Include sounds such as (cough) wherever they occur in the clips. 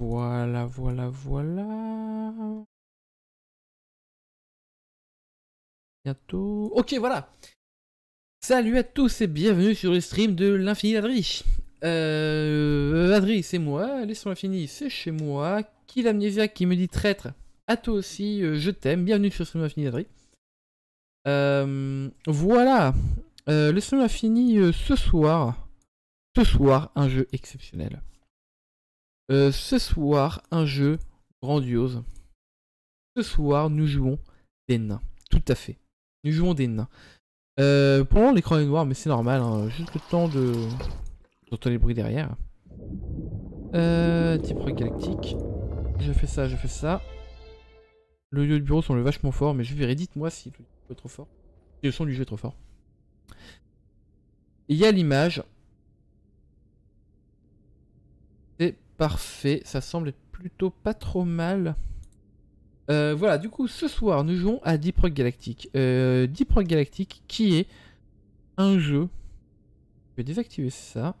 Voilà, voilà, voilà. Bientôt. Ok, voilà. Salut à tous et bienvenue sur le stream de l'infini d'Adri. Euh, Adri, c'est moi. Laissons l'infini, c'est chez moi. Kill Amnesia qui me dit traître. À toi aussi, euh, je t'aime. Bienvenue sur le stream de l'infini d'Adri. Euh, voilà. Euh, le stream infini ce soir. Ce soir, un jeu exceptionnel. Euh, ce soir, un jeu grandiose. Ce soir, nous jouons des nains. Tout à fait. Nous jouons des nains. Euh, pour moment, l'écran est noir, mais c'est normal. hein. Juste le temps de... J'entends les bruits derrière. Euh, type galactique. Je fais ça, je fais ça. Le lieu de bureau sont vachement fort, mais je verrai. Dites-moi si le est trop fort. Si le son du jeu est trop fort. Il y a l'image. Parfait. Ça semble être plutôt pas trop mal. Euh, voilà, du coup, ce soir, nous jouons à Deep Rock Galactic. Euh, Galactic, qui est un jeu. Je vais désactiver ça.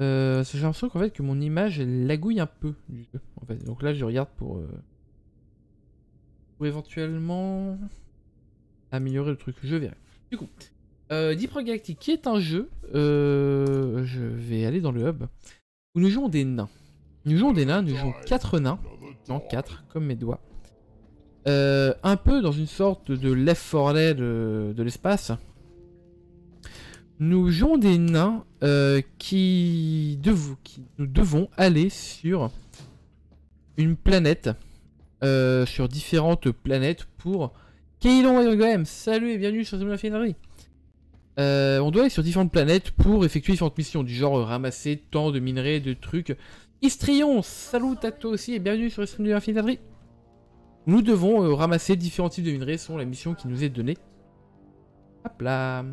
Euh, J'ai l'impression qu'en fait que mon image lagouille un peu du jeu. Donc là, je regarde pour, euh, pour éventuellement améliorer le truc. Je verrai. Du coup, Deep Rock Galactic, qui est un jeu. je vais aller dans le hub où nous jouons des nains. Nous jouons des nains. Nous jouons 4 nains. Non, 4, comme mes doigts. Euh, un peu dans une sorte de Left 4 Dead de, de l'espace. Nous jouons des nains euh, qui, nous devons aller sur une planète, euh, sur différentes planètes pour Keylon Wagoem. Salut et bienvenue sur la Finerie. Euh, on doit aller sur différentes planètes pour effectuer différentes missions, du genre euh, ramasser tant de minerais, de trucs. Istrion, salut à aussi et bienvenue sur le stream de l'Infiniterie. Nous devons euh, ramasser différents types de minerais selon la mission qui nous est donnée. Hop là.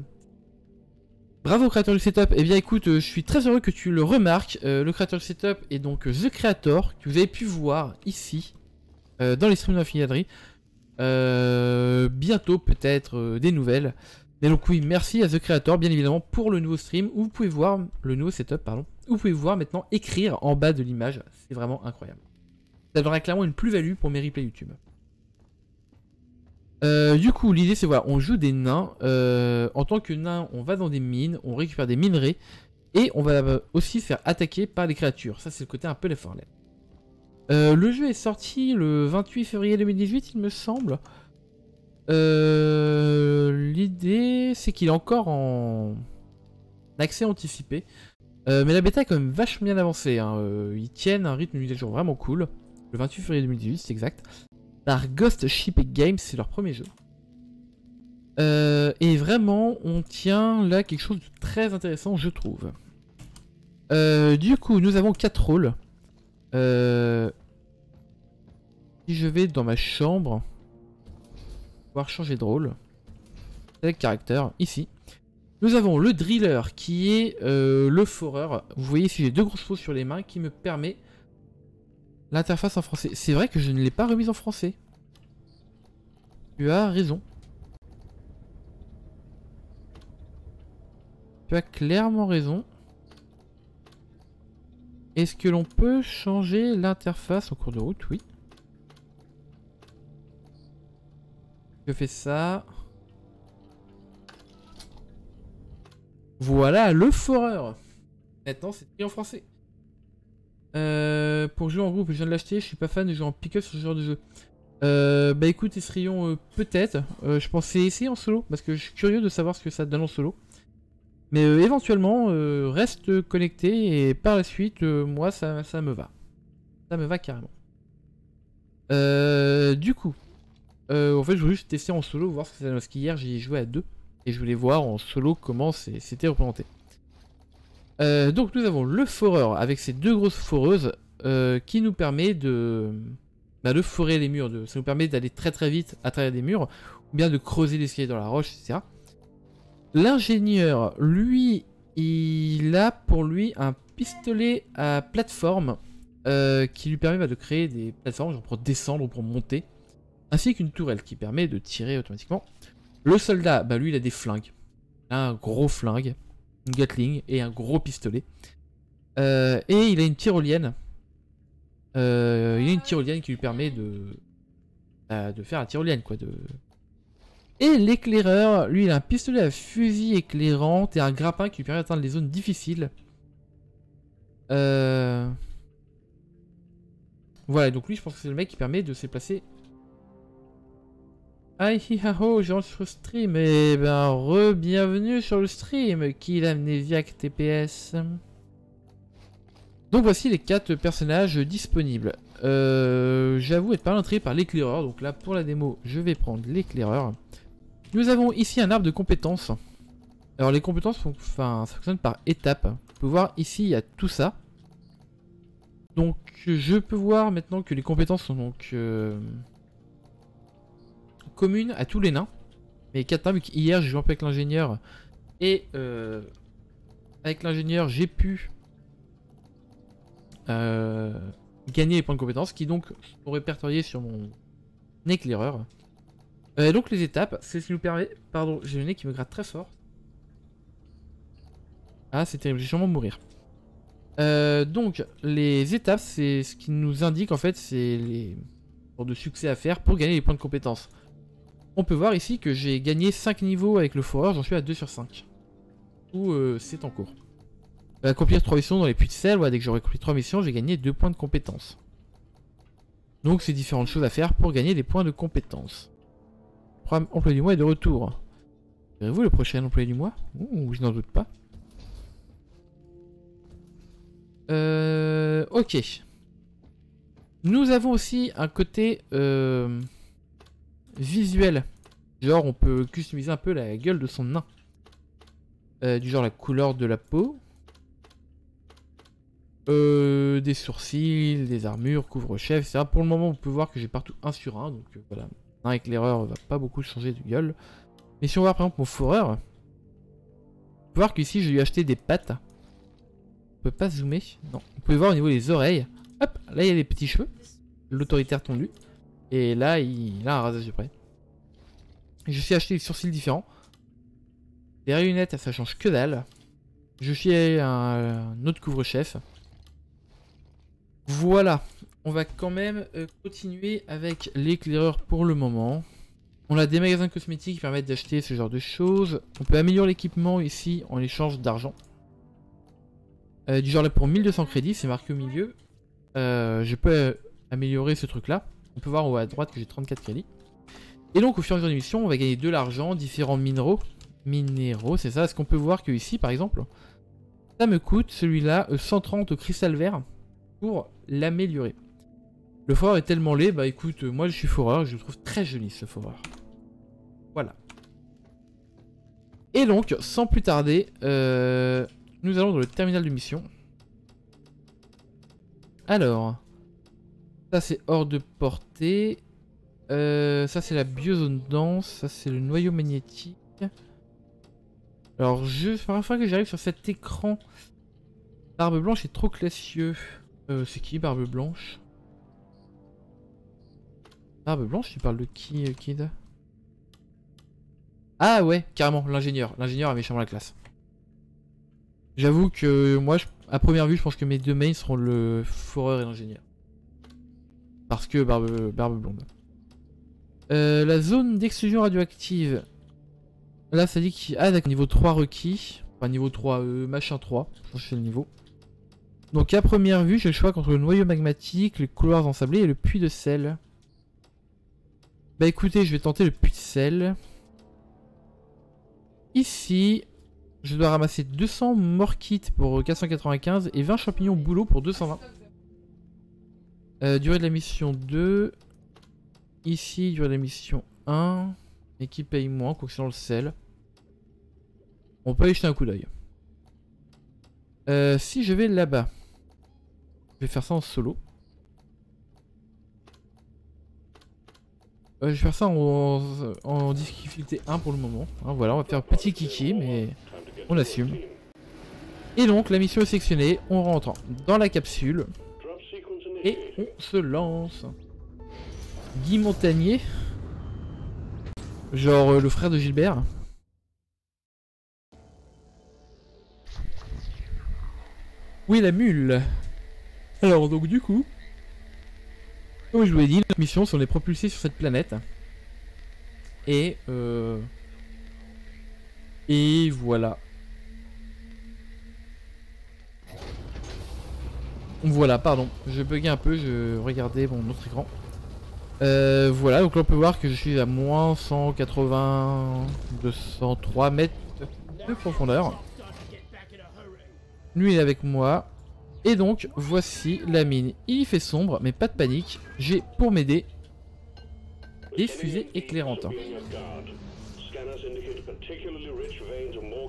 Bravo créateur du setup. Eh bien écoute, je suis très heureux que tu le remarques. Le créateur du setup est donc The Creator, que vous avez pu voir ici, dans les streams de l'Infiniterie. Euh, bientôt peut-être des nouvelles. Mais donc oui, merci à The Creator, bien évidemment, pour le nouveau stream, où vous pouvez voir, le nouveau setup, pardon, où vous pouvez voir maintenant écrire en bas de l'image. C'est vraiment incroyable. Ça donnera clairement une plus-value pour mes replays YouTube. Euh, du coup, l'idée c'est voilà, on joue des nains. Euh, en tant que nain, on va dans des mines, on récupère des minerais, et on va euh, aussi se faire attaquer par des créatures. Ça, c'est le côté un peu les Fortnite. Le jeu est sorti le 28 février 2018, il me semble. Euh, L'idée, c'est qu'il est encore en accès anticipé. Euh, mais la bêta est quand même vachement bien avancée. hein. Euh, ils tiennent un rythme de mise à jour vraiment cool. Le 28 février 2018, c'est exact. Par Ghost Ship Games, c'est leur premier jeu. Et vraiment, on tient là quelque chose de très intéressant, je trouve. Du coup, nous avons quatre rôles. Si je vais dans ma chambre, changer de rôle. Select caractère, ici. Nous avons le driller qui est euh, le foreur. Vous voyez ici j'ai deux grosses fausses sur les mains qui me permet l'interface en français. C'est vrai que je ne l'ai pas remise en français. Tu as raison. Tu as clairement raison. Est-ce que l'on peut changer l'interface au cours de route? Oui. Je fais ça. Voilà le foreur. Maintenant, c'est écrit en français. Euh, pour jouer en groupe, je viens de l'acheter. Je suis pas fan de jouer en pick-up sur ce genre de jeu. Euh, bah écoute, Estrion, euh, peut-être. Je pensais essayer en solo parce que je suis curieux de savoir ce que ça donne en solo. Mais éventuellement, reste connecté et par la suite, moi, ça, ça me va. Ça me va carrément. Du coup, euh, en fait, je voulais juste tester en solo, voir ce que ça donne. Parce qu'hier, j'y ai joué à deux. Et je voulais voir en solo comment c'était représenté. Euh, donc nous avons le foreur avec ses deux grosses foreuses euh, qui nous permet de, bah, de forer les murs. De, ça nous permet d'aller très très vite à travers des murs ou bien de creuser l'escalier dans la roche, etc. L'ingénieur, lui, il a pour lui un pistolet à plateforme qui lui permet bah, de créer des plateformes pour descendre ou pour monter, ainsi qu'une tourelle qui permet de tirer automatiquement. Le soldat, bah lui il a des flingues. Un gros flingue, une Gatling et un gros pistolet. Euh, et il a une tyrolienne euh, il a une tyrolienne qui lui permet de, bah, de faire la tyrolienne, quoi. Et l'éclaireur, lui, il a un pistolet à fusil éclairant et un grappin qui lui permet d'atteindre les zones difficiles. Euh... Voilà, donc lui, je pense que c'est le mec qui permet de se déplacer. Aïe, hi, ha, ho, j'ai sur stream. Et eh ben, re-bienvenue sur le stream. Qui l'a amené via TPS. Donc voici les 4 personnages disponibles. Euh, J'avoue être pas intrigué par l'éclaireur. Donc là, pour la démo, je vais prendre l'éclaireur. Nous avons ici un arbre de compétences. Alors les compétences, fonctionne par étapes. Vous pouvez voir ici, il y a tout ça. Donc je peux voir maintenant que les compétences sont donc euh, communes à tous les nains. Mais 4 nains, vu qu'hier j'ai joué un peu avec l'ingénieur. Et euh, avec l'ingénieur j'ai pu euh, gagner les points de compétences qui donc sont répertoriés sur mon éclaireur. donc les étapes, c'est ce qui nous permet... Pardon, j'ai le nez qui me gratte très fort. Ah c'est terrible, je vais sûrement mourir. Euh, donc, les étapes, c'est ce qui nous indique en fait, c'est les de succès à faire pour gagner les points de compétence. On peut voir ici que j'ai gagné 5 niveaux avec le foreur, j'en suis à 2 sur 5. Ou euh, c'est en cours. Accomplir 3 missions dans les puits de sel, dès que j'aurai accompli 3 missions, j'ai gagné 2 points de compétence. Donc c'est différentes choses à faire pour gagner des points de compétence. Programme emploi du mois est de retour. Verrez-vous le prochain employé du mois? Je n'en doute pas. Euh, ok. Nous avons aussi un côté euh, visuel. Genre, on peut customiser un peu la gueule de son nain. Euh, du genre la couleur de la peau. Euh, des sourcils, des armures, couvre-chef, etc. Pour le moment, on peut voir que j'ai partout un sur un. Donc voilà, un éclaireur va pas beaucoup changer de gueule. Mais si on voit par exemple mon fourreur, on peut voir qu'ici, je lui ai acheté des pattes peut pas zoomer. Non. Vous pouvez voir au niveau des oreilles. Hop, là il y a les petits cheveux. L'autoritaire tondu. Et là, il a un rasage de près. Je suis acheté des sourcils différents. Les rayonnettes, ça change que dalle. Je suis un, un autre couvre-chef. Voilà. On va quand même euh, continuer avec l'éclaireur pour le moment. On a des magasins cosmétiques qui permettent d'acheter ce genre de choses. On peut améliorer l'équipement ici en échange d'argent. Euh, du genre là pour 1200 crédits, c'est marqué au milieu. Euh, je peux améliorer ce truc là. On peut voir à droite que j'ai 34 crédits. Et donc au fur et à mesure missions, on va gagner de l'argent, différents minéraux. Minéraux, c'est ça. Est-ce qu'on peut voir que ici par exemple, ça me coûte celui-là 130 au cristal vert pour l'améliorer. Le foreur est tellement laid, bah écoute, moi je suis foreur, je le trouve très joli ce foreur. Voilà. Et donc, sans plus tarder, euh, nous allons dans le terminal de mission. Alors, ça c'est hors de portée. Euh, ça c'est la biozone dense, ça c'est le noyau magnétique. Alors je, la que j'arrive sur cet écran, Barbe Blanche est trop classieux. Euh, c'est qui Barbe Blanche? Barbe Blanche, tu parles de qui, euh, Kid? Ah ouais, carrément, l'ingénieur. L'ingénieur a méchamment la classe. J'avoue que moi, à première vue, je pense que mes deux mains seront le foreur et l'ingénieur. Parce que barbe, blonde. Euh, la zone d'exclusion radioactive. Là, ça dit qu'il... Ah, d'accord, niveau 3 requis. Enfin, niveau 3, euh, machin 3. Je que le niveau. Donc, à première vue, j'ai le choix contre le noyau magmatique, les couloirs ensablés et le puits de sel. Bah écoutez, je vais tenter le puits de sel. Ici, je dois ramasser 200 morkits pour 495 et 20 champignons boulot pour 220. Euh, durée de la mission 2. Ici, durée de la mission 1. Et qui paye moins, quoi que c'est dans le sel. On peut y jeter un coup d'œil. Euh, si je vais là-bas, je vais faire ça en solo. Euh, je vais faire ça en, difficulté 1 pour le moment. Hein, voilà, on va faire petit kiki, mais on assume. Et donc, la mission est sectionnée, on rentre dans la capsule. Et on se lance. Guy Montagnier. Genre euh, le frère de Gilbert. Oui, la mule? Alors, donc du coup, Comme je vous l'ai dit, notre mission, c'est on est propulsé sur cette planète. Et euh... Et voilà. Voilà, pardon, je buguais un peu, je regardais mon autre écran. Euh, voilà, donc là on peut voir que je suis à moins 180, 203 mètres de profondeur. Lui est avec moi. Et donc, voici la mine. Il fait sombre, mais pas de panique. J'ai pour m'aider des fusées éclairantes.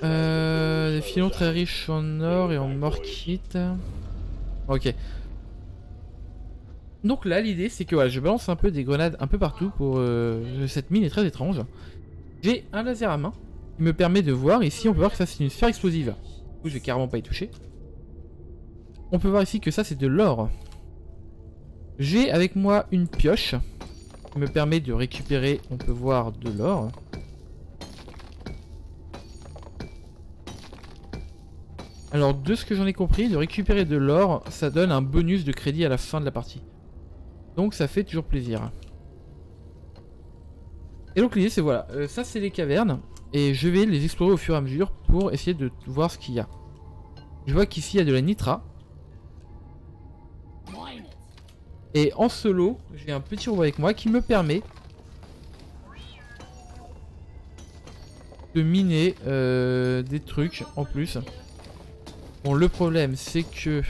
Euh, des filons très riches en or et en morkite. Ok. Donc là, l'idée, c'est que je balance un peu des grenades un peu partout pour... Euh, cette mine est très étrange. J'ai un laser à main qui me permet de voir. Ici, on peut voir que ça, c'est une sphère explosive. Du coup, je vais carrément pas y toucher. On peut voir ici que ça, c'est de l'or. J'ai avec moi une pioche qui me permet de récupérer, on peut voir, de l'or. Alors de ce que j'en ai compris, de récupérer de l'or, ça donne un bonus de crédit à la fin de la partie. Donc ça fait toujours plaisir. Et donc l'idée c'est voilà, euh, ça c'est les cavernes. Et je vais les explorer au fur et à mesure pour essayer de voir ce qu'il y a. Je vois qu'ici il y a de la nitra. Et en solo, j'ai un petit robot avec moi qui me permet de miner euh, des trucs en plus. Bon, le problème, c'est que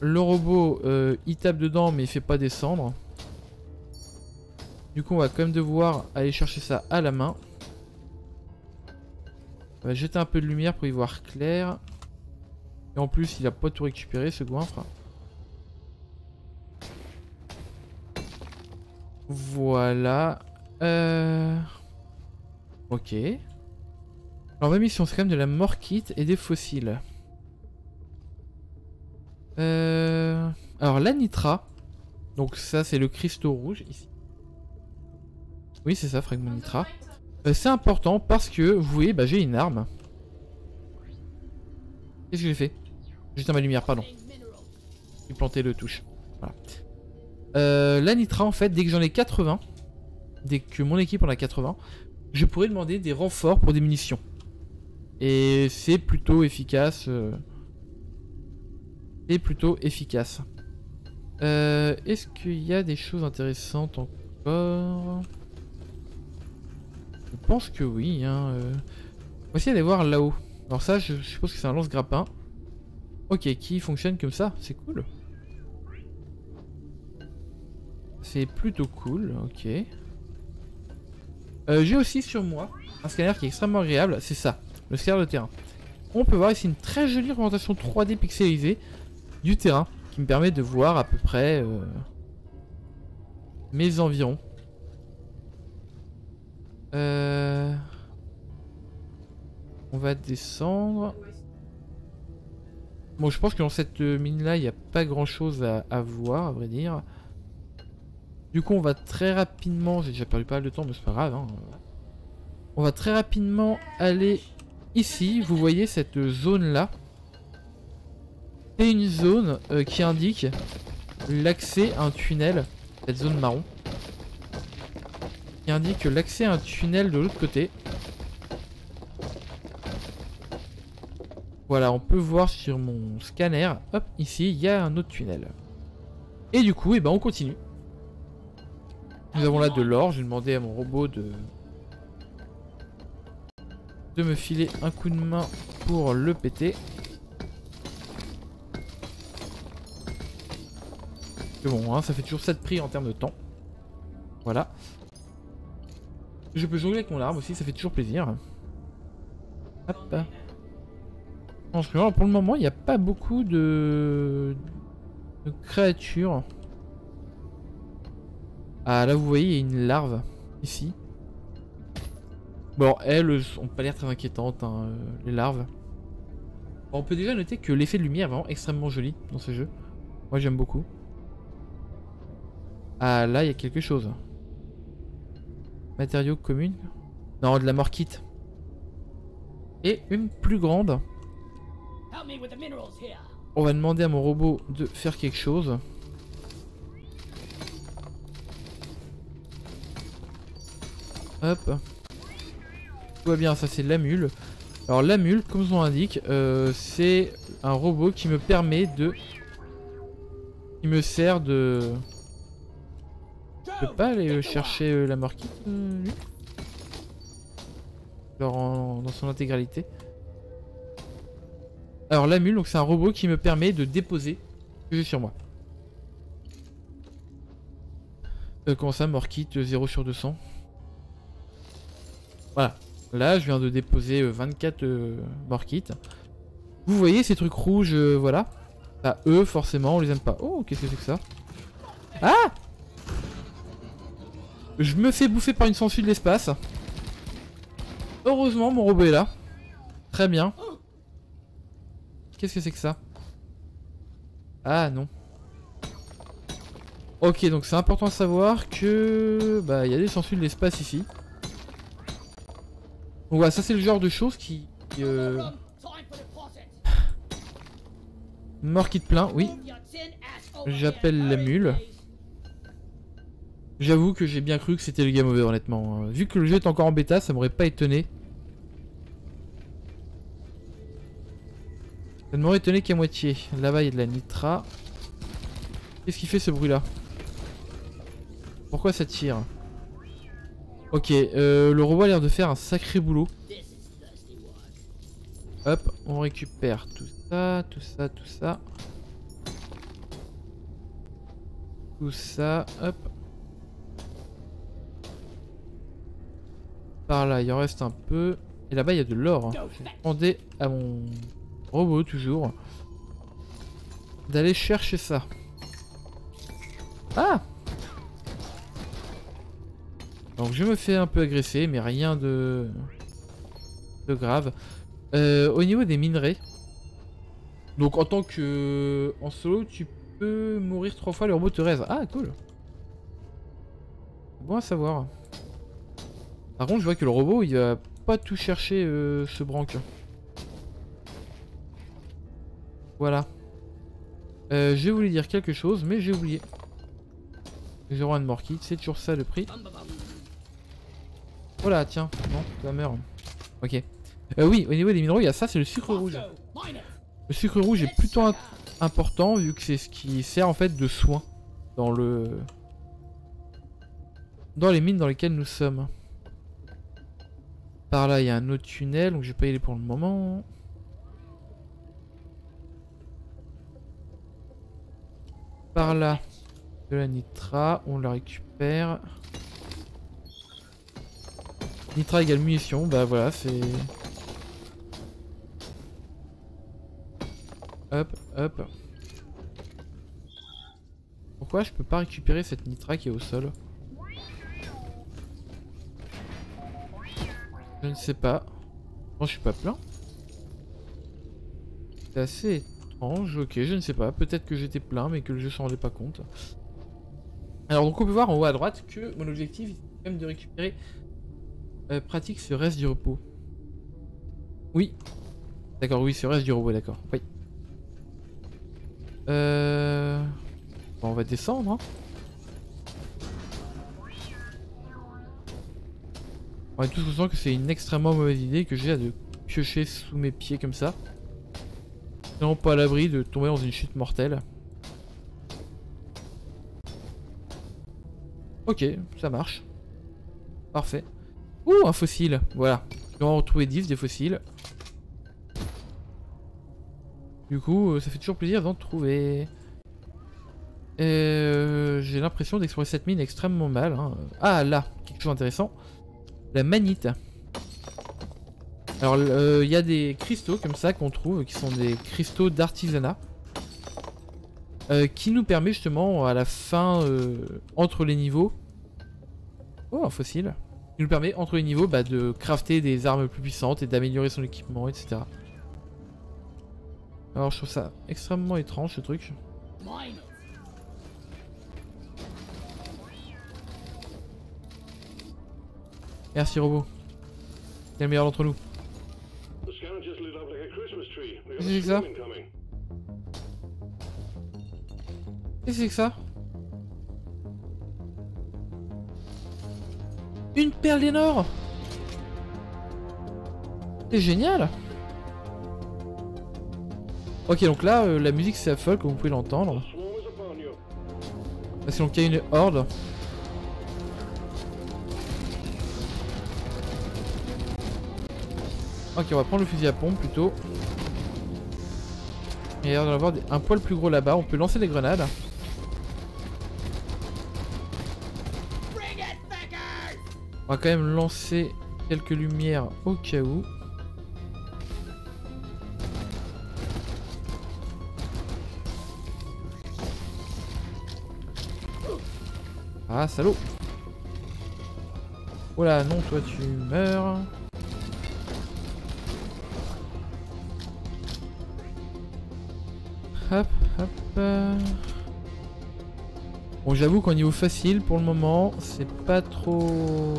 le robot, euh, il tape dedans, mais il fait pas descendre. Du coup, on va quand même devoir aller chercher ça à la main. On va jeter un peu de lumière pour y voir clair. Et en plus, il a pas tout récupéré, ce goinfre. Voilà. Euh... Ok. Alors ma mission c'est quand même de la morkite et des fossiles. Euh... Alors la nitra. Donc ça c'est le cristaux rouge ici. Oui c'est ça, fragment nitra. Euh, c'est important parce que vous voyez bah, j'ai une arme. Qu'est-ce que j'ai fait? Juste ma lumière, pardon. J'ai planté le touche. Voilà. Euh, la nitra en fait, dès que j'en ai 80, dès que mon équipe en a 80, je pourrais demander des renforts pour des munitions. Et c'est plutôt efficace. Euh, c'est plutôt efficace. Euh, est-ce qu'il y a des choses intéressantes encore? Je pense que oui. Hein, euh. On va essayer d'aller voir là-haut. Alors ça, je suppose que c'est un lance-grappin. Ok, qui fonctionne comme ça, c'est cool. C'est plutôt cool, ok. J'ai aussi sur moi un scanner qui est extrêmement agréable, c'est ça le scanner de terrain. On peut voir ici une très jolie représentation 3D pixelisée du terrain qui me permet de voir à peu près euh, mes environs. Euh, on va descendre. Bon, je pense que dans cette mine là, il n'y a pas grand chose à, voir, à vrai dire. Du coup, on va très rapidement. J'ai déjà perdu pas mal de temps, mais c'est pas grave. Hein. On va très rapidement aller Ici, vous voyez cette zone-là. C'est une zone euh, qui indique l'accès à un tunnel, cette zone marron. Qui indique l'accès à un tunnel de l'autre côté. Voilà, on peut voir sur mon scanner, hop, ici, il y a un autre tunnel. Et du coup, eh ben, on continue. Nous avons là de l'or, j'ai demandé à mon robot de de me filer un coup de main pour le péter. C'est bon, hein, ça fait toujours 7 prix en termes de temps. Voilà. Je peux jongler avec mon arme aussi, ça fait toujours plaisir. Hop. pour le moment, il n'y a pas beaucoup de... de créatures. Ah, là, vous voyez, il y a une larve ici. Bon, elles ont pas l'air très inquiétantes, hein, euh, les larves. On peut déjà noter que l'effet de lumière est vraiment extrêmement joli dans ce jeu. Moi, j'aime beaucoup. Ah, là, il y a quelque chose. Matériaux communs. Non, de la morquite. Et une plus grande. On va demander à mon robot de faire quelque chose. Hop. Bien, ça c'est la mule. Alors la mule, comme son indique, euh, c'est un robot qui me permet de... Qui me sert de... Je peux pas aller chercher euh, la marquise, euh, lui? Genre dans son intégralité. Alors la mule, donc c'est un robot qui me permet de déposer ce que j'ai sur moi. Euh, comment ça, Morkit 0 sur 200 Voilà. Là, je viens de déposer 24 euh, Morkit. Vous voyez ces trucs rouges, euh, voilà. Ah, eux, forcément, on les aime pas. Oh, qu'est-ce que c'est que ça? Ah Je me fais bouffer par une sangsue de l'espace. Heureusement, mon robot est là. Très bien. Qu'est-ce que c'est que ça? Ah, non. Ok, donc c'est important à savoir que... Bah, il y a des sangsues de l'espace ici. Donc voilà, ça c'est le genre de choses qui... Euh... Mort qui te plaint, oui. J'appelle la mule. J'avoue que j'ai bien cru que c'était le game over honnêtement. Vu que le jeu est encore en bêta, ça m'aurait pas étonné. Ça ne m'aurait étonné qu'à moitié. Là-bas il y a de la nitra. Qu'est-ce qui fait ce bruit là Pourquoi ça tire? Ok, euh, le robot a l'air de faire un sacré boulot. Hop, on récupère tout ça, tout ça, tout ça. Tout ça, hop. Par là, il en reste un peu. Et là-bas, il y a de l'or. Hein. Je vais à mon robot, toujours, d'aller chercher ça. Ah donc je me fais un peu agresser, mais rien de, de grave. Euh, au niveau des minerais, donc en tant que en solo, tu peux mourir trois fois, le robot te reste. Ah cool. Bon à savoir. Par contre, je vois que le robot, il va pas tout chercher euh, ce branque. Voilà. Euh, j'ai voulu dire quelque chose, mais j'ai oublié. 0 de mort kit, c'est toujours ça le prix. Oh là, tiens, non, ça meurt. Ok. Euh, oui, au niveau des minéraux, il y a ça, c'est le sucre rouge. Le sucre rouge est plutôt important vu que c'est ce qui sert en fait de soin dans le dans les mines dans lesquelles nous sommes. Par là, il y a un autre tunnel, donc je vais pas y aller pour le moment. Par là, de la nitra, on la récupère. Nitra égale munition, bah voilà, c'est... Hop, hop. Pourquoi je peux pas récupérer cette nitra qui est au sol? Je ne sais pas. Non, je suis pas plein. C'est assez étrange. Ok, je ne sais pas. Peut-être que j'étais plein, mais que le jeu s'en rendait pas compte. Alors, donc on peut voir en haut à droite que mon objectif est quand même de récupérer euh, pratique ce reste du repos. Oui. D'accord, oui, ce reste du repos, d'accord. Oui. Euh... Bon, on va descendre. Hein. On est tous conscients que c'est une extrêmement mauvaise idée que j'ai de piocher sous mes pieds comme ça. Non, pas à l'abri de tomber dans une chute mortelle. Ok, ça marche. Parfait. Ouh, un fossile. Voilà. Je vais en retrouver 10 des fossiles. Du coup, euh, ça fait toujours plaisir d'en trouver. Euh, J'ai l'impression d'explorer cette mine extrêmement mal. Hein. Ah là, quelque chose d'intéressant. La manite. Alors, euh, il y a des cristaux comme ça qu'on trouve, qui sont des cristaux d'artisanat. Euh, qui nous permet justement à la fin, entre les niveaux... Oh, un fossile qui nous permet entre les niveaux bah, de crafter des armes plus puissantes et d'améliorer son équipement, etc. Alors je trouve ça extrêmement étrange ce truc. Merci robot. T'es le meilleur d'entre nous. Qu'est-ce que c'est que ça Une perle d'énor C'est génial Ok, donc là, euh, la musique c'est folle, comme vous pouvez l'entendre. Parce qu'il y a une horde. Ok, on va prendre le fusil à pompe plutôt. Et il y a d'avoir un poil plus gros là-bas. On peut lancer des grenades. On va quand même lancer quelques lumières au cas où. Ah, salaud Voilà, non, toi tu meurs. J'avoue qu'au niveau facile, pour le moment, c'est pas trop...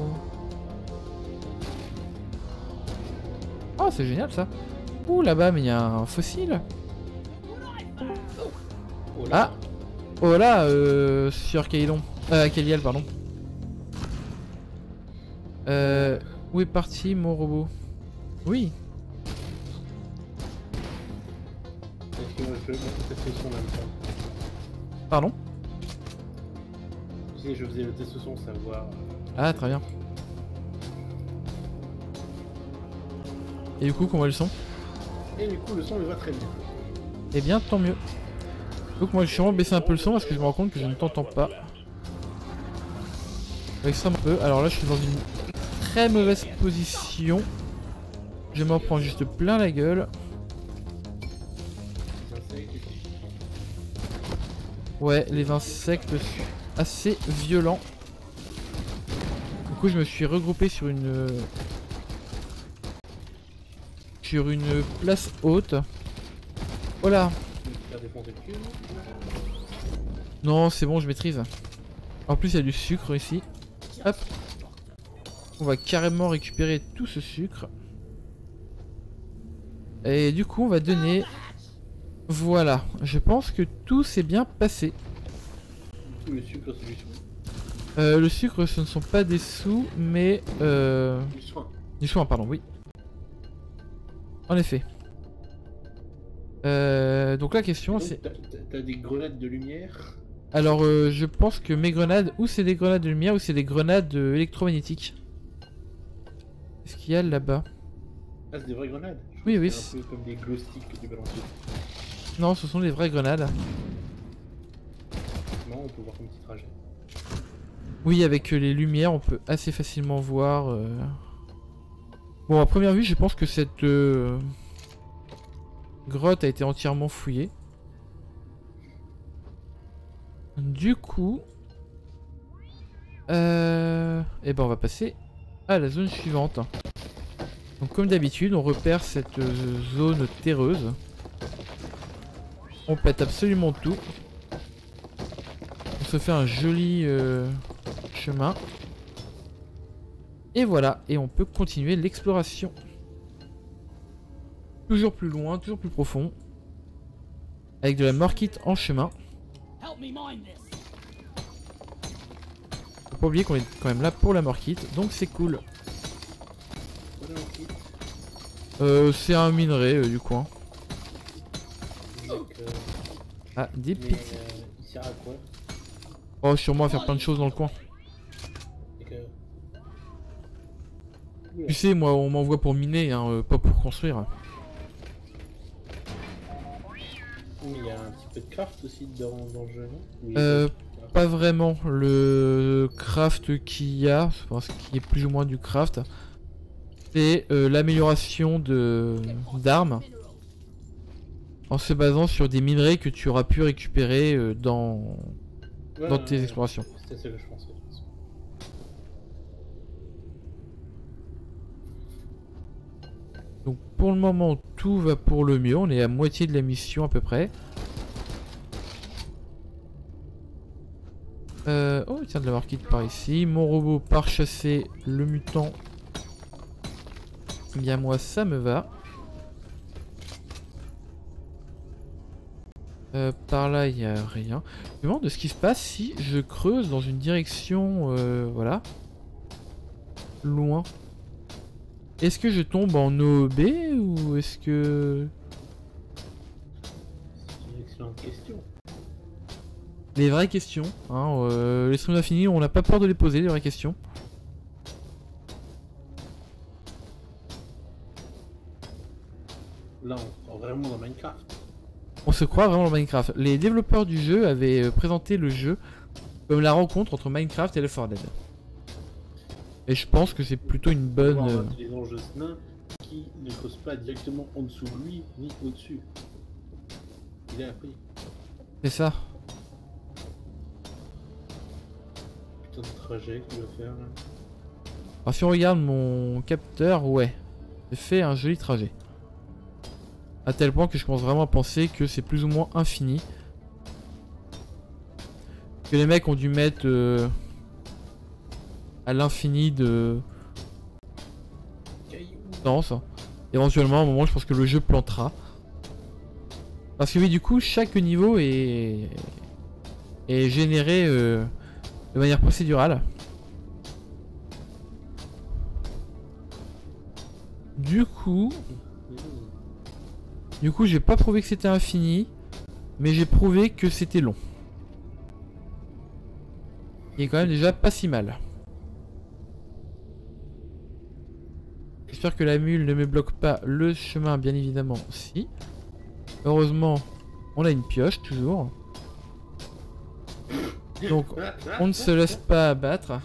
Oh, c'est génial ça. Ouh, là-bas, mais il y a un fossile. Ah. Oh là, euh, sur Kailon. Euh, Kaliel, pardon. Euh, où est parti mon robot? Oui. Pardon? Je faisais le test son, savoir. Euh, ah, très bien. Et du coup, comment est le son? Et du coup, le son me va très bien. Eh bien, tant mieux. Donc moi, je suis vraiment baissé un peu le son parce que je me rends compte que je ne t'entends pas. Avec ça un peu. Alors là, je suis dans une très mauvaise position. Je m'en prends juste plein la gueule. Ouais, les insectes assez violents. Du coup, je me suis regroupé sur une... Sur une place haute. Voilà. Non, c'est bon, je maîtrise. En plus, il y a du sucre ici. Hop. On va carrément récupérer tout ce sucre. Et du coup, on va donner voilà, je pense que tout s'est bien passé. Le sucre, c'est du sous. Euh, le sucre, ce ne sont pas des sous, mais... Euh... Du soin. Du soin, pardon, oui. En effet. Euh, donc la question c'est... T'as des grenades de lumière? Alors euh, je pense que mes grenades, ou c'est des grenades de lumière, ou c'est des grenades électromagnétiques. Qu'est-ce qu'il y a là-bas? Ah c'est des vraies grenades? Oui oui. C'est un peu comme des glow sticks que tu balances. Non, ce sont des vraies grenades. On peut voir comme petit trajet. Oui, avec euh, les lumières, on peut assez facilement voir. Euh. Bon, à première vue, je pense que cette euh, grotte a été entièrement fouillée. Du coup, euh... eh ben, on va passer à la zone suivante. Donc, comme d'habitude, on repère cette zone terreuse. On pète absolument tout. On se fait un joli euh, chemin. Et voilà, et on peut continuer l'exploration. Toujours plus loin, toujours plus profond. Avec de la morkite en chemin. Faut pas oublier qu'on est quand même là pour la morkite, donc c'est cool. Euh, c'est un minerai euh, du coin. Ah, des petits. Euh, il sert à quoi? Oh, sûrement à faire plein de choses dans le coin. Tu sais, moi, on m'envoie pour miner, hein, euh, pas pour construire. Il y a un petit peu de craft aussi dans, dans le jeu, non? Euh, pas vraiment. Le craft qu'il y a, je pense qu'il est plus ou moins du craft, c'est euh, l'amélioration de d'armes en se basant sur des minerais que tu auras pu récupérer euh, dans, dans tes explorations. C'est ce que je pensais. Donc pour le moment tout va pour le mieux, on est à moitié de la mission à peu près. Euh, oh tiens de la marquite par ici, mon robot part chasser le mutant. Bien moi ça me va. Euh, par là, il n'y a rien. Je me demande de ce qui se passe si je creuse dans une direction... Euh, voilà. loin. Est-ce que je tombe en OB ou est-ce que... C'est une excellente question. Les vraies questions, hein, euh, les streams infinis, on n'a pas peur de les poser, les vraies questions. Là, on est vraiment dans Minecraft. On se croit vraiment dans Minecraft. Les développeurs du jeu avaient euh, présenté le jeu comme la rencontre entre Minecraft et 4 Dead. Et je pense que c'est plutôt une bonne... Voir les enjeux nains qui ne creusent pas directement en dessous de lui, ni au-dessus. Il a appris. C'est ça. Putain de trajet qu'il va faire là. Alors si on regarde mon capteur, ouais. J'ai fait un joli trajet. À tel point que je commence vraiment à penser que c'est plus ou moins infini. Que les mecs ont dû mettre euh, à l'infini de distance. Éventuellement, à un moment, je pense que le jeu plantera. Parce que oui, du coup, chaque niveau est, est généré euh, de manière procédurale. Du coup. Du coup, j'ai pas prouvé que c'était infini, mais j'ai prouvé que c'était long. Il est quand même déjà pas si mal. J'espère que la mule ne me bloque pas le chemin, bien évidemment, si. Heureusement, on a une pioche, toujours. Donc, on ne se laisse pas abattre.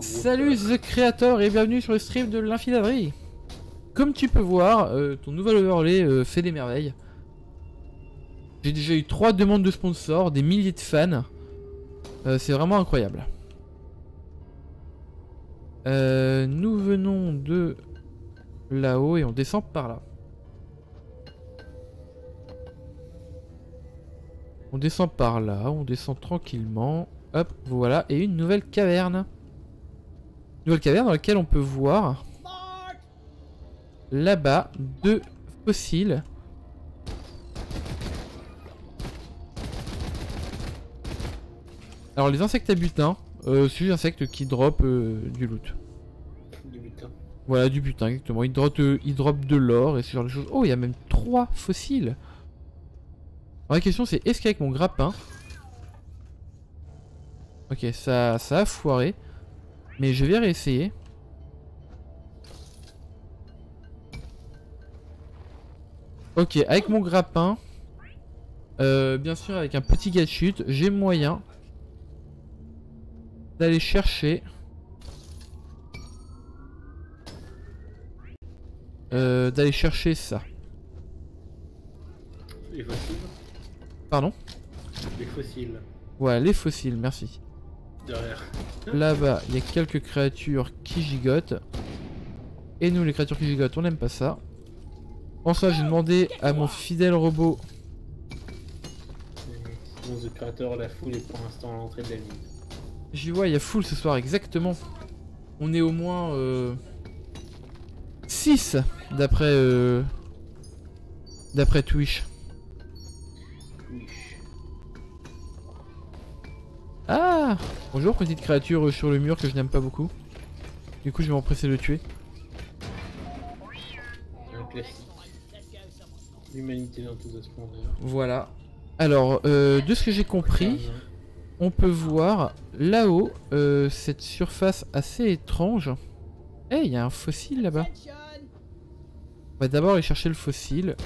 Salut The Creator et bienvenue sur le stream de l'infidabri. Comme tu peux voir, euh, ton nouvel overlay euh, fait des merveilles. J'ai déjà eu trois demandes de sponsors, des milliers de fans. Euh, C'est vraiment incroyable. Nous venons de là-haut et on descend par là. On descend par là, on descend tranquillement. Hop, voilà, et une nouvelle caverne. Nouvelle caverne dans laquelle on peut voir là-bas deux fossiles. Alors les insectes à butin, euh, c'est insectes qui drop euh, du loot. Du butin. Voilà, du butin, exactement. Ils drop, euh, ils drop de l'or et ce genre de choses. Oh, il y a même trois fossiles. Alors, la question c'est est-ce qu'avec mon grappin... Ok, ça, ça a foiré. Mais je vais réessayer. Ok, avec mon grappin, euh, bien sûr avec un petit gars de chute, j'ai moyen d'aller chercher euh, d'aller chercher ça. Les fossiles. Pardon? Les fossiles. Ouais, les fossiles, merci. Derrière. Là-bas, il y a quelques créatures qui gigotent. Et nous, les créatures qui gigotent, on n'aime pas ça. En ça, j'ai demandé à mon fidèle robot. La foule est pour l'instant à l'entrée de la mine. J'y vois, il y a full ce soir, exactement. On est au moins 6 d'après euh, d'après Twitch. Ah Bonjour petite créature euh, sur le mur que je n'aime pas beaucoup. Du coup je vais m'empresser de le tuer. Un classique. L'humanité dans. Voilà. Alors, euh, de ce que j'ai compris, on peut voir là-haut euh, cette surface assez étrange. Eh, il y a un fossile là-bas. On va d'abord aller chercher le fossile.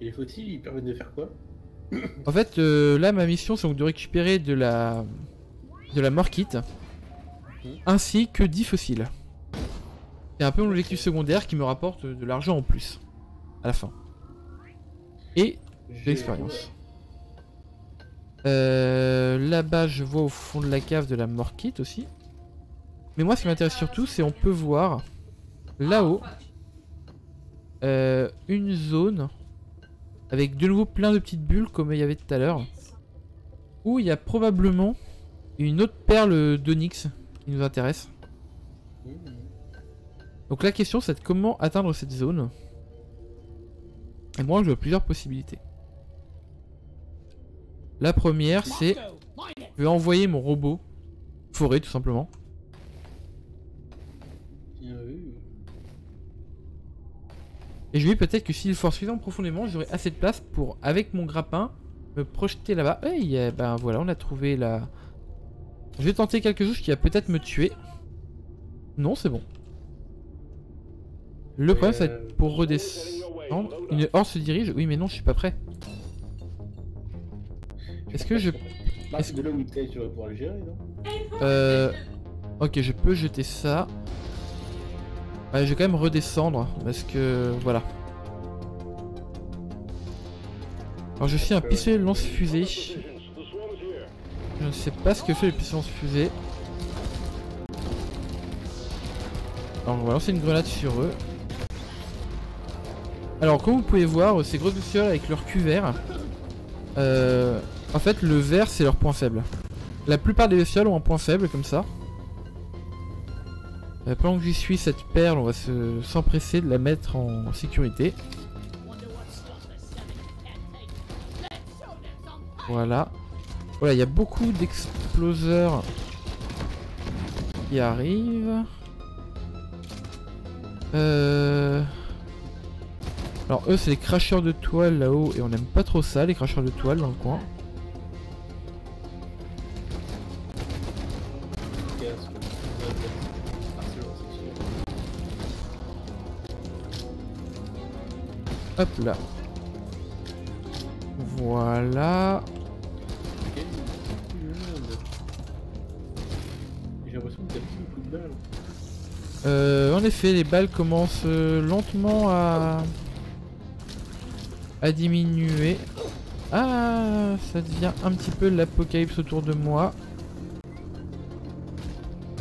Et les fossiles, ils permettent de faire quoi En fait, euh, là, ma mission, c'est donc de récupérer de la de la morkite, ainsi que 10 fossiles. C'est un peu mon objectif secondaire qui me rapporte de l'argent en plus, à la fin. Et de l'expérience. Euh, Là-bas, je vois au fond de la cave de la morkite aussi. Mais moi, ce qui m'intéresse surtout, c'est on peut voir là-haut euh, une zone avec de nouveau plein de petites bulles comme il y avait tout à l'heure. Où il y a probablement une autre perle d'onyx qui nous intéresse. Donc la question c'est de comment atteindre cette zone. Et moi, je range plusieurs possibilités. La première, c'est... Je vais envoyer mon robot. Forêt, tout simplement. Et je vais peut-être que s'il force suffisamment profondément, j'aurai assez de place pour, avec mon grappin, me projeter là-bas. Et hey, eh ben voilà, on a trouvé la... Je vais tenter quelque chose qui va peut-être me tuer. Non, c'est bon. Le problème, c'est pour redescendre... Une horde se dirige. Oui, mais non, je suis pas prêt. Est-ce que je... Bah, de là où il était, tu vas pouvoir le gérer, non? Euh... Ok, je peux jeter ça. Ouais, je vais quand même redescendre parce que voilà. Alors je suis un pistolet lance-fusée. Je ne sais pas ce que fait le pistolet lance-fusée. Alors on va lancer une grenade sur eux. Alors comme vous pouvez voir, ces grosses bestioles avec leur cul vert, euh, en fait le vert c'est leur point faible. La plupart des bestioles ont un point faible comme ça. Euh, pendant que j'y suis cette perle, on va se s'empresser de la mettre en sécurité. Voilà. Voilà, il y a beaucoup d'exploseurs qui arrivent. Euh... Alors eux c'est les cracheurs de toile là-haut et on n'aime pas trop ça les cracheurs de toile dans le coin. Hop là. Voilà. J'ai l'impression que t'as plus beaucoup de balles. Euh, en effet, les balles commencent euh, lentement à... à diminuer. Ah, ça devient un petit peu l'apocalypse autour de moi.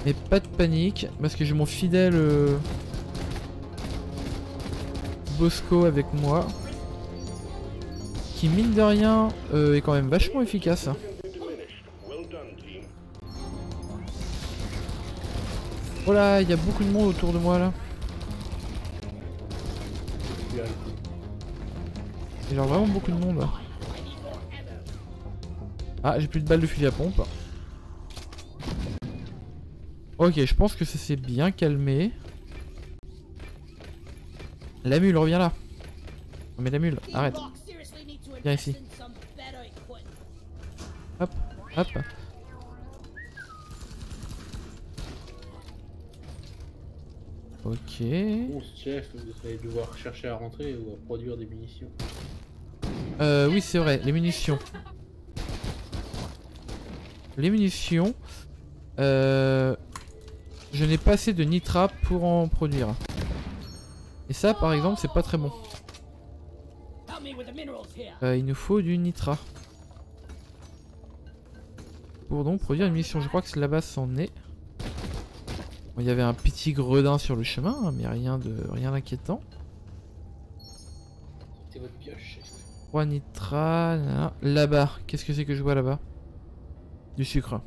Mais pas de panique, parce que j'ai mon fidèle euh, Bosco avec moi. Qui mine de rien euh, est quand même vachement efficace. Oh là, il y a beaucoup de monde autour de moi là. Il y a vraiment beaucoup de monde là. Ah, j'ai plus de balles de fusil à pompe. Ok, je pense que ça s'est bien calmé. La mule, reviens là. Non mais la mule, arrête. Viens ici. ici. Hop. Ok. Bon, chef, vous allez devoir chercher à rentrer ou à produire des munitions. Euh, oui, c'est vrai, les munitions. Les munitions. Euh, je n'ai pas assez de nitra pour en produire. Et ça, par exemple, c'est pas très bon. Euh, il nous faut du nitra. Pour donc produire une munition. Je crois que là-bas, c'en est. Il y avait un petit gredin sur le chemin, hein, mais rien de rien d'inquiétant. 3 nitra. nanana. Là-bas, qu'est-ce que c'est que je vois là-bas? Du sucre.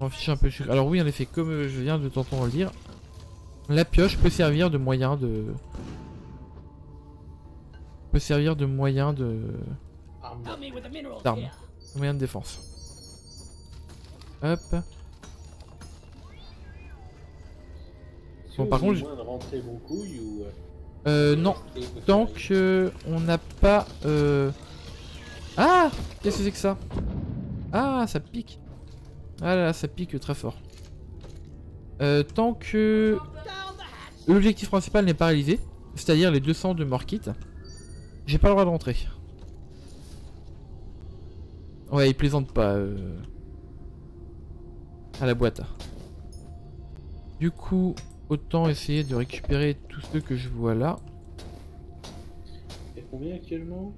On fiche un peu sucre. Alors oui, en effet, comme euh, je viens de t'entendre le dire, la pioche peut servir de moyen de... peut servir de moyen de... Arme. d'arme. moyen de défense. Hop. Bon, par contre, besoin de rentrer vos couilles ou. Euh, non. Tant que on n'a pas... Euh... Ah Qu'est-ce que c'est que ça Ah, ça pique. Ah là là, ça pique très fort. Euh, tant que l'objectif principal n'est pas réalisé, c'est-à-dire les 200 de mort kit, j'ai pas le droit de rentrer. Ouais, il plaisante pas euh, à la boîte. Du coup, autant essayer de récupérer tous ceux que je vois là. Et combien actuellement?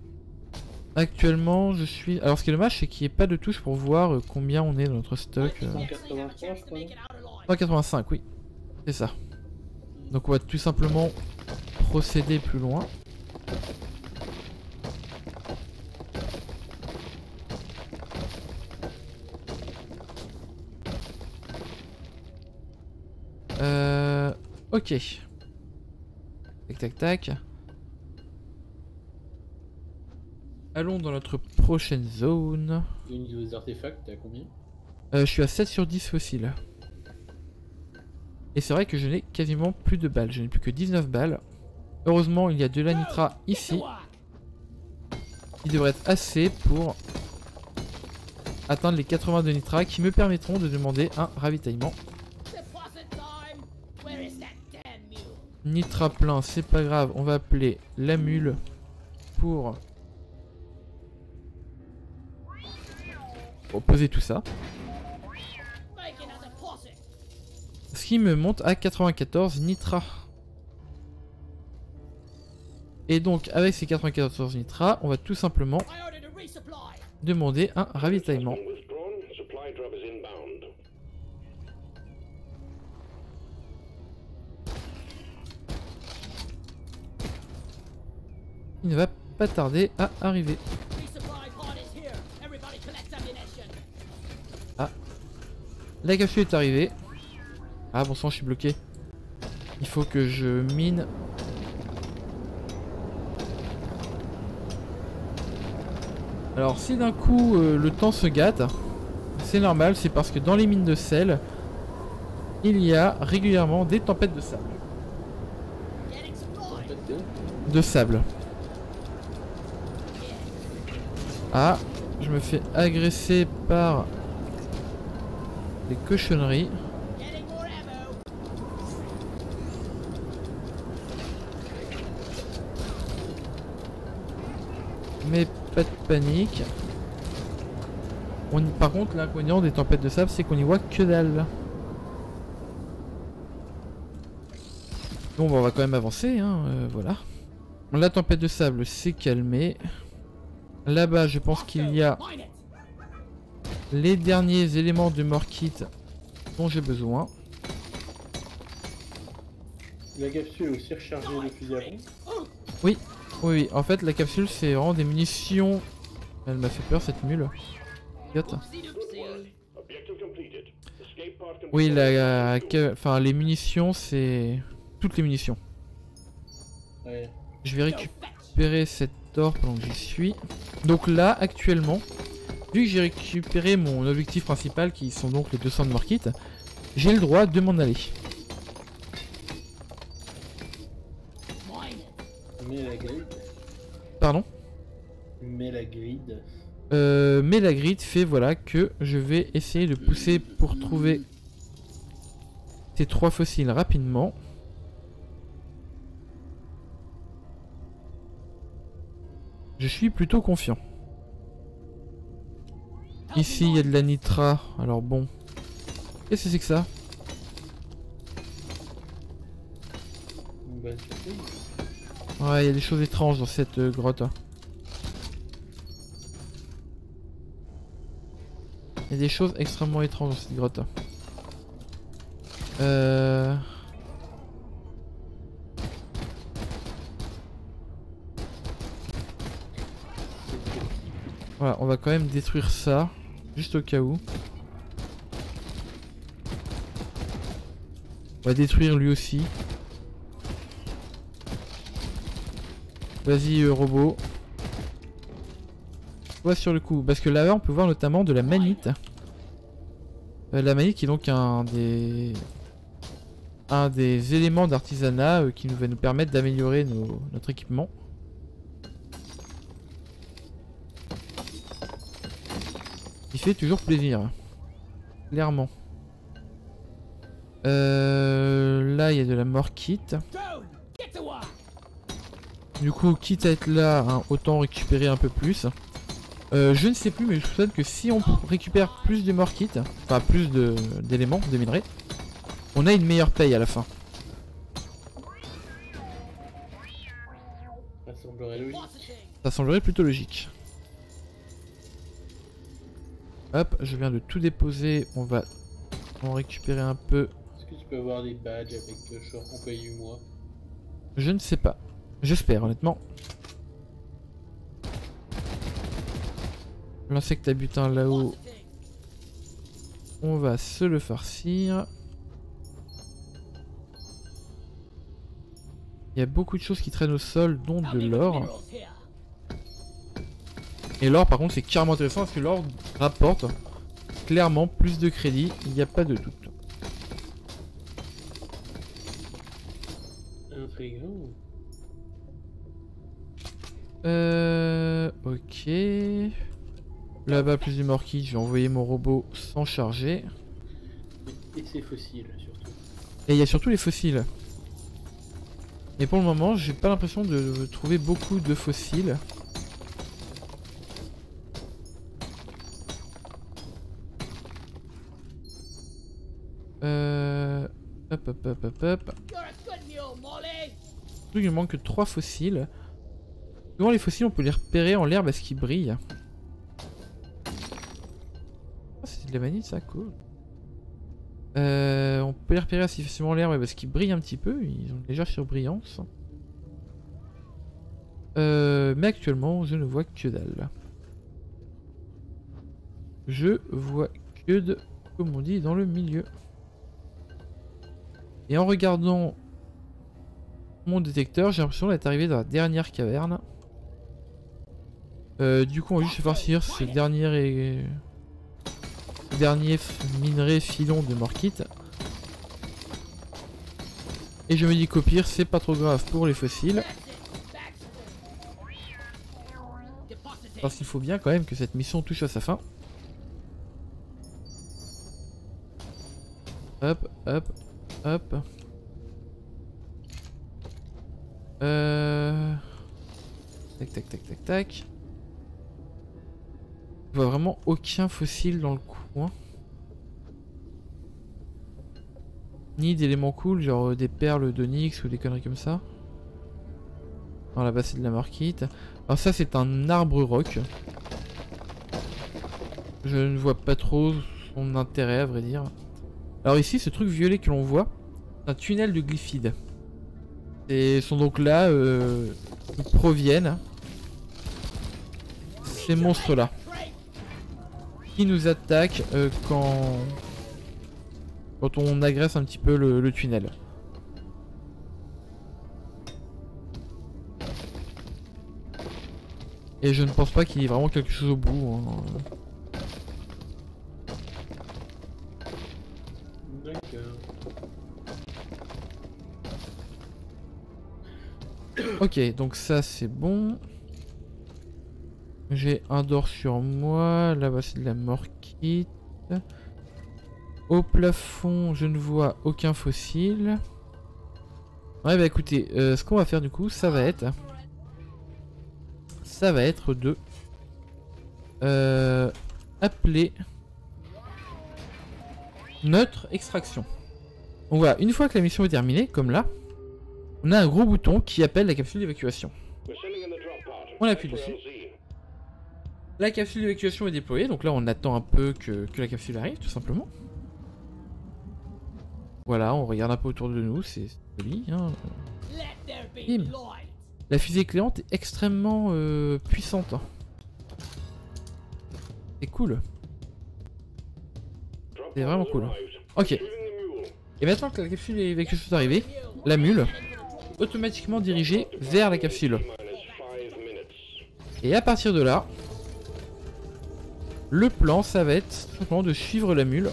Actuellement, je suis. Alors, ce qui est dommage, c'est qu'il n'y ait pas de touche pour voir euh, combien on est dans notre stock. euh. 183, je crois. 185, oui. C'est ça. Donc, on va tout simplement procéder plus loin. Euh. Ok. Tac, tac, tac. Allons dans notre prochaine zone. Et au niveau des artefacts, t'es à combien Euh, je suis à 7 sur 10 fossiles. Et c'est vrai que je n'ai quasiment plus de balles. Je n'ai plus que 19 balles. Heureusement, il y a de la nitra ici. Il devrait être assez pour atteindre les 82 nitra qui me permettront de demander un ravitaillement. Nitra plein, c'est pas grave. On va appeler la mule pour poser tout ça. Ce qui me monte à 94 nitra. Et donc avec ces 94 nitra, on va tout simplement demander un ravitaillement. Il ne va pas tarder à arriver. Ah. La capsule est arrivée. Ah bon sang, je suis bloqué. Il faut que je mine. Alors si d'un coup euh, le temps se gâte, c'est normal, c'est parce que dans les mines de sel, il y a régulièrement des tempêtes de sable. De sable. Ah, je me fais agresser par des cochonneries. Mais pas de panique. Par contre, l'inconvénient des tempêtes de sable, c'est qu'on y voit que dalle. Bon, bah, on va quand même avancer, hein, euh, voilà. La tempête de sable s'est calmée. Là-bas, je pense qu'il y a les derniers éléments de mort kit dont j'ai besoin. La capsule est aussi rechargée de fusil à Oui, oui, en fait la capsule c'est vraiment des munitions. Elle m'a fait peur cette mule. Oui, la, enfin les munitions c'est toutes les munitions. Je vais récupérer cette pendant que j'y suis. Donc là, actuellement, vu que j'ai récupéré mon objectif principal, qui sont donc les 200 de Morkit, j'ai le droit de m'en aller. Mais la grid. Pardon? Mais la grid. Euh, mais la grid fait voilà que je vais essayer de pousser pour trouver ces trois fossiles rapidement. Je suis plutôt confiant. Ici, il y a de la nitra. Alors bon. Qu'est-ce que c'est que ça? Ouais, il y a des choses étranges dans cette euh, grotte. Il y a des choses extrêmement étranges dans cette grotte. Euh... Voilà, on va quand même détruire ça, juste au cas où. On va détruire lui aussi. Vas-y euh, robot. Ouais sur le coup, parce que là on peut voir notamment de la manite. Euh, la manite qui est donc un des éléments d'artisanat euh, qui va nous permettre d'améliorer notre équipement. Fait toujours plaisir. Clairement. Euh, là, il y a de la mort quitte. Du coup, quitte à être là, hein, autant récupérer un peu plus. Euh, je ne sais plus, mais je souhaite que si on récupère plus de mort kit, enfin plus d'éléments, de, minerais, on a une meilleure paye à la fin. Ça semblerait logique. Ça semblerait plutôt logique. Hop, je viens de tout déposer. On va en récupérer un peu. Est-ce que tu peux avoir des badges avec le short paye du mois Je ne sais pas. J'espère, honnêtement. L'insecte à butin là-haut. On va se le farcir. Il y a beaucoup de choses qui traînent au sol, dont de l'or. Et l'or par contre c'est carrément intéressant parce que l'or rapporte clairement plus de crédit, il n'y a pas de doute. Oh. Euh... Ok. Là-bas, plus du morquis, je vais envoyer mon robot sans charger. Et c'est fossile surtout. Et il y a surtout les fossiles. Et pour le moment, j'ai pas l'impression de trouver beaucoup de fossiles. Euh... Hop hop hop hop hop. Il me manque 3 fossiles. Souvent les fossiles on peut les repérer en l'air parce qu'ils brillent. Ah, c'est de la vanille ça, cool. Euh, on peut les repérer assez facilement en l'air parce qu'ils brillent un petit peu, ils ont déjà surbrillance. Euh, mais actuellement je ne vois que dalle. Je vois que de, comme on dit, dans le milieu. Et en regardant mon détecteur, j'ai l'impression d'être arrivé dans la dernière caverne. Euh, du coup, on va juste farcir ce dernier, ce dernier minerai filon de morkite. Et je me dis qu'au pire, c'est pas trop grave pour les fossiles. Parce qu'il faut bien quand même que cette mission touche à sa fin. Hop, hop, hop. Euh... Tac, tac, tac, tac, tac. Je vois vraiment aucun fossile dans le coin. Ni d'éléments cool, genre euh, des perles d'onyx ou des conneries comme ça. Non, là-bas de la marquite. Alors ça c'est un arbre rock. Je ne vois pas trop son intérêt à vrai dire. Alors ici ce truc violet que l'on voit, c'est un tunnel de glyphides. Et sont donc là, euh, proviennent ces monstres là qui nous attaque euh, quand... quand on agresse un petit peu le, tunnel. Et je ne pense pas qu'il y ait vraiment quelque chose au bout. Hein. Ok, donc ça c'est bon. J'ai un d'or sur moi. Là-bas, c'est de la morquite. Au plafond, je ne vois aucun fossile. Ouais, bah écoutez, euh, ce qu'on va faire du coup, ça va être... Ça va être de... Euh, appeler... Notre extraction. Donc voilà, une fois que la mission est terminée, comme là, on a un gros bouton qui appelle la capsule d'évacuation. On appuie dessus. La capsule d'évacuation est déployée, donc là on attend un peu que, la capsule arrive tout simplement. Voilà, on regarde un peu autour de nous, c'est joli. Hein. La fusée cléante est extrêmement euh, puissante. C'est cool. C'est vraiment cool. Ok. Et maintenant que la capsule d'évacuation est arrivée, la mule, automatiquement dirigée vers la capsule. Et à partir de là, le plan, ça va être simplement de suivre la mule.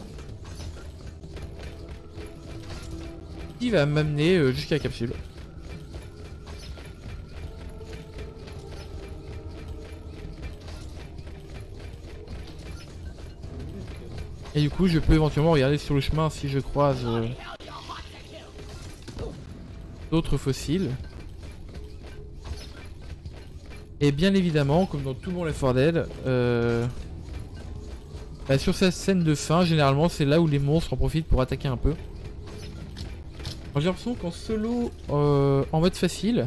Qui va m'amener euh, jusqu'à la capsule. Et du coup, je peux éventuellement regarder sur le chemin si je croise euh, d'autres fossiles. Et bien évidemment, comme dans tout bon Left 4 Dead, euh, bah, sur cette scène de fin, généralement, c'est là où les monstres en profitent pour attaquer un peu. J'ai l'impression qu'en solo, euh, en mode facile,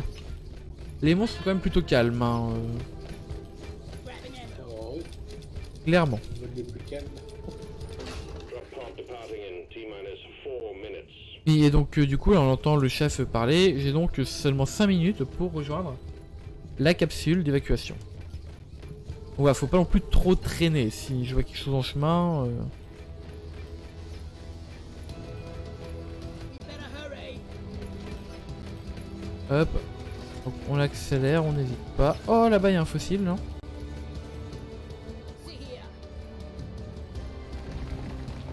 les monstres sont quand même plutôt calmes. Hein, euh. Clairement. Et donc euh, du coup, on entend le chef parler. J'ai donc seulement 5 minutes pour rejoindre la capsule d'évacuation. Ouais, faut pas non plus trop traîner. Si je vois quelque chose en chemin... Euh. Hop. Donc on accélère, on n'hésite pas. Oh là-bas il y a un fossile, non?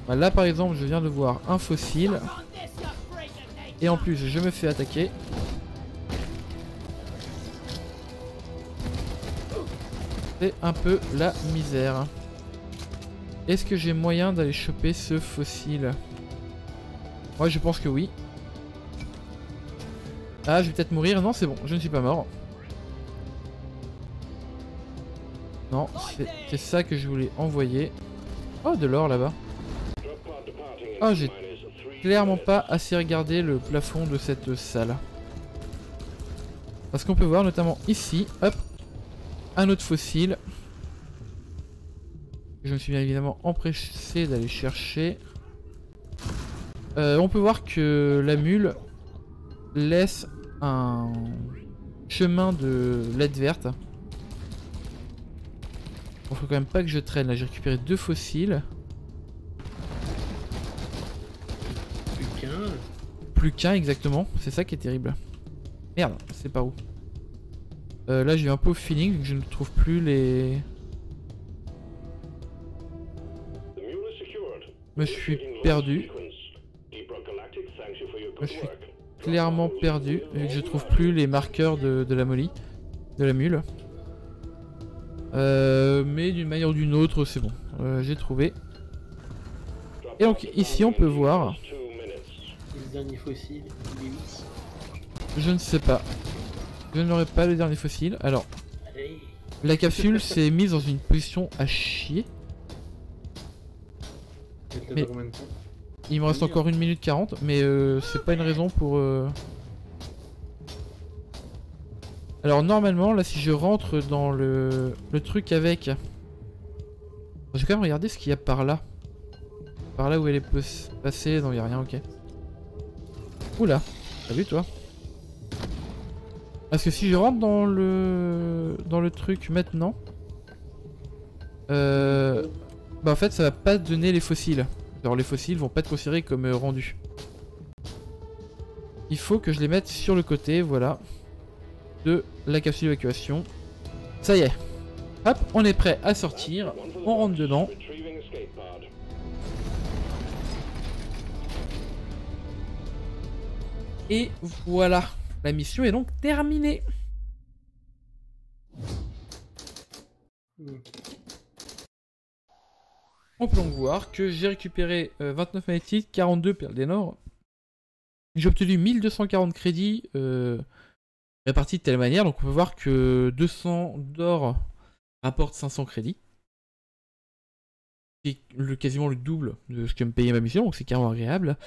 Bah, Là par exemple je viens de voir un fossile. Et en plus, je me fais attaquer. C'est un peu la misère. Est-ce que j'ai moyen d'aller choper ce fossile? Moi, je pense que oui. Ah, je vais peut-être mourir. Non, c'est bon, je ne suis pas mort. Non, c'est ça que je voulais envoyer. Oh, de l'or là-bas. Oh, j'ai clairement pas assez regardé le plafond de cette salle. Parce qu'on peut voir notamment ici, hop, un autre fossile. Je me suis bien évidemment empressé d'aller chercher. Euh, on peut voir que la mule laisse un chemin de LED verte. Bon, faut quand même pas que je traîne. Là, j'ai récupéré deux fossiles. Plus qu'un. Plus qu'un, exactement. C'est ça qui est terrible. Merde, c'est pas où. Euh, là, j'ai un peu au feeling que je ne trouve plus les... Me suis perdu. Me suis clairement perdu, vu que je trouve plus les marqueurs de, la molly, de la mule. Euh, mais d'une manière ou d'une autre, c'est bon. Euh, j'ai trouvé. Et donc ici, on peut voir. Je ne sais pas. Je n'aurai pas le dernier fossile. Alors, la capsule s'est mise dans une position à chier. il me reste encore une minute 40, mais euh, c'est pas une raison pour... Euh, Alors normalement, là si je rentre dans le, le truc avec... Je vais quand même regarder ce qu'il y a par là. Par là où elle est passée, non il a rien, ok. Oula, t'as vu toi parce que si je rentre dans le dans le truc maintenant, euh, bah en fait ça va pas donner les fossiles. Alors les fossiles vont pas être considérés comme euh, rendus. Il faut que je les mette sur le côté, voilà, de la capsule d'évacuation. Ça y est. Hop, on est prêt à sortir. On rentre dedans. Et voilà. La mission est donc terminée. On peut donc voir que j'ai récupéré 29 euh, magnétiques, 42 perles d'énor. J'ai obtenu 1240 crédits euh, répartis de telle manière. Donc on peut voir que 200 d'or rapporte 500 crédits. C'est le, quasiment le double de ce que me payait ma mission, donc c'est carrément agréable.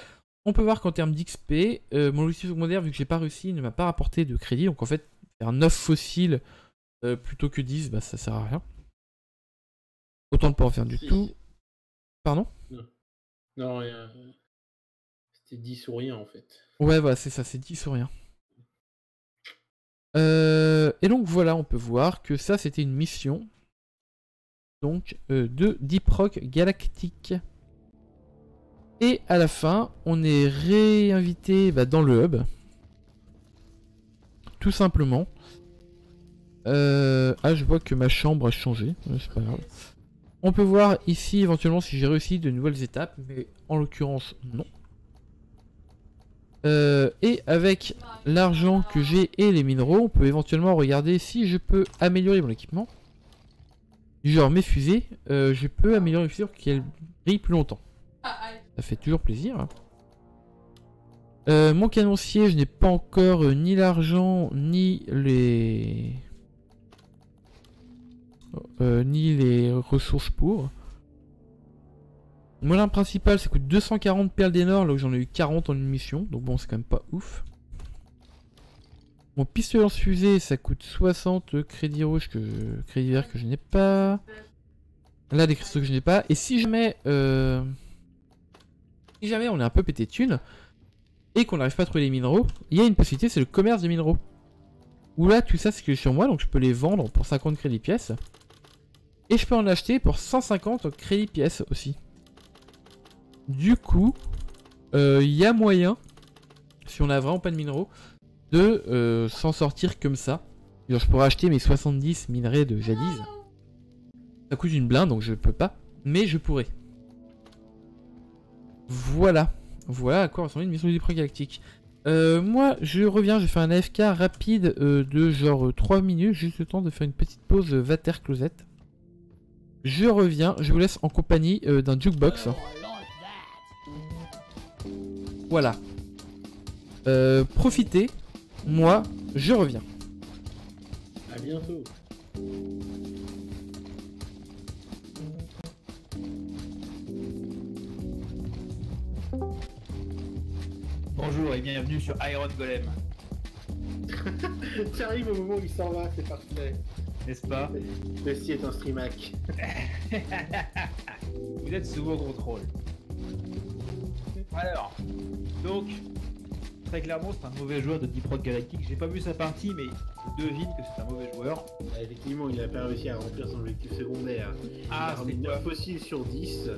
On peut voir qu'en termes d'XP, euh, mon logiciel secondaire, vu que j'ai pas réussi, ne m'a pas rapporté de crédit. Donc en fait, faire 9 fossiles euh, plutôt que 10, bah ça sert à rien. Autant ne pas en faire du tout. Pardon? Non, c'était 10 ou rien en fait. Ouais, voilà, c'est ça, c'est 10 ou rien. Euh, et donc voilà, on peut voir que ça c'était une mission donc de Deep Rock Galactique. Et à la fin, on est réinvité bah, dans le hub. Tout simplement. Euh, ah, je vois que ma chambre a changé. C'est pas grave. On peut voir ici éventuellement si j'ai réussi de nouvelles étapes, mais en l'occurrence, non. Euh, et avec l'argent que j'ai et les minéraux, on peut éventuellement regarder si je peux améliorer mon équipement. Genre mes fusées, euh, je peux améliorer mes fusées pour qu'elles brillent plus longtemps. Ça fait toujours plaisir. Euh, mon canoncier, je n'ai pas encore euh, ni l'argent, ni les... Euh, ni les ressources pour. Mon arme principale, ça coûte 240 perles d'énor, là où j'en ai eu 40 en une mission. Donc bon, c'est quand même pas ouf. Mon pistolet en fusée, ça coûte 60 crédits rouges, que crédits verts que je n'ai pas. Là, des cristaux que je n'ai pas. Et si je mets... Si jamais on est un peu pété de thunes et qu'on n'arrive pas à trouver les minéraux, il y a une possibilité, c'est le commerce des minéraux. Où là, tout ça, c'est que sur moi, donc je peux les vendre pour 50 crédits pièces. Et je peux en acheter pour 150 crédits pièces aussi. Du coup, euh, il y a moyen, si on a vraiment pas de minéraux, de euh, s'en sortir comme ça. je pourrais acheter mes 70 minerais de jadis. Ça coûte une blinde, donc je peux pas. Mais je pourrais. Voilà. Voilà à quoi ressemble une mission du galactique. Euh, moi, je reviens, je fais un AFK rapide euh, de genre 3 minutes, juste le temps de faire une petite pause euh, Vater Closet. Je reviens, je vous laisse en compagnie euh, d'un jukebox. Voilà. Euh, profitez, moi, je reviens. À bientôt. Bonjour et bienvenue sur Iron Golem, (laughs) J'arrive au moment où il s'en va, c'est parfait. n'est-ce pas Ceci est un streamac. (laughs) Vous êtes sous vos contrôles. Alors, donc, très clairement, c'est un mauvais joueur de Deep Rock Galactic. J'ai pas vu sa partie, mais je devine que c'est un mauvais joueur. Ah, Effectivement, il a pas réussi à remplir son objectif secondaire. Ah, c'est remis quoi 9 fossiles sur 10.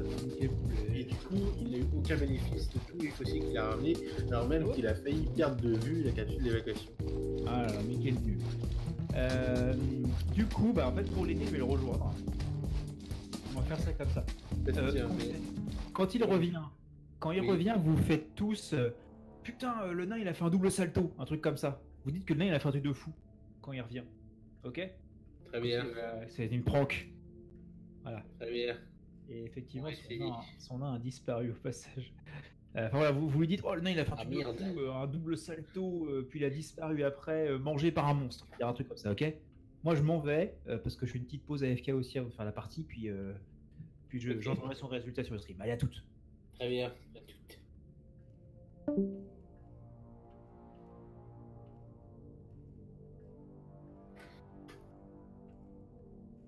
Et du coup, il n'a eu aucun bénéfice de tous les fossiles qu'il a ramenés, alors même qu'il a failli perdre de vue la capsule d'évacuation. Ah là là, mais quel nul. Euh, du coup, bah en fait, pour l'aider, je vais le rejoindre. On va faire ça comme ça. Peut-être Euh, mais- Quand il revient, quand il Oui. revient, vous faites tous euh, Putain, euh, le nain il a fait un double salto, un truc comme ça. Vous dites que le nain il a fait un truc de fou quand il revient. Ok? Très bien, Euh, C'est une prank. Voilà. très bien. Et effectivement, Ouais, son, nain, son nain a disparu au passage. Euh, Enfin voilà, vous, vous lui dites Oh le nain il a fait un Ah, truc de merde. fou, euh, un double salto, euh, puis il a disparu après, euh, mangé par un monstre. Il y a un truc comme ça, ok? Moi je m'en vais, euh, parce que je fais une petite pause AFK aussi avant de faire la partie, puis, euh, puis je- j'entendrai son résultat sur le stream. Allez à toutes Très bien. À toutes.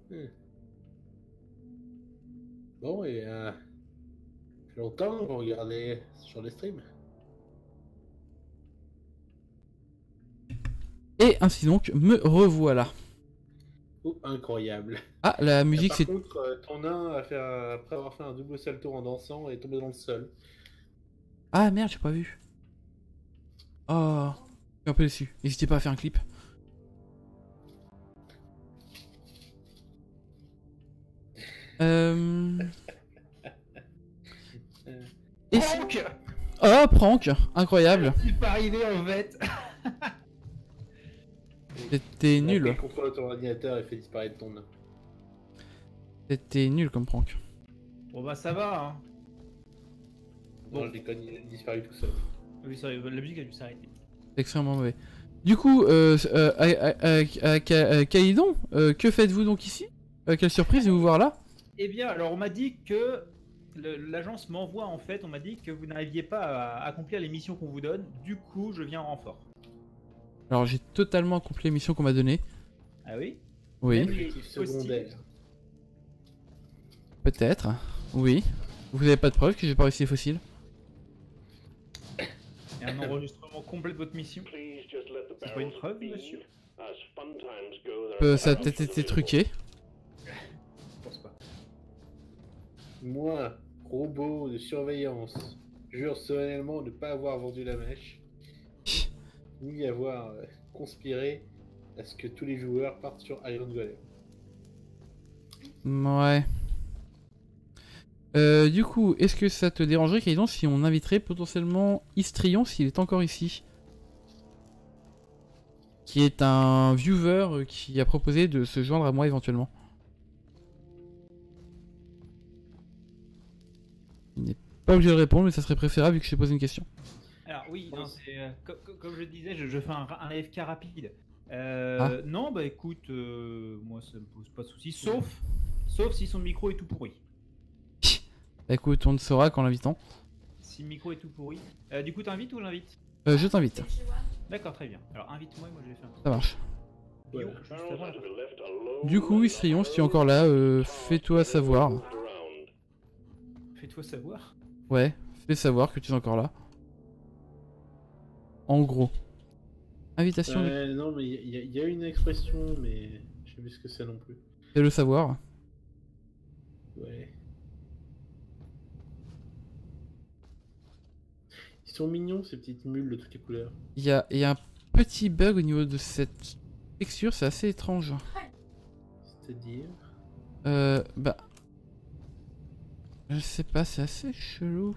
Hmm. Bon, et euh, longtemps regardez sur les streams. Et ainsi donc, me revoilà. Oh, incroyable. Ah, la musique Par c'est... contre, euh, ton nain, a fait un- après avoir fait un double salto en dansant, est tombé dans le sol. Ah merde, j'ai pas vu. Oh, je suis un peu déçu. N'hésitez pas à faire un clip. Euh... Et si- Oh, prank Incroyable C'est pas arrivé en fait C'était il nul. contrôle ton ordinateur et fait disparaître ton. C'était nul comme prank. Bon bah ça va hein Non, Bon. je déconne, il a disparu tout seul. Oui, ça, la musique a dû s'arrêter. C'est extrêmement mauvais. Du coup, euh, euh, à- à- à- à- Ca- à Caïdon, euh, que faites-vous donc ici? Euh, Quelle surprise de vous voir là? Eh bien, alors on m'a dit que l'agence m'envoie en fait, on m'a dit que vous n'arriviez pas à accomplir les missions qu'on vous donne, du coup je viens en renfort. Alors j'ai totalement accompli la mission qu'on m'a donnée. Ah oui? Oui, les peut-être. Oui. Vous avez pas de preuve que j'ai pas réussi les fossiles? Et un enregistrement complet de votre mission. C'est pas une preuve, monsieur Euh, Ça a peut-être été truqué. Je pense pas. Moi, robot de surveillance, jure solennellement ne pas avoir vendu la mèche, (laughs) ni avoir euh, conspiré à ce que tous les joueurs partent sur Iron Golem. Ouais. Euh, du coup, est-ce que ça te dérangerait, Caïdon, si on inviterait potentiellement Istrion s'il est encore ici Qui est un viewer euh, qui a proposé de se joindre à moi éventuellement. Il n'est pas obligé de répondre, mais ça serait préférable vu que je t'ai posé une question. Alors oui, non, euh, co- co- comme je disais, je, je fais un, un AFK rapide. Euh, Non, bah écoute, euh, moi ça me pose pas de soucis, sauf, sauf si son micro est tout pourri. Écoute, on le saura qu'en l'invitant. Si le micro est tout pourri. Euh, du coup, t'invites ou j'invite Euh, je t'invite, D'accord, très bien. Alors invite-moi et moi je vais faire un ça marche. Yo, Du coup, Istrion, si tu es encore là, euh, fais-toi savoir. Fais-toi savoir? Ouais, fais savoir que tu es encore là. En gros. Invitation. Euh, non, mais il y, a- il y a une expression, mais je sais plus ce que c'est non plus. fais le savoir. Ouais. Ils sont mignons ces petites mules de toutes les couleurs. Il y a, il y a un petit bug au niveau de cette texture, c'est assez étrange. C'est-à-dire. Euh, bah... Je sais pas, c'est assez chelou.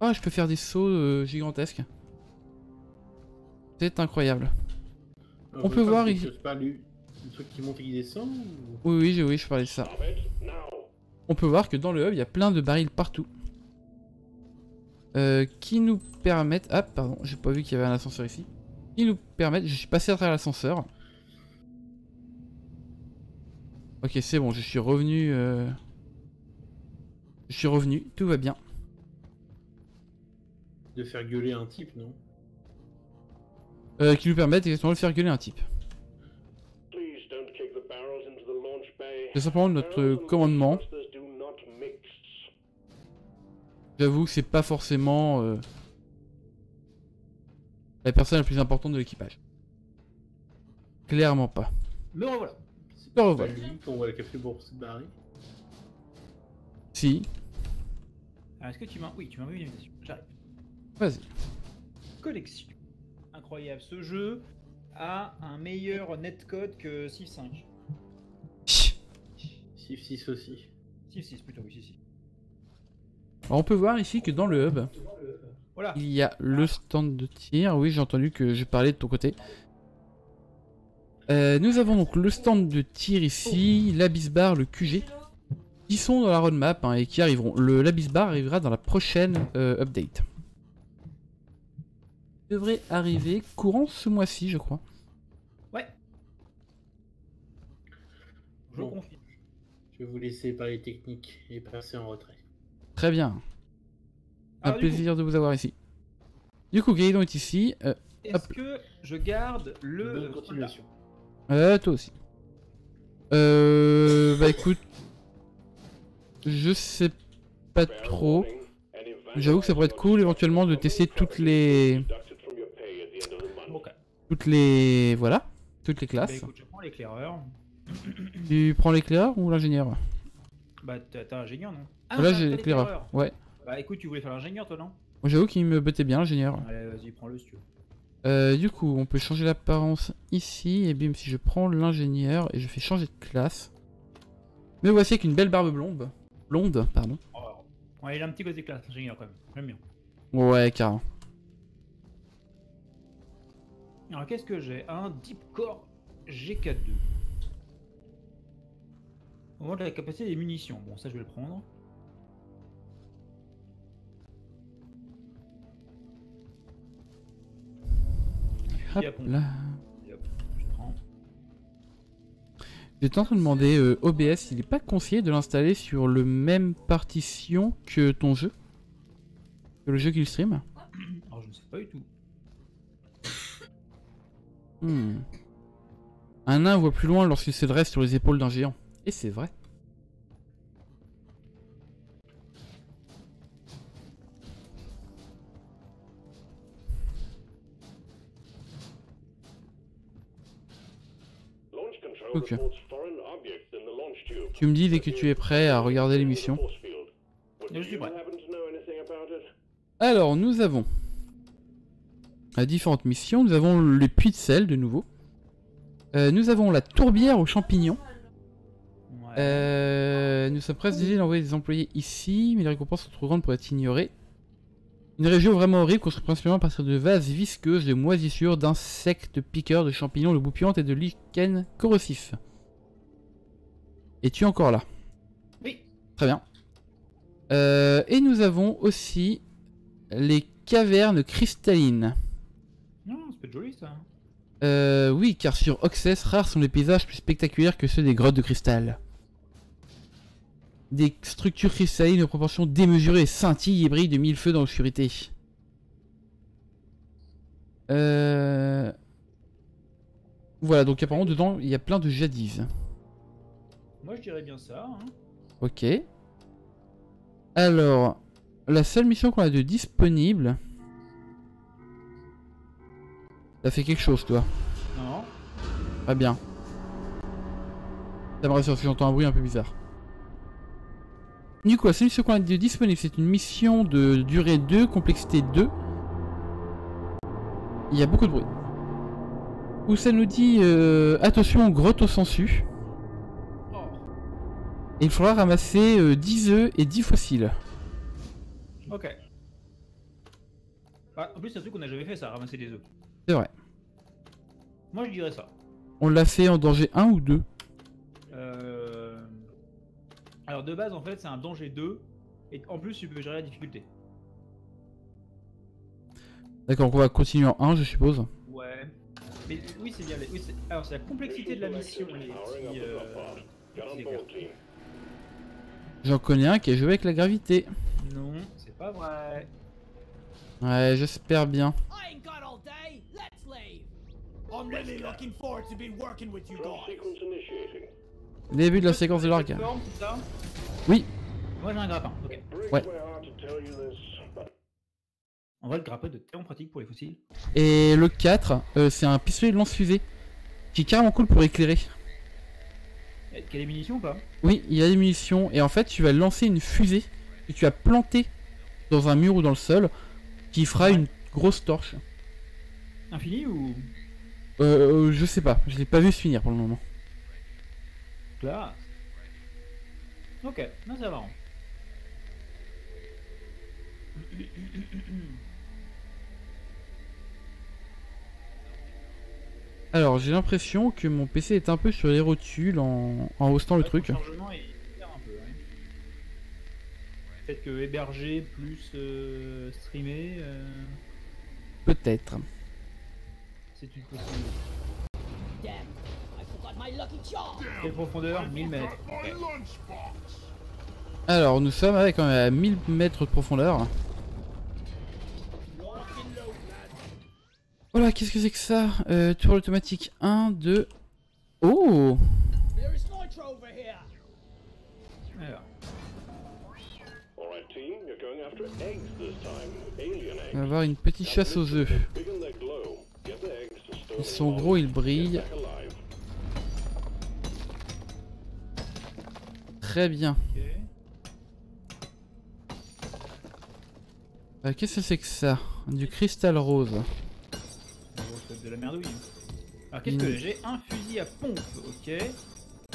Ah, je peux faire des sauts euh, gigantesques. C'est incroyable. On peut voir C'est pas le, le truc qui monte et qui descend ou- Oui, oui, oui, je parlais de ça. On peut voir que dans le hub, il y a plein de barils partout. Euh, qui nous permettent... Ah, pardon, j'ai pas vu qu'il y avait un ascenseur ici. Qui nous permettent... Je suis passé à travers l'ascenseur. Ok, c'est bon, je suis revenu... euh, Je suis revenu, tout va bien. De faire gueuler un type, non? Euh, qui nous permettent exactement de faire gueuler un type. Please don't kick the barrels into the launch bay. C'est simplement notre commandement. J'avoue que c'est pas forcément euh, la personne la plus importante de l'équipage. Clairement pas. Me revoilà. Pas revoilà. qu'on voit le café pour se barrer. Si, Alors, est-ce que tu m'as. Oui, tu m'as envoyé une invitation. J'arrive. vas-y. Collection. Incroyable. Ce jeu a un meilleur netcode que Civ 5. Civ 6 aussi. Civ 6 plutôt, oui, Civ 6. Alors, on peut voir ici que dans le hub, Voilà. il y a le stand de tir. Oui, j'ai entendu que je parlais de ton côté. Euh, nous avons donc le stand de tir ici, l'Abyss Bar, le QG, qui sont dans la roadmap hein, et qui arriveront. Le l'Abyss Bar arrivera dans la prochaine euh, update. Il devrait arriver courant ce mois-ci, je crois. Ouais. Je Bon. confirme. Je vais vous laisser parler technique et passer en retrait. Très bien. Un Alors, plaisir de vous avoir ici. Du coup, Gaëdon est ici. Euh, Est-ce que je garde le. Bonne continuation. euh, toi aussi. Euh, bah écoute, je sais pas trop. J'avoue que ça pourrait être cool éventuellement de tester toutes les, toutes les, voilà, toutes les Bah classes. écoute, je prends l'éclaireur. Tu prends l'éclaireur ou l'ingénieur? Bah t'as t'as ingénieur non? Là t'as- j'ai l'éclaireur. Ouais. Bah écoute, tu voulais faire l'ingénieur toi non? Moi, J'avoue qu'il me bottait bien l'ingénieur. Allez, vas-y, prends-le si tu veux. Euh, du coup, on peut changer l'apparence ici et bim si je prends l'ingénieur et je fais changer de classe. Me voici avec une belle barbe blonde. Blonde, pardon. Oh, ouais, il a un petit côté classe, ingénieur quand même. J'aime bien. Ouais, carrément. Alors qu'est-ce que j'ai? Un Deep Core GK2. Au moment de la capacité des munitions. Bon, ça je vais le prendre. Hop là. J'étais en train de demander euh, OBS, il est pas conseillé de l'installer sur le même partition que ton jeu? Que le jeu qu'il stream? Alors je ne sais pas du tout. Hmm. Un nain voit plus loin lorsqu'il se dresse sur les épaules d'un géant. Et c'est vrai. Ok. Tu me dis dès que tu es prêt à regarder l'émission. Alors, nous avons à différentes missions. Nous avons le puits de sel de nouveau. Euh, nous avons la tourbière aux champignons. Euh, nous sommes presque décidés d'envoyer des employés ici, mais les récompenses sont trop grandes pour être ignorées. Une région vraiment horrible construite principalement à partir de vases visqueuses, de moisissures, d'insectes piqueurs, de champignons, de boue puantes et de lichens corrosifs. Es-tu encore là? Oui. Très bien. Euh, et nous avons aussi les cavernes cristallines. Non, ça peut être joli ça. Euh, oui, car sur Oxès, rares sont les paysages plus spectaculaires que ceux des grottes de cristal. Des structures cristallines de proportions démesurées scintillent et brillent de mille feux dans l'obscurité. Euh... Voilà, donc apparemment dedans il y a plein de jadis. Moi je dirais bien ça. Hein. Ok. Alors, la seule mission qu'on a de disponible... Ça fait quelque chose, toi. Non. Pas bien. Ça me rassure si j'entends un bruit un peu bizarre. Du coup, la mission qu'on a de disponible, c'est une mission de durée 2, complexité 2. Il y a beaucoup de bruit. Où ça nous dit euh, attention grotte au sensu. Et il faudra ramasser euh, 10 œufs et 10 fossiles. Ok. Bah, en plus c'est un truc qu'on a jamais fait ça, ramasser des œufs. C'est vrai. Moi je dirais ça. On l'a fait en danger 1 ou 2 Euh, Alors de base en fait c'est un danger 2 et en plus tu peux gérer la difficulté. D'accord, donc on va continuer en 1, je suppose. Ouais. Mais oui c'est bien. les- Oui, c'est- Alors c'est la complexité de la mission les euh. J'en connais un qui a joué avec la gravité. Non, c'est pas vrai. Ouais, j'espère bien. I ain't got all day. Let's leave. I'm really looking forward to be working with you guys. Début de la séquence de ça Oui. Moi j'ai un grappin. Ok. Ouais. En vrai le grappin de tellement pratique pour les fossiles. Et le 4, euh, c'est un pistolet de lance-fusée. Qui est carrément cool pour éclairer. Eh, Quelle est munitions ou pas? Oui, il y a des munitions. Et en fait, tu vas lancer une fusée que tu vas planter dans un mur ou dans le sol. Qui fera Ouais. une grosse torche. Infini ou? Euh, euh, je sais pas. Je l'ai pas vu se finir pour le moment. Classe. Ok, non c'est marrant. Alors, j'ai l'impression que mon PC est un peu sur les rotules en, en hostant le truc. Le chargement un peu. Peut-être que héberger plus euh, streamer, euh, Peut-être. c'est une possibilité. Quelle profondeur? 1000 mètres. Alors, nous sommes avec à 1000 mètres de profondeur. Voilà, qu'est-ce que c'est que ça? Euh, Tour automatique 1, 2. Oh There is nitro over here. Alors, alright, team, you're going after eggs this time. Alien On va avoir une petite chasse aux œufs. Ils sont gros, ils brillent. Très bien. Euh, qu'est-ce que c'est que ça? Du cristal rose. De la merdouille. Alors qu'est-ce Mm. que j'ai? Un fusil à pompe, ok.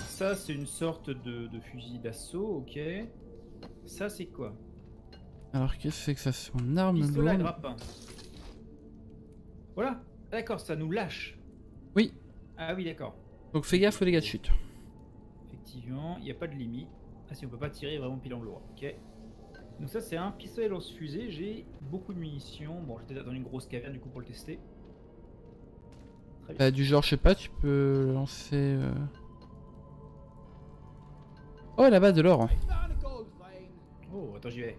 Ça c'est une sorte de, de fusil d'assaut, ok. Ça c'est quoi? Alors, qu'est-ce que c'est que ça? C'est mon arme Pistolet à lourde. grappin. Voilà, d'accord, ça nous lâche. Oui. Ah oui, d'accord. Donc, fais gaffe aux dégâts de chute. Effectivement, il n'y a pas de limite. Ah si, on peut pas tirer vraiment pile en bloc. Ok? Donc ça c'est un pistolet lance-fusée. J'ai beaucoup de munitions. Bon, peut-être dans une grosse caverne du coup pour le tester. Très bien. Bah, du genre, je sais pas, tu peux lancer. euh, Oh, là-bas, de l'or. Oh, attends, j'y vais.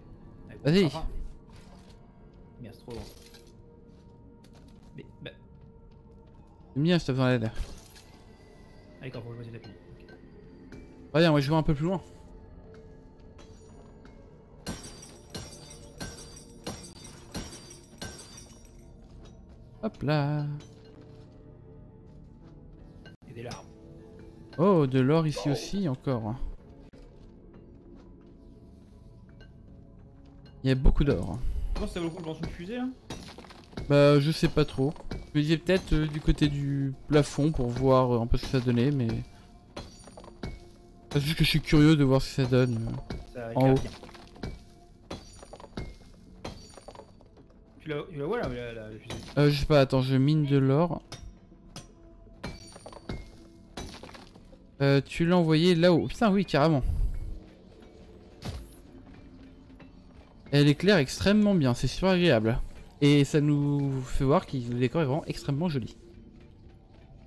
Allez, Vas-y. Merde, c'est trop long. Mais, bah, C'est bien, je besoin d'aide. ah, d'accord, faut que je choisisse l'appui. Regarde, moi je vais un peu plus loin. Hop là. Il y a des larmes. Oh, de l'or ici aussi encore. Il y a beaucoup d'or. Que ça vaut le coup de lancer une fusée là? Bah, je sais pas trop. Je me disais peut-être euh, du côté du plafond pour voir euh, un peu ce que ça donnait, mais. C'est juste que je suis curieux de voir ce que ça donne. euh. Ça En haut. bien. Tu la, tu la vois là, la fusée? Euh, je sais pas, attends, je mine de l'or. Euh, tu l'as envoyé là-haut. Putain, oui, carrément. Elle éclaire extrêmement bien, c'est super agréable. Et ça nous fait voir que le décor est vraiment extrêmement joli.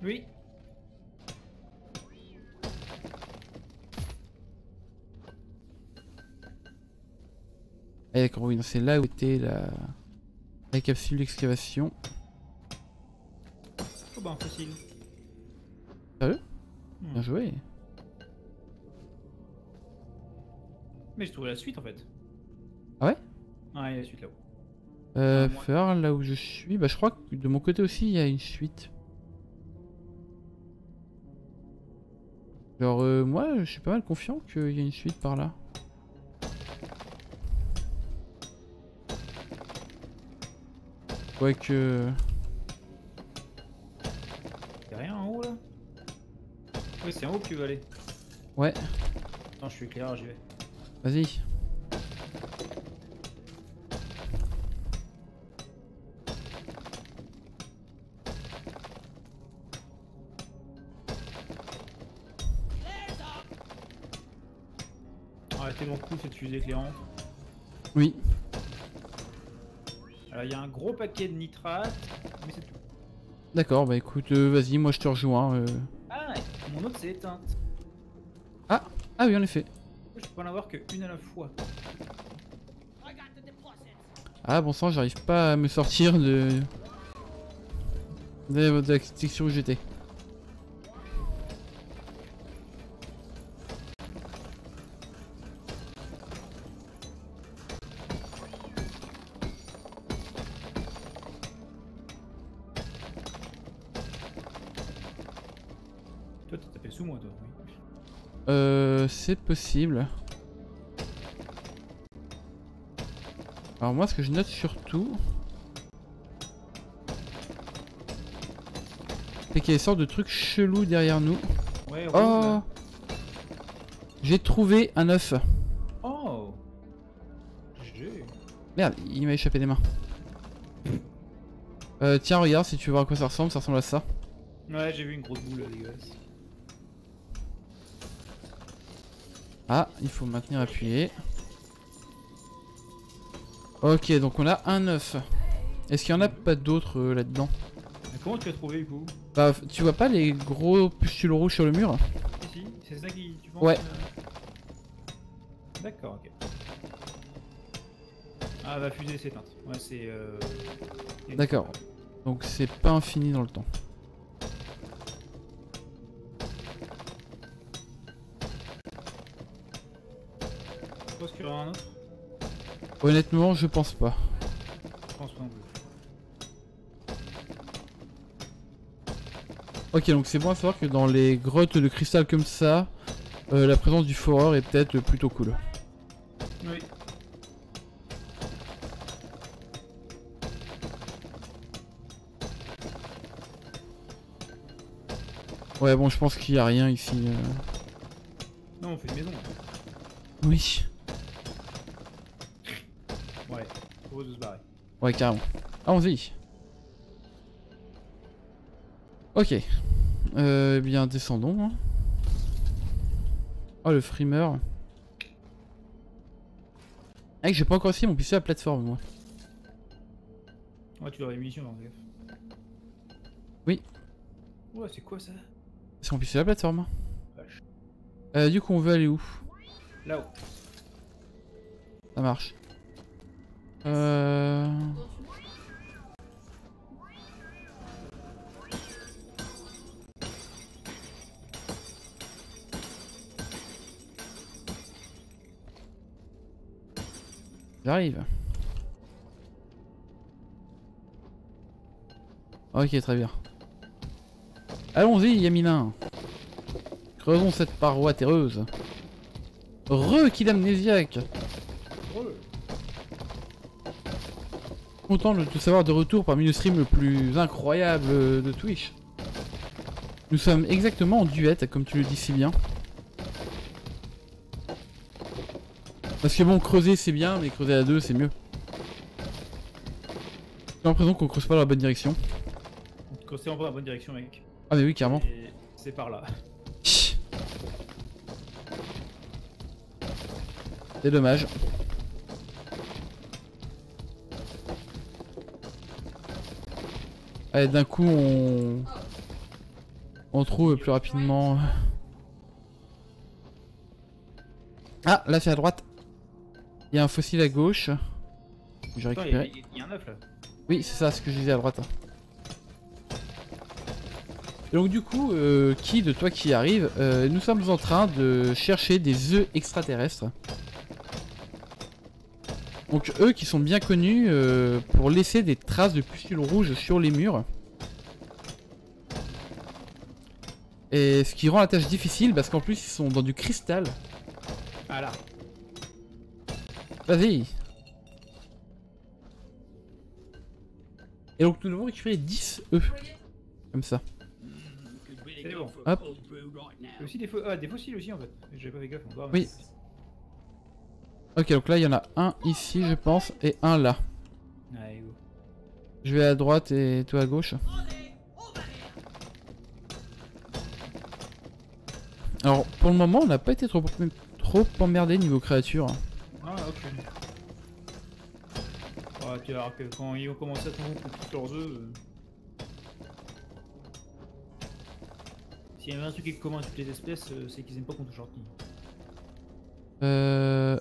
Oui. Ah, d'accord, oui, non, c'est là où était la, la capsule d'excavation. Oh bah un fossile. Sérieux? Hmm. Bien joué. Mais j'ai trouvé la suite en fait. Ah ouais? Ouais, il y a la suite là-haut. Euh, Ah, faire là où je suis. Bah, je crois que de mon côté aussi, il y a une suite. Genre, euh, moi, je suis pas mal confiant qu'il y a une suite par là. Quoique... Y'a rien en haut là? Oui c'est en haut que tu veux aller. Ouais. Attends je suis éclaireur, j'y vais. Vas-y. Ah, Arrêtez mon coup cette fusée éclairante. Oui. Il y a un gros paquet de nitrate, mais c'est tout. D'accord, bah écoute, euh, vas-y, moi je te rejoins. euh. Ah, mon autre s'est éteinte. Ah oui, en effet. Je peux en avoir que une à la fois. Ah bon sang, j'arrive pas à me sortir de... de, la section où j'étais. C'est possible. Alors moi, ce que je note surtout... C'est qu'il y a des sortes de trucs chelous derrière nous. Ouais, Oh. J'ai trouvé un œuf. Oh. Merde, il m'a échappé des mains. Euh, tiens, regarde, si tu veux voir à quoi ça ressemble, ça ressemble à ça. Ouais, j'ai vu une grosse boule dégueulasse. Ah, il faut maintenir appuyé. Ok, donc on a un œuf. Est-ce qu'il y en a pas d'autres euh, là-dedans? Comment tu as trouvé du coup? Bah, tu vois pas les gros pustules rouges sur le mur? Ici C'est ça qui. Tu penses Ouais. euh D'accord, ok. Ah, la fusée s'éteinte. Ouais, c'est. Euh... D'accord. Donc c'est pas infini dans le temps. Un autre Honnêtement, je pense pas. Je pense pas non plus. Ok, donc c'est bon à savoir que dans les grottes de cristal comme ça, euh, la présence du foreur est peut-être plutôt cool. Oui. Ouais, bon, je pense qu'il y a rien ici. euh. Non, on fait une maison. Oui. Ouais. De se barrer. Ouais, carrément. Allons-y. Ok. Euh, eh bien, descendons. hein. Oh, le frimeur. Ah, que j'ai pas encore essayé mon pistolet à plateforme, moi. Ouais, tu dois avoir des munitions dans le gaffe. Oui. Ouais, c'est quoi ça? C'est mon pistolet à plateforme. Vache. Euh, du coup, on veut aller où? Là-haut. Ça marche. Euh... J'arrive. Ok, très bien. Allons-y, Yamina. Creusons cette paroi terreuse. Re qu'il amnésiaque. Content de te savoir de retour parmi le stream le plus incroyable euh, de Twitch. Nous sommes exactement en duette, comme tu le dis si bien. Parce que bon, creuser c'est bien, mais creuser à deux c'est mieux. J'ai l'impression qu'on creuse pas dans la bonne direction. On c'est en dans la bonne direction, mec. Ah mais oui, carrément. C'est par là. C'est dommage. Allez, d'un coup, on... On trouve plus rapidement... Ah, là c'est à droite. Il y a un fossile à gauche. J'ai il y, récupéré. il y a un œuf là. Oui, c'est ça ce que je disais à droite. Et donc du coup, euh, qui de toi qui arrive, euh, nous sommes en train de chercher des œufs extraterrestres. Donc eux qui sont bien connus euh, pour laisser des traces de pustules rouges sur les murs. Et ce qui rend la tâche difficile parce qu'en plus ils sont dans du cristal. Ah là. Vas-y. Et donc nous devons récupérer 10 œufs. Comme ça. C'est bon. Hop. Il y a aussi des, fo- ah, des fossiles aussi en fait. J'avais pas fait gaffe encore. Oui. Ok, donc là il y en a un ici je pense et un là. Ouais, go. Je vais à droite et toi à gauche. Alors pour le moment on n'a pas été trop, trop emmerdé niveau créature. Ah, ok. Ah, tu vas voir que quand ils ont commencé à tomber tous leurs œufs. euh, S'il y avait un truc qui à toutes les espèces, euh, c'est qu'ils aiment pas qu'on touche leur. Euh...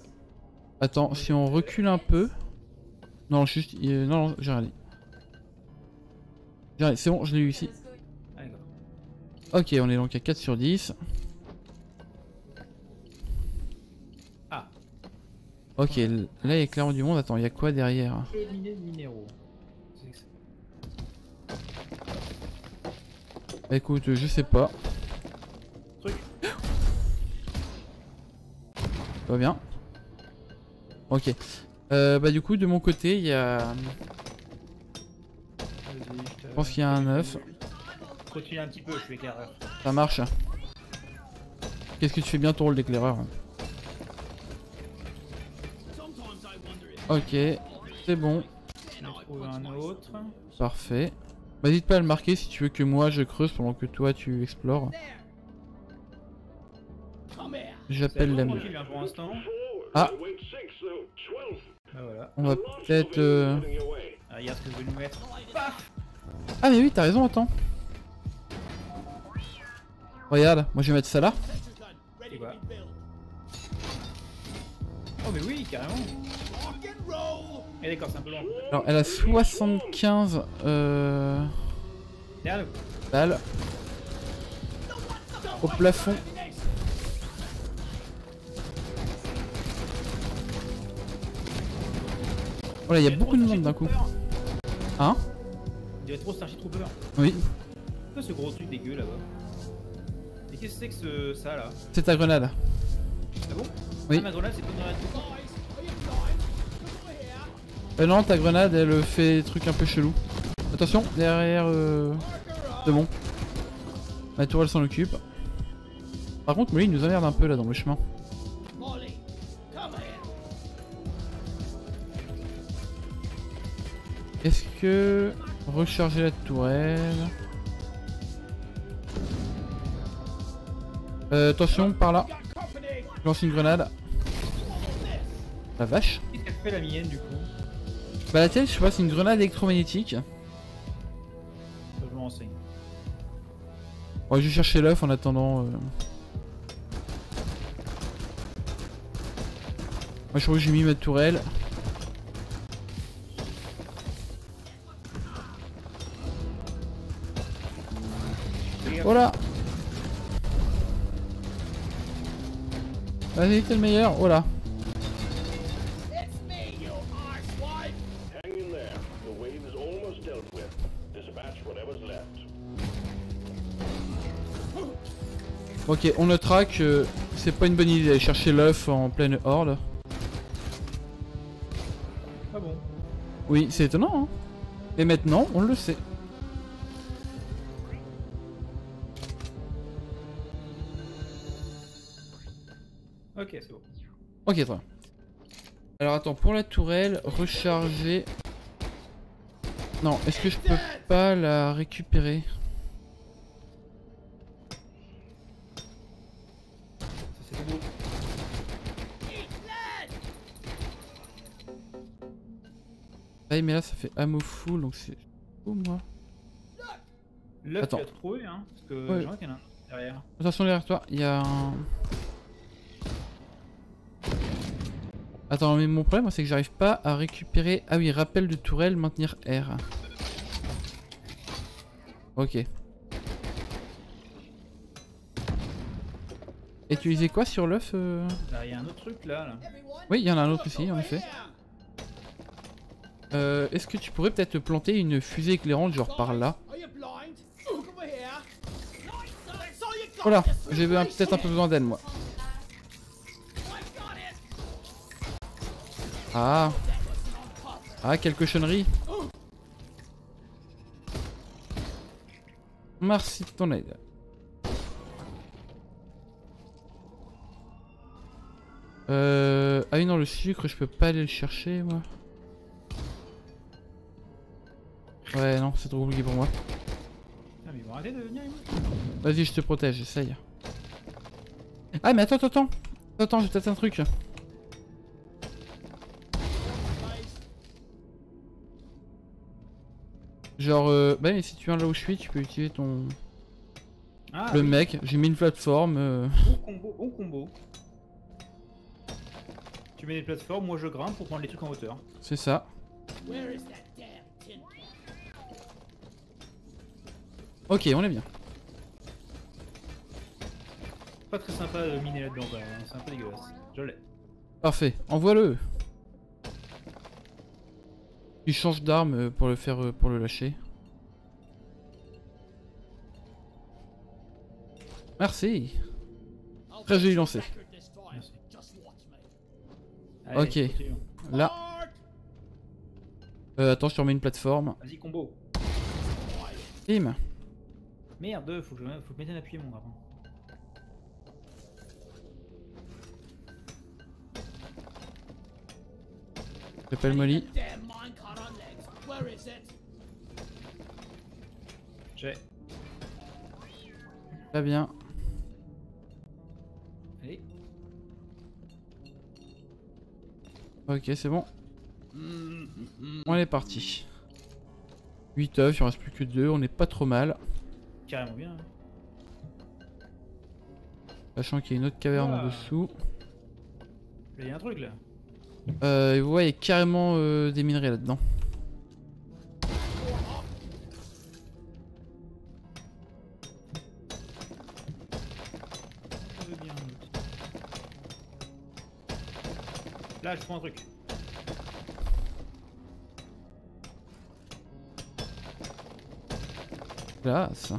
Attends, si on recule un peu... Non, juste... euh, Non, non, j'ai rien dit. J'ai rien dit. C'est bon, je l'ai eu ici. Ok, on est donc à 4 sur 10. Ah. Ok, là il y a clairement du monde. Attends, il y a quoi derrière? Écoute, je sais pas. Truc. Va bien Ok. Euh, bah du coup, de mon côté, il y a... Je pense qu'il y a un œuf. Continue un petit peu, je suis éclaireur. Ça marche. Qu'est-ce que tu fais bien ton rôle d'éclaireur if Ok, c'est bon, un autre. parfait. Bah, N'hésite pas à le marquer si tu veux que moi je creuse pendant que toi tu explores. J'appelle la... tranquille Ah. Wait six, so 12. Bah voilà. On va peut-être... euh. Ah, regarde ce que je vais nous mettre. Ah mais oui, t'as raison, attends. Regarde, moi je vais mettre ça là. Et voilà. Oh, mais oui, carrément. Rock and roll. Et d'accord, c'est un peu long. Alors elle a 75 euh, balles au plafond. Oh là, il y a beaucoup de monde d'un coup. Hein On dirait trop Starship Trooper. Oui, C'est quoi ce gros truc dégueu là-bas Et qu'est-ce que c'est que ce... ça là c'est ta grenade. Ah bon Oui. Ah, ma grenade, c'est pas une grenade. Euh, non, ta grenade elle fait des trucs un peu chelous. Attention, derrière. Euh... C'est bon. La tourelle s'en occupe. Par contre, Molly il nous emmerde un peu là dans le chemin. Est-ce que. Recharger la tourelle. Euh, attention, par là. Je lance une grenade. La vache. Qu'est-ce qu'elle fait la mienne du coup Bah la tienne, je sais pas, c'est une grenade électromagnétique. Je me renseigne. Je vais chercher l'œuf en attendant. euh. Moi je crois que j'ai mis ma tourelle. Almost dealt with. Dispatch whatever's left. Ok, on notera que c'est pas une bonne idée d'aller chercher l'œuf en pleine horde. Ah bon Oui, c'est étonnant, hein. Et maintenant, on le sait. Ok, c'est bon. Ok, très bien. Alors attends, pour la tourelle, recharger... Non, est-ce que je peux pas la récupérer? Ça c'est beau. Ah mais là ça fait ammo full, donc c'est... Oh moi L'œuf, tu trouvé, hein Parce que Ouais. je vois qu'il y en a un derrière. Attention derrière toi, il y a un... Attends, mais mon problème moi, c'est que j'arrive pas à récupérer... Ah oui, rappel de tourelle, maintenir R. Ok. Et tu disais quoi sur l'œuf euh Là, il y a un autre truc là. là. Oui, il y en a un autre ici, en effet. Euh, Est-ce que tu pourrais peut-être planter une fusée éclairante, genre par là? Voilà, you j'ai peut-être un peu besoin d'aide, moi. Ah Ah, quelle cochonnerie Merci de ton aide. Euh... Ah oui, non, le sucre, je peux pas aller le chercher, moi. Ouais, non, c'est trop compliqué pour moi. Ah, mais ils vont arrêter de venir, ils vont. Vas-y, je te protège, essaye. Ah, mais attends, attends, attends Attends, j'ai peut-être un truc. Genre, euh, bah mais si tu viens là où je suis, tu peux utiliser ton... Ah, le oui. mec, j'ai mis une plateforme. euh, Bon combo, bon combo. Tu mets des plateformes, moi je grimpe pour prendre les trucs en hauteur. C'est ça. Where is that damn tin can? Ok, on est bien. Pas très sympa de miner là-dedans hein, c'est un peu dégueulasse. Je l'ai. Parfait, envoie-le. Il change d'arme euh, pour le faire, euh, pour le lâcher. Merci. Très joli lancé. Ok. Là, euh, attends, je te remets une plateforme. Vas-y combo. Bim. Merde, faut que je faut que je mette un appui mon garçon. J'appelle Molly. J'ai. Très bien. Allez. Ok, c'est bon. On est parti. 8 œufs, il en reste plus que 2, on est pas trop mal. Carrément bien. hein. Sachant qu'il y a une autre caverne en dessous. Là, il y a un truc là. Euh, ouais, il y a carrément euh, des minerais là-dedans. Je un truc. Classe.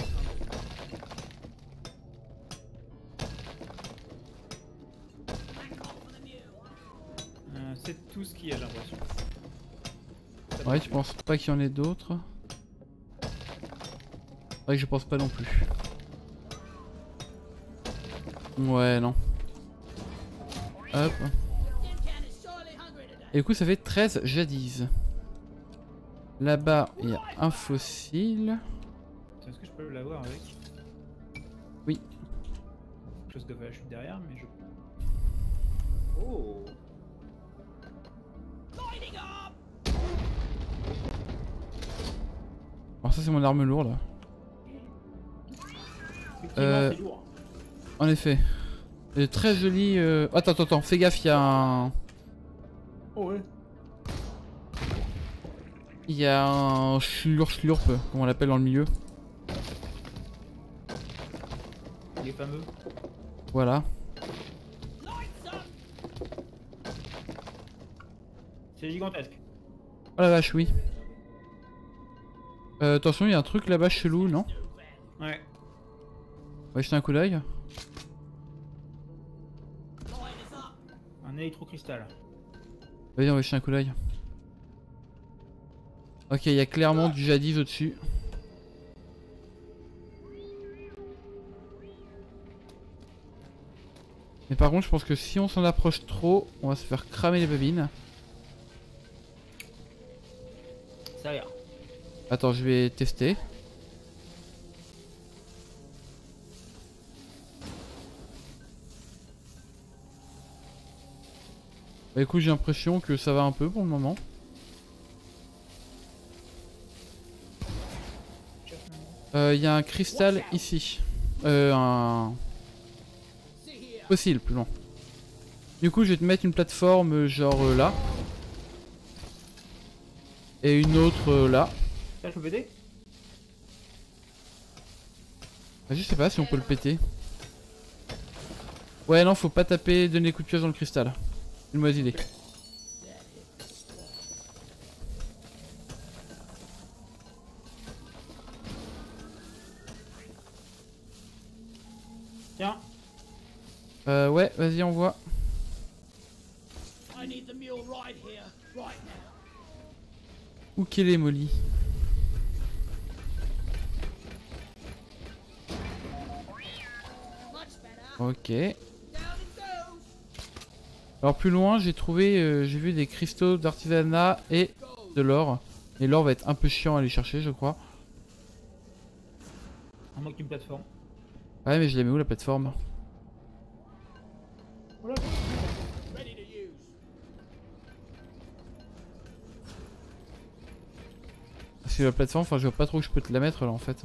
Euh, c'est tout ce qu'il y a, j'ai l'impression. Ouais, tu penses pas qu'il y en ait d'autres? Ouais, je pense pas non plus. Ouais, non. Hop. Et du coup, ça fait 13 jadis. Là-bas, il y a un fossile. Est-ce que je peux l'avoir avec? Oui. Chose de la chute derrière, mais je. Oh. Alors ça, c'est mon arme lourde. Euh, c'est lourd. En effet. Et très joli... euh, Attends, attends, attends. Fais gaffe, il y a un... Oh ouais. Il y a un schlurp schlurp, comme on l'appelle dans le milieu. Les fameux. Voilà. C'est gigantesque. Oh la vache, oui. Euh, attention, il y a un truc là-bas chelou, non Ouais. On va jeter un coup d'œil. Un électrocristal. Vas-y, on va jeter un coup d'œil. Ok, il y a clairement du jadis au-dessus. Mais par contre, je pense que si on s'en approche trop, on va se faire cramer les babines. Ça. Attends, je vais tester. Bah écoute, j'ai l'impression que ça va un peu pour le moment. Euh, Il y a un cristal ici. Euh, un fossile plus loin. Du coup, je vais te mettre une plateforme euh, genre euh, là. Et une autre euh, là. Là, je peux péter? Ah, Je sais pas si on peut le péter. Ouais, non, faut pas taper, donner coup de pioche dans le cristal. Une mauvaise idée. Tiens. Euh, ouais, vas-y, on voit. I need the mule right here, right now. Où qu'elle est, Molly. Ok. Alors plus loin, j'ai trouvé, euh, j'ai vu des cristaux d'artisanat et de l'or. Et l'or va être un peu chiant à aller chercher, je crois. On manque une plateforme. Ouais, mais je la mets où la plateforme? Use. C'est la plateforme, enfin je vois pas trop où je peux te la mettre là en fait.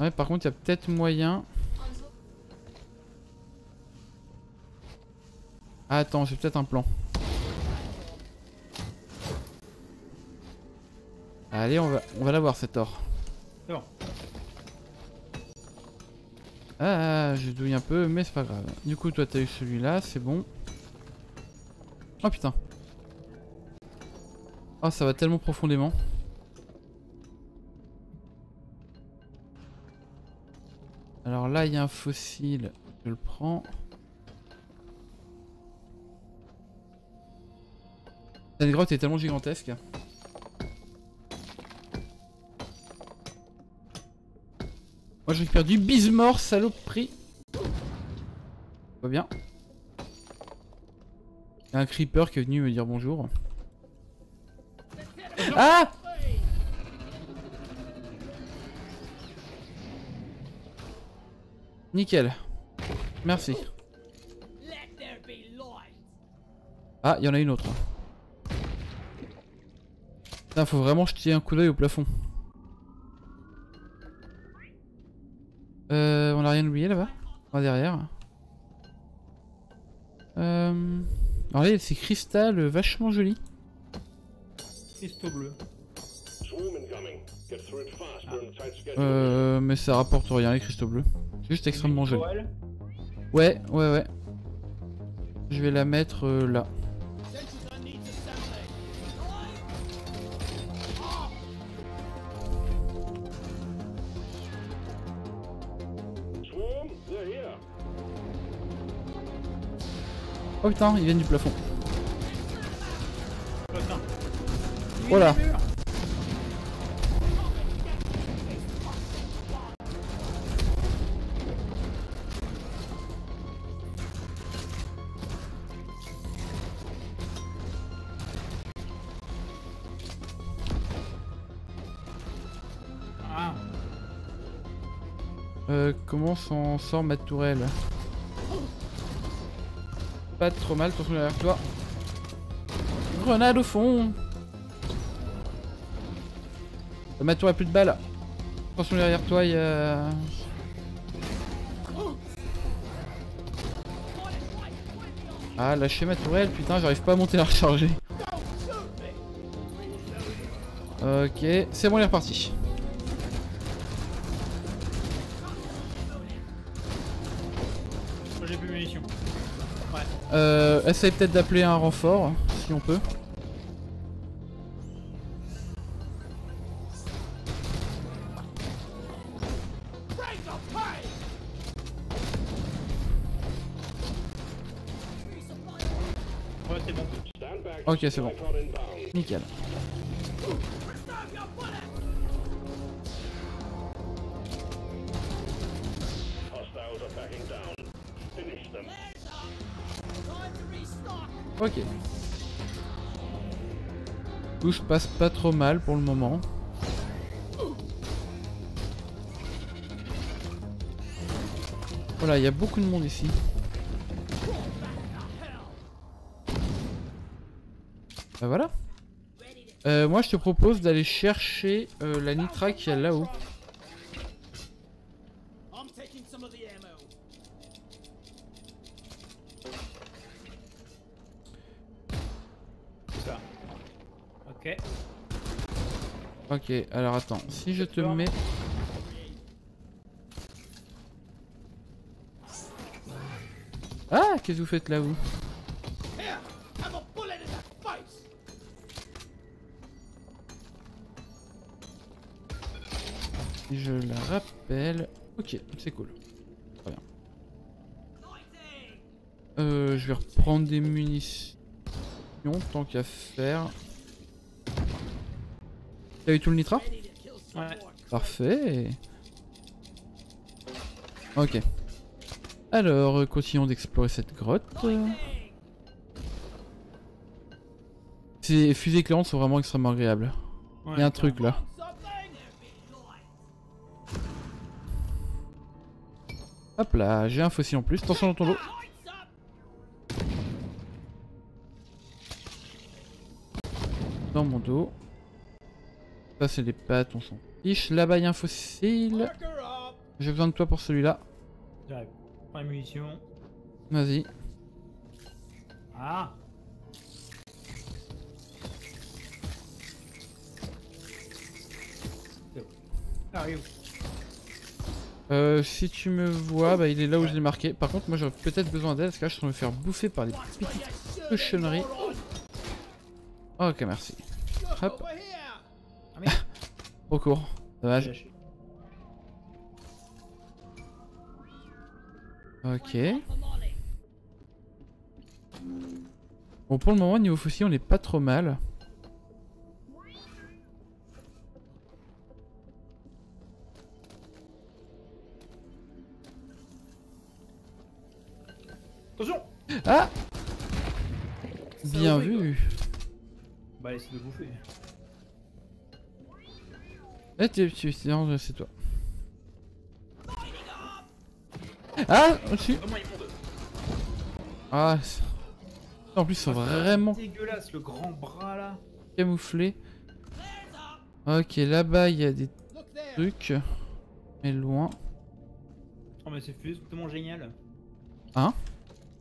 Ouais, par contre, il y a peut-être moyen. Ah, attends, j'ai peut-être un plan. Allez, on va, on va l'avoir cet or. C'est bon. Ah, je douille un peu, mais c'est pas grave. Du coup, toi, t'as eu celui-là, c'est bon. Oh putain. Oh, ça va tellement profondément. Il y a un fossile. Je le prends. Cette grotte est tellement gigantesque. Moi, je récupère du bismore, saloperie. Va bien. Un creeper qui est venu me dire bonjour. Ah Nickel. Merci. Ah, il y en a une autre. Putain, faut vraiment jeter un coup d'œil au plafond. Euh, on a rien oublié là-bas? Pas derrière. Euh... Alors là, c'est cristal vachement joli. Cristaux bleus. Euh, mais ça rapporte rien les cristaux bleus. Juste extrêmement joli. Ouais, ouais, ouais. Je vais la mettre euh, là. Oh putain, ils viennent du plafond. Voilà. Comment s'en sort ma tourelle Pas trop mal, attention derrière toi. Grenade au fond Euh, Ma tour a plus de balles. Attention derrière toi, il y a... Ah, lâchez ma tourelle, putain, j'arrive pas à monter la recharger. Ok, c'est bon, il est reparti. Euh, essaye peut-être d'appeler un renfort, si on peut. Ok, c'est bon. Nickel. Finish them. Ok. Tout se passe pas trop mal pour le moment. Voilà, il y a beaucoup de monde ici. Bah voilà. Euh, moi je te propose d'aller chercher euh, la nitra qui est là-haut. Ok, alors attends, si je te mets... Ah, qu'est-ce que vous faites là vous je la rappelle... Ok, c'est cool. Très bien. Euh, je vais reprendre des munitions, tant qu'à faire. T'as eu tout le nitra? Ouais. Parfait. Ok. Alors, euh, continuons d'explorer cette grotte. Ces fusées éclairantes sont vraiment extrêmement agréables. Il y a un truc là. Hop là, j'ai un fossile en plus. Attention dans ton lot. Dans mon dos. Ça, c'est des pattes, on s'en fiche. Là-bas, il y a un fossile. J'ai besoin de toi pour celui-là. J'arrive. Munitions. Vas-y. Ah. Arrive. Euh, si tu me vois, bah, il est là où je l'ai marqué. Par contre, moi, j'aurais peut-être besoin d'aide parce que là, je suis en train de me faire bouffer par des petites cochonneries. Ok, merci. Hop, au cours. j'ai Dommage. Ok. Bon, pour le moment, niveau fossile, on est pas trop mal. Attention Ah Bien vu. Bah laisse de bouffer. Eh, tu, tu, non, c'est toi. Ah Au-dessus. Ah c'est- En plus, ils sont vraiment Dégueulasse le grand bras là. camouflés. Ok, là-bas, il y a des trucs. Mais loin. Oh mais ces fusées sont tellement géniales. Hein?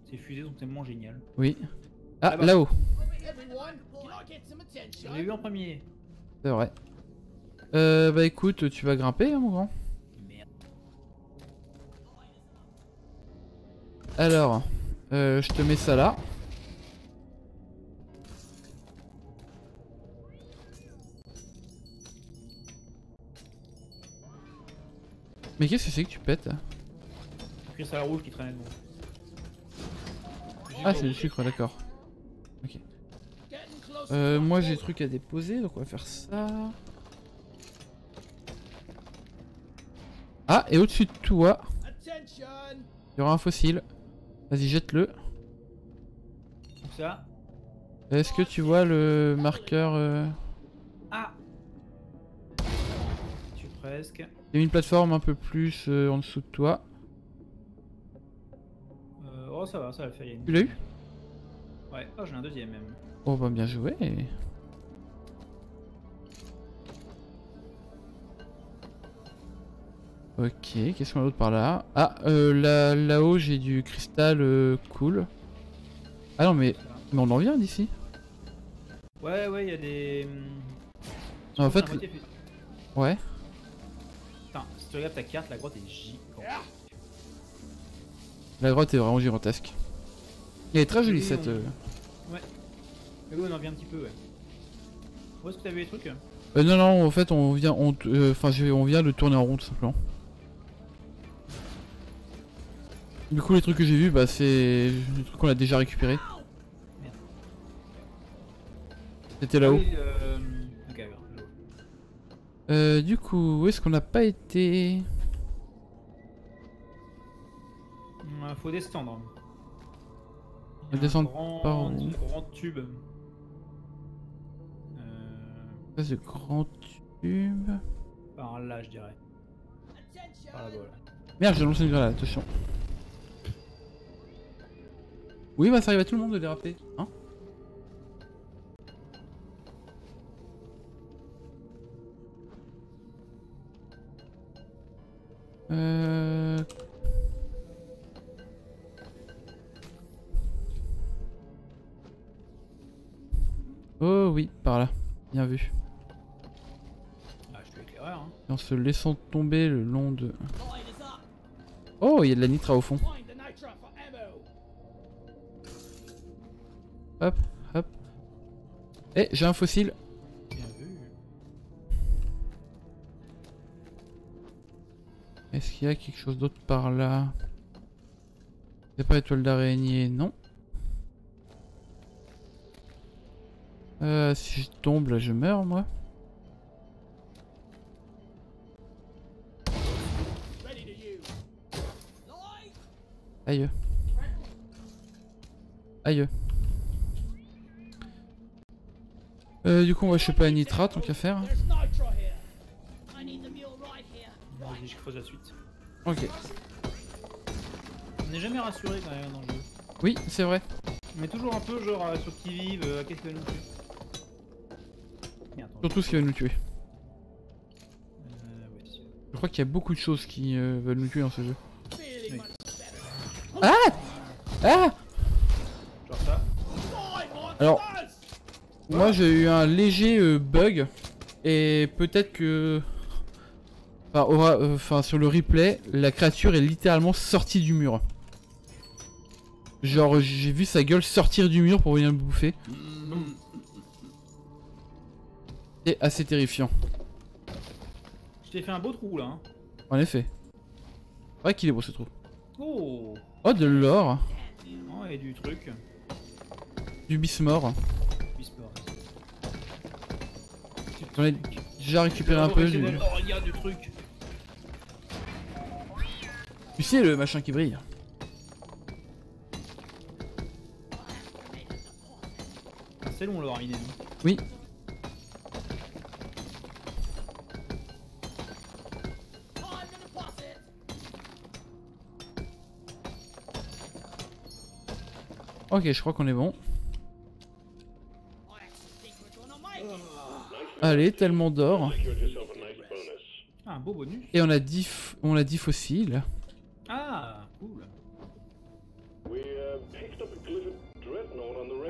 Ces fusées sont tellement géniales. Oui. Ah, là-haut. Attention? Je l'ai eu en premier. C'est vrai. Euh, bah écoute, tu vas grimper, hein, mon grand. Alors, euh, je te mets ça là. Mais qu'est-ce que c'est que tu pètes Cristal rouge qui traînait devant. Ah, c'est du sucre, d'accord. Euh, moi j'ai des trucs à déposer, donc on va faire ça. Ah, et au-dessus de toi, Attention! il y aura un fossile. Vas-y, jette-le. Ça. Est-ce que tu vois le marqueur euh, Ah Tu presque. Il y a une plateforme un peu plus euh, en dessous de toi. Euh, oh ça va, ça va le faire. une- Tu l'as eu? Ouais, oh j'en ai un deuxième même. Oh bah bien joué. Ok, qu'est-ce qu'on a d'autre par là? Ah, euh, là- là-haut j'ai du cristal euh, cool. Ah non mais, mais on en vient d'ici Ouais, ouais, il y a des. Ah, en pense fait, moitié Ouais. Attends, si tu regardes ta carte, la grotte est gigante. La grotte est vraiment gigantesque. Elle est très jolie cette... on- euh, Mais oui, on en vient un petit peu, ouais. Où est-ce que t'as vu les trucs? Euh, non non, en fait on vient, on, euh, enfin on vient de tourner en rond tout simplement. Du coup les trucs que j'ai vus, bah c'est des trucs qu'on a déjà récupérés. Merde. C'était là-haut. Oui, euh... Euh, du coup, où est-ce qu'on n'a pas été? Hum, faut descendre. Faut descendre grand, par où grand tube. Euh, Ça, grand tube. par là, je dirais. Attention! Par là, voilà. Merde, j'ai lancé une grenade, attention. Oui, bah ça arrive à tout le monde de déraper. Hein Euh... Oh oui, par là. Bien vu. Ah, je suis éclaireur, hein. Et en se laissant tomber le long de... Oh, il y a de la nitra au fond. Hop, hop. Eh, j'ai un fossile. Est-ce qu'il y a quelque chose d'autre par là? C'est pas étoile d'araignée, non. Euh, si je tombe, là, je meurs, moi. Aïe. Aïe. Euh, du coup, on va choper un nitra, tant qu'à faire. Vas-y, je creuse la suite. Ok. On n'est jamais rassuré quand même dans le jeu. Oui, c'est vrai. On est toujours un peu genre euh, sur qui vive, euh, qu'est-ce que nous tuer. Attends. Surtout ce qui va nous tuer. Euh, ouais, Je crois qu'il y a beaucoup de choses qui euh, veulent nous tuer dans ce jeu. Oui. Ah Ah Genre ça. Alors, moi j'ai eu un léger euh, bug et peut-être que, enfin, aura- euh, enfin, sur le replay, la créature est littéralement sortie du mur. Genre j'ai vu sa gueule sortir du mur pour venir me bouffer. C'est assez terrifiant. Je t'ai fait un beau trou là. Hein. En effet. C'est vrai qu'il est beau ce trou. Oh Oh de l'or, Oh, et du truc. du bismore. J'en ai déjà récupéré un peu. Du... Oh, regarde du truc. Tu sais le machin qui brille. C'est long, miné. nous. Oui. Ok, je crois qu'on est bon. Allez, tellement d'or. Ah, un beau bonus. Et on a 10, f- on a 10 fossiles. Ah, cool.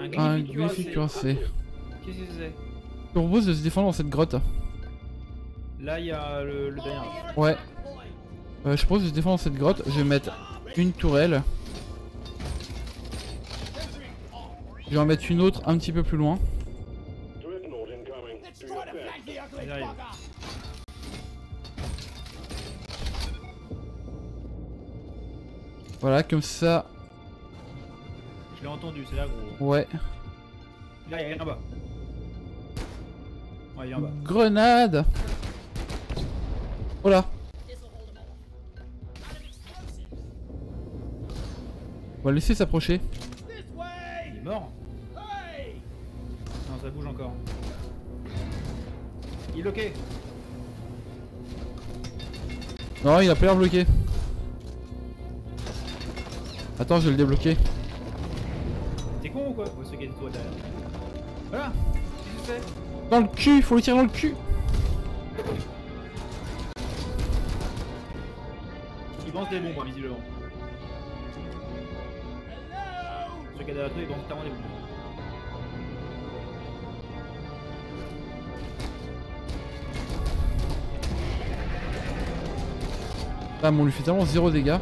On Un. Griffith Un cuirassé. Qu'est-ce que c'est Je te propose de se défendre dans cette grotte. Là, il y a le, le dernier. Ouais. Euh, je propose de se défendre dans cette grotte. Je vais mettre une tourelle. Je vais en mettre une autre un petit peu plus loin. Voilà, comme ça. Je l'ai entendu, c'est là gros. Ouais. Là, il est en bas. Ouais, il est en bas. Grenade Oh là. On va le laisser s'approcher. Il est mort. Non, ça bouge encore. Il est bloqué. Non, il a pas l'air bloqué. Attends, je vais le débloquer. T'es con ou quoi y a des toits derrière. Voilà Qu'est-ce que c'est Dans le cul, faut le tirer dans le cul Il balance des bombes, hein, visiblement. Hello. Ceux qui a derrière toi, ils balancent clairement des bombes. Ah, mais on lui fait tellement zéro dégâts.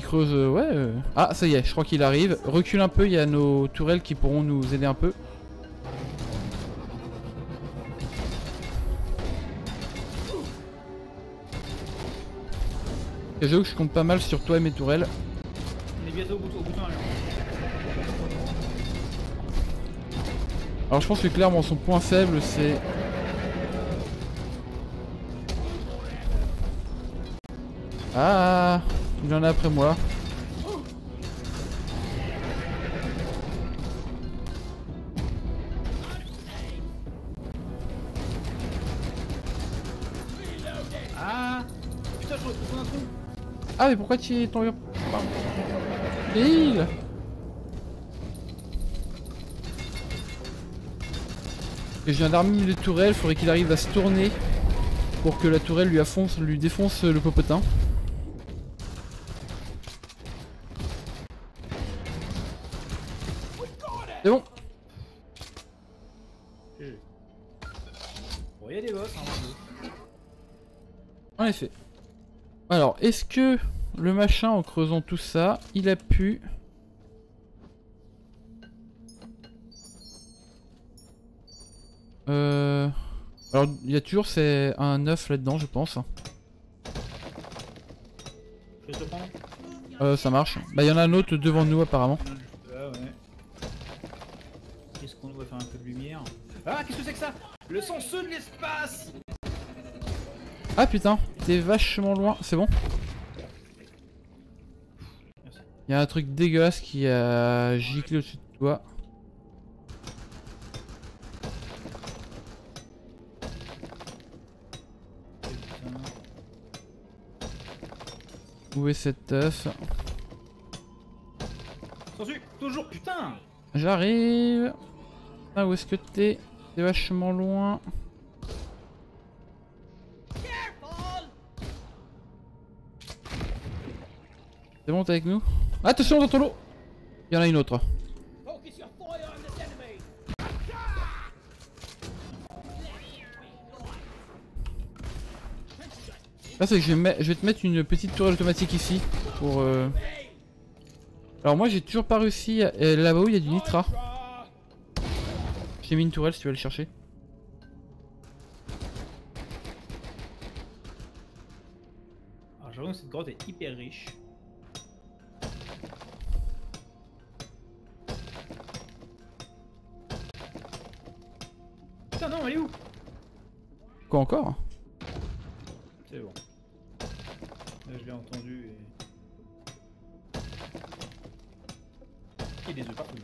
Creuse, euh, ouais. euh. Ah, ça y est, je crois qu'il arrive. Recule un peu, il y a nos tourelles qui pourront nous aider un peu. J'avoue que je compte pas mal sur toi et mes tourelles. On est bientôt au bout. Alors je pense que clairement son point faible c'est... Ah Il en a après moi. Ah Putain je un trou Ah mais pourquoi tu es tombé Il Et je viens d'armer les tourelles, faudrait qu'il arrive à se tourner pour que la tourelle lui, affonce, lui défonce le popotin. Alors, est-ce que le machin, en creusant tout ça, il a pu... Euh... Alors, il y a toujours c'est un œuf là-dedans, je pense. Euh, ça marche. Bah, il y en a un autre devant nous apparemment. Qu'est-ce qu'on va faire un peu de lumière? Ah, qu'est-ce que c'est que ça? Le senseur de l'espace Ah putain, t'es vachement loin. C'est bon. Il y a un truc dégueulasse qui a giclé au-dessus de toi. Putain. Où est cette Sensue Toujours, putain J'arrive. Ah, où est-ce que t'es? T'es vachement loin. C'est bon, t'es avec nous Attention dans ton lot Il y en a une autre. Là, c'est que je vais, te mettre une petite tourelle automatique ici. Pour. euh, Alors, moi, j'ai toujours pas réussi. à- Là-bas où il y a du nitra. J'ai mis une tourelle si tu veux le chercher. Alors j'avoue que cette grotte est hyper riche. Putain non, elle est où? Quoi encore? C'est bon. Là je l'ai entendu et... Il y a des œufs partout.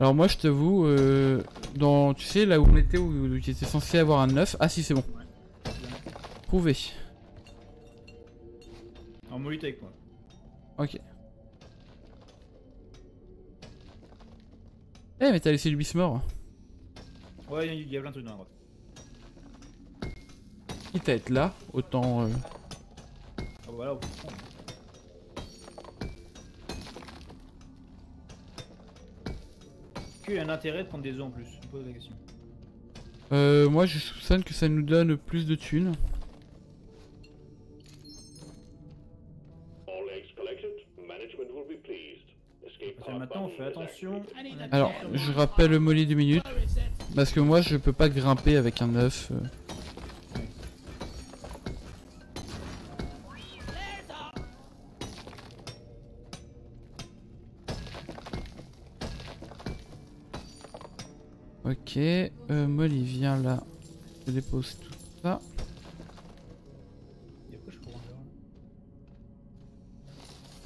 Alors, moi, je t'avoue. Euh, dans. Tu sais, là où on était, où, où tu étais censé avoir un œuf. Ah, si, c'est bon. Prouvé. En molite avec moi. Ok. Eh, mais t'as laissé le bismore. Ouais, il y a- il y a plein de trucs dans la grotte. Quitte à être là, autant. euh, Ah voilà, on peut prendre. Qu'il y a un intérêt de prendre des œufs en plus? Je me pose la question. Euh, moi, je soupçonne que ça nous donne plus de thunes. All eggs collected, management will be pleased. Escape Parce que pod maintenant on fait attention. Alors, je rappelle Molly deux minutes. Parce que moi, je peux pas grimper avec un œuf. euh. Ok, euh, Molly, viens là. Je dépose tout ça.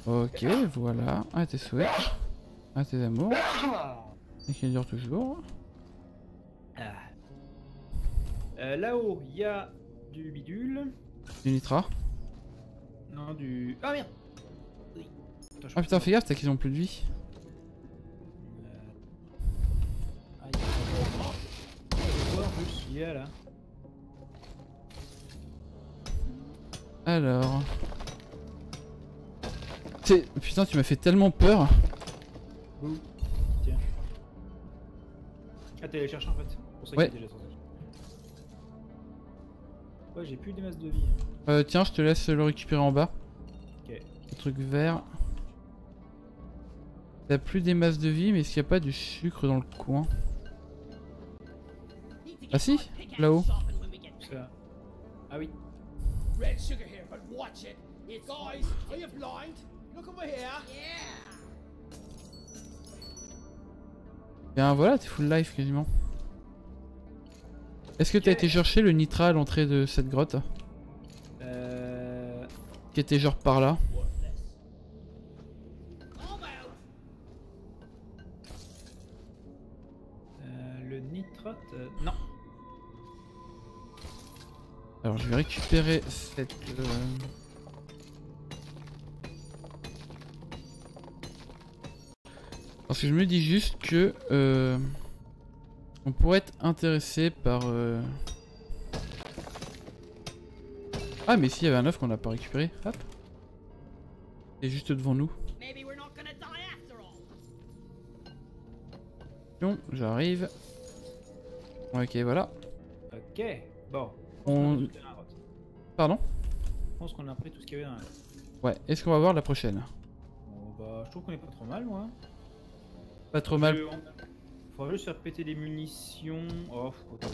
Ok, voilà. Ah, tes souhaits. Ah, tes amours. Et qui dure toujours. Euh, Là-haut, il y a du bidule. Du nitra. Non, du. Ah merde Oui. Attends, je Ah putain, fais gaffe, t'as qu'ils ont plus de vie. Ah, il y a quoi en plus Il y a là. Alors. Putain, tu m'as fait tellement peur. Tiens. Ah, t'es allé chercher en fait. C'est pour ça Ouais. déjà. Ouais, j'ai plus des masses de vie. Euh, tiens, je te laisse le récupérer en bas. Ok. Le truc vert. T'as plus des masses de vie, mais est-ce qu'il n'y a pas du sucre dans le coin? Ah si, là-haut. Ah oui. Red sugar here, but watch it. It's guys. Are you blind? Look over here. Yeah. Bien voilà, t'es full life quasiment. Est-ce que t'as été chercher le nitra à l'entrée de cette grotte Euh. Qui était genre par là euh, le nitrate. euh, Non. Alors je vais récupérer cette... euh, Parce que je me dis juste que... euh, On pourrait être intéressé par... euh, Ah mais s'il y avait un œuf qu'on n'a pas récupéré, hop. C'est juste devant nous. J'arrive. Ok, voilà. Ok. Bon. On... Pardon? Je pense qu'on a pris tout ce qu'il y avait dans la. Ouais, est-ce qu'on va voir la prochaine? Bon, bah, je trouve qu'on est pas trop mal, moi. Pas trop mal. On- Faudrait juste faire péter les munitions. Oh, pas.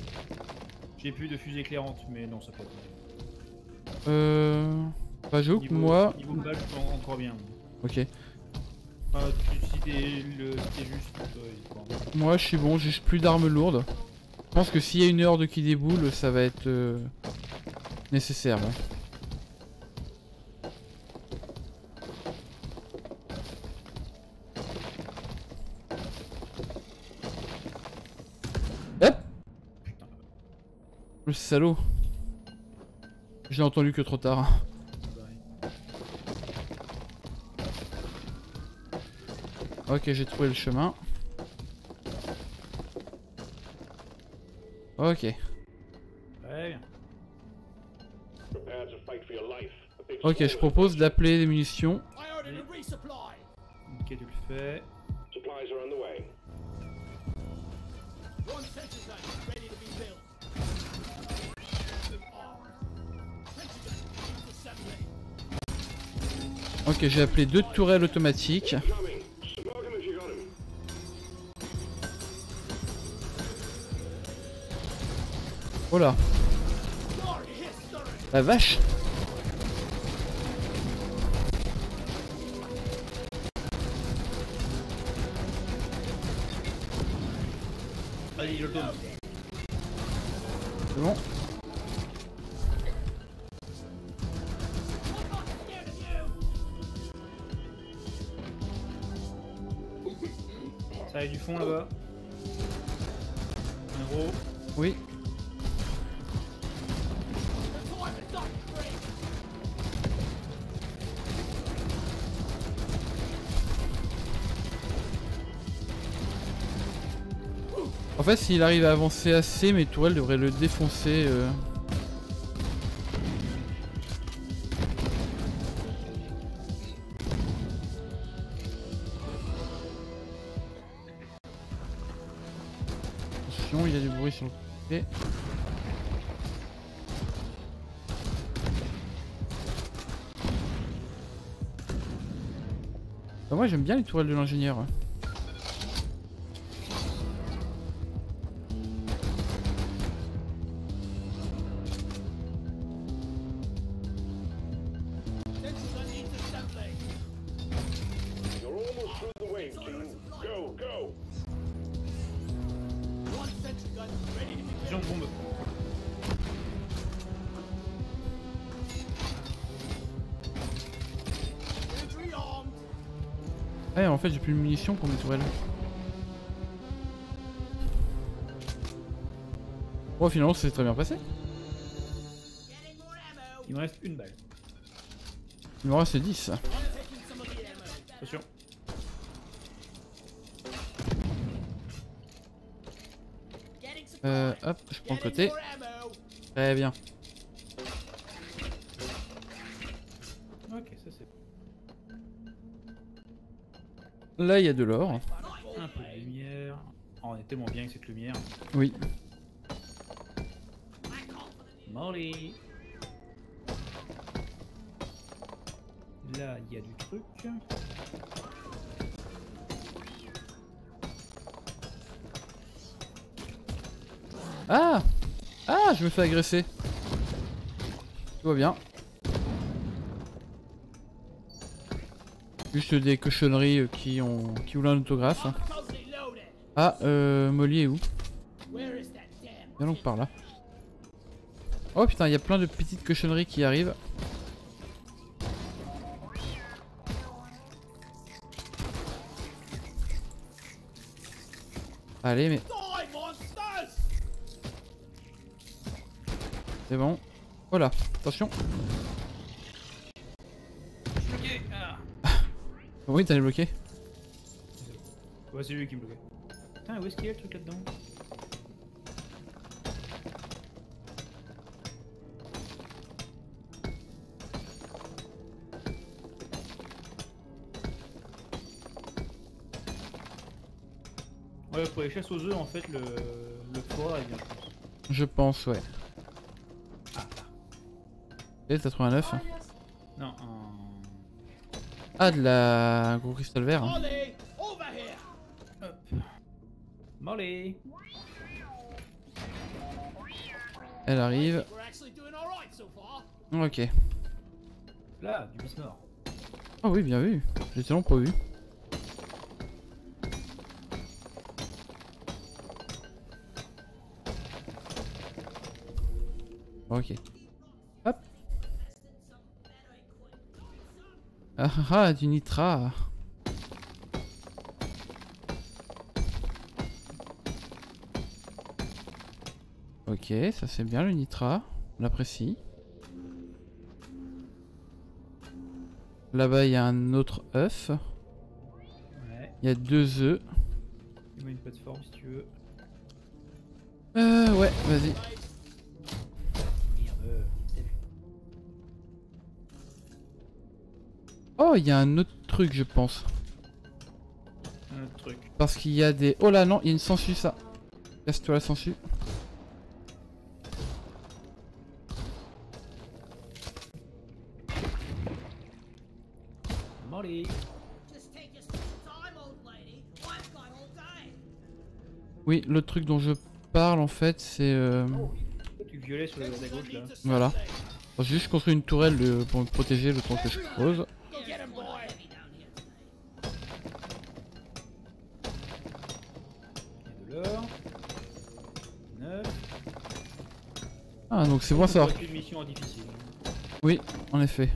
J'ai plus de fusée éclairante, mais non, ça peut être. Euh... Bah j'avoue que moi... Niveau balle, je en- encore bien. Ok. Ah, tu, si t'es juste, toi, il faut un- Moi je suis bon, j'ai plus d'armes lourdes. Je pense que s'il y a une horde qui déboule, ça va être euh, nécessaire. bon. Salaud. Je l'ai entendu que trop tard. Ok, j'ai trouvé le chemin. Ok. Ok, je propose d'appeler des munitions. Ok, tu le fais. Ok, j'ai appelé deux tourelles automatiques. Coming. Smoke him fait, s'il arrive à avancer assez, mes tourelles devraient le défoncer. euh. Attention, il y a du bruit sur le côté. Bah, moi j'aime bien les tourelles de l'ingénieur. Plus de munitions pour mes tourelles. Bon, finalement c'est très bien passé. Il me reste une balle. Il me reste 10. I'm taking some of the ammo. Attention. Euh, hop, je prends le côté. Très bien. Ok, ça c'est Là il y a de l'or. un peu de lumière. Oh, on est tellement bien avec cette lumière. Oui. Molly. Là, il y a du truc. Ah Ah, je me fais agresser. Tout va bien. Juste des cochonneries euh, qui ont qui voulaient un autographe. hein. Ah, euh, Molly est où? Viens donc par là. Oh putain, il y a plein de petites cochonneries qui arrivent. Allez, mais c'est bon. Voilà, attention. Oui, t'as les bloqué. Ouais, c'est lui qui me bloquait. Putain, où est-ce qu'il y a le truc là-dedans Ouais, pour les chasses aux œufs, en fait, le, le foie, il vient. Je pense, ouais. Et t'as trouvé un œuf un... Ah, de la gros cristal vert. hein. Ollie, over here! Hop. Molly Elle arrive. Ok. Là, du bismore. Ah oui, bien vu. J'ai tellement pas vu. Ok. Ah ah ah, du nitra. Ok, ça c'est bien le nitra. On l'apprécie. Là-bas, il y a un autre œuf. Ouais. Il y a deux œufs. Fais-moi une plateforme si tu veux. Euh, ouais, vas-y. Il y a un autre truc, je pense. Un autre truc. Parce qu'il y a des... Oh là, non, il y a une sangsue, ça. Casse-toi la sangsue. Molly. Oui, l'autre truc dont je parle, en fait, c'est... euh, Du violet sur le, la gauche là. Voilà. J'ai juste construit une tourelle de- pour me protéger le temps que je creuse. Donc c'est bon à savoir. Oui, en effet.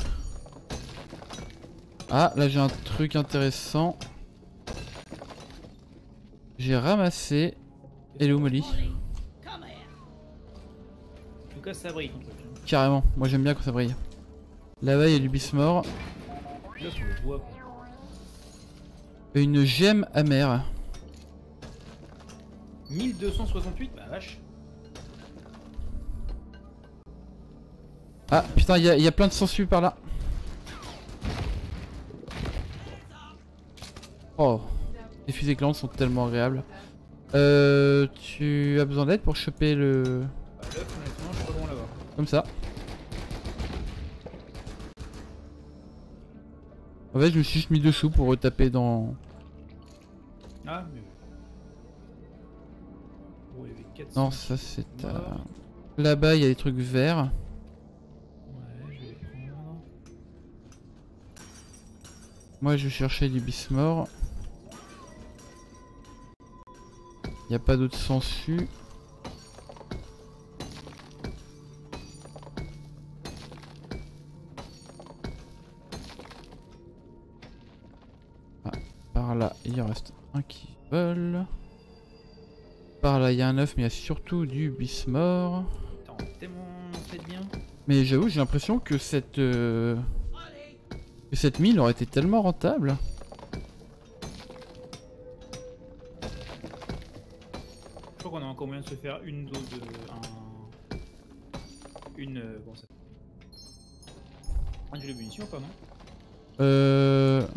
Ah, là j'ai un truc intéressant. J'ai ramassé... Où Molly? En tout cas, ça brille hein. Carrément, moi j'aime bien quand ça brille. Là-bas il y a du bismore. Une gemme amère. 1268 Bah vache. Ah putain, il y, a- il y a plein de sangsues par là. Oh, les fusées éclairantes sont tellement agréables. Euh, tu as besoin d'aide pour choper le... Bah, l'œuf, honnêtement, je suis pas bon là-bas. Comme ça. En fait, je me suis juste mis dessous pour retaper dans... Ah, mais. Oh, il y avait 400. Non, ça c'est... à- Mort. Là-bas, il y a des trucs verts. Moi, je cherchais du bismore. Il n'y a pas d'autre sensu. Ah, par là, il en reste un qui vole. Par là, il y a un œuf, mais il y a surtout du bismore. Attends, bien. Mais j'avoue, j'ai l'impression que cette... euh, que cette mine aurait été tellement rentable. Je crois qu'on a encore moyen de se faire une dose de. Un... Une. euh, Comment ça Un gilet de munitions, quoi, non Euh...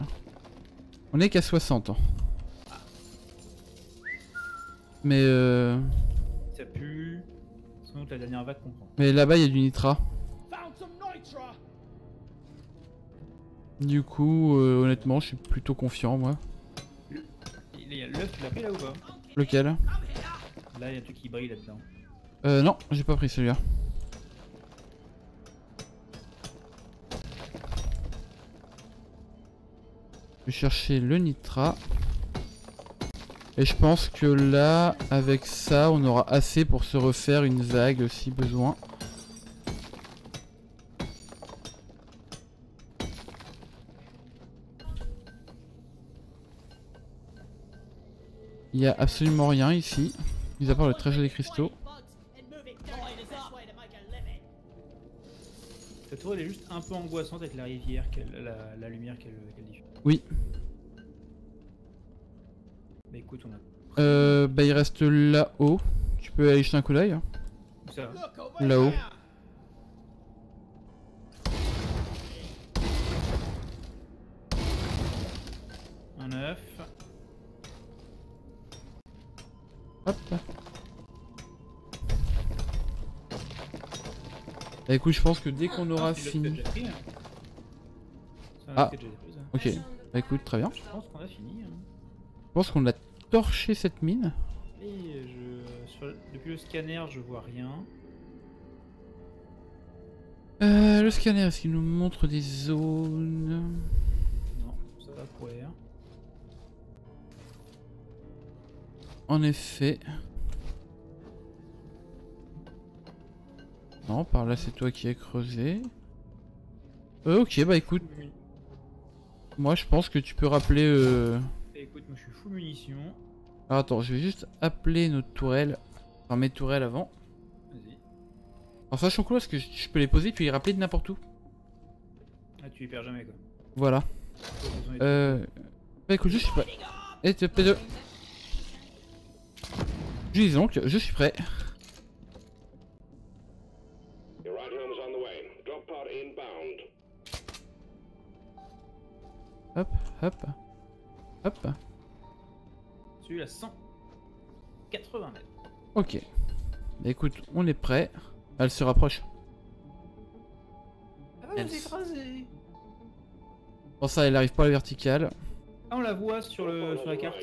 On est qu'à 60 ans. Mais euh... Ça pue. Sans doute la dernière vague qu'on prend. Mais là-bas il y a du nitra. Found some nitra. Du coup, euh, honnêtement, je suis plutôt confiant moi. Il y a l'œuf, tu l'as pris là ou pas Lequel? Là, il y a un truc qui brille là-dedans. Euh non, j'ai pas pris celui-là. Je vais chercher le nitra. Et je pense que là, avec ça, on aura assez pour se refaire une vague si besoin. Il y a absolument rien ici, mis à part le trésor des cristaux. Cette tour elle est juste un peu angoissante avec la rivière, la, la lumière qu'elle qu'elle diffuse. Oui. Bah écoute, on a. Euh, bah il reste là-haut. Tu peux aller jeter un coup d'œil. hein. Là-haut. Hop. Bah écoute, je pense que dès qu'on aura Ah, fini... hein. Ah. ça. Ok, bah écoute, très bien. Je pense qu'on a fini. hein. Je pense qu'on a torché cette mine. Et je... sur- depuis le scanner, je vois rien. Euh, le scanner, est-ce qu'il nous montre des zones? Pour l'air. En effet. Non, par là c'est toi qui as creusé. Euh, ok, bah écoute, moi je pense que tu peux rappeler... Euh... Écoute, moi je suis full munitions. Alors attends, je vais juste appeler notre tourelle. Enfin mes tourelles avant. Vas-y. Alors sachant quoi, est-ce que je peux les poser puis les rappeler de n'importe où Ah, tu y perds jamais quoi. Voilà. Euh... Bah écoute, je suis prêt. Et te P2. Je dis donc, je suis prêt. Your right home's on the way. Drop pod inbound. Hop, hop. Hop. Celui à 180 mètres. Ok. Bah écoute, on est prêt. Elle se rapproche. Ah, Elle- s'est écrasée Pour ça, elle arrive pas à la verticale. Ah, on la voit sur, le, sur la carte.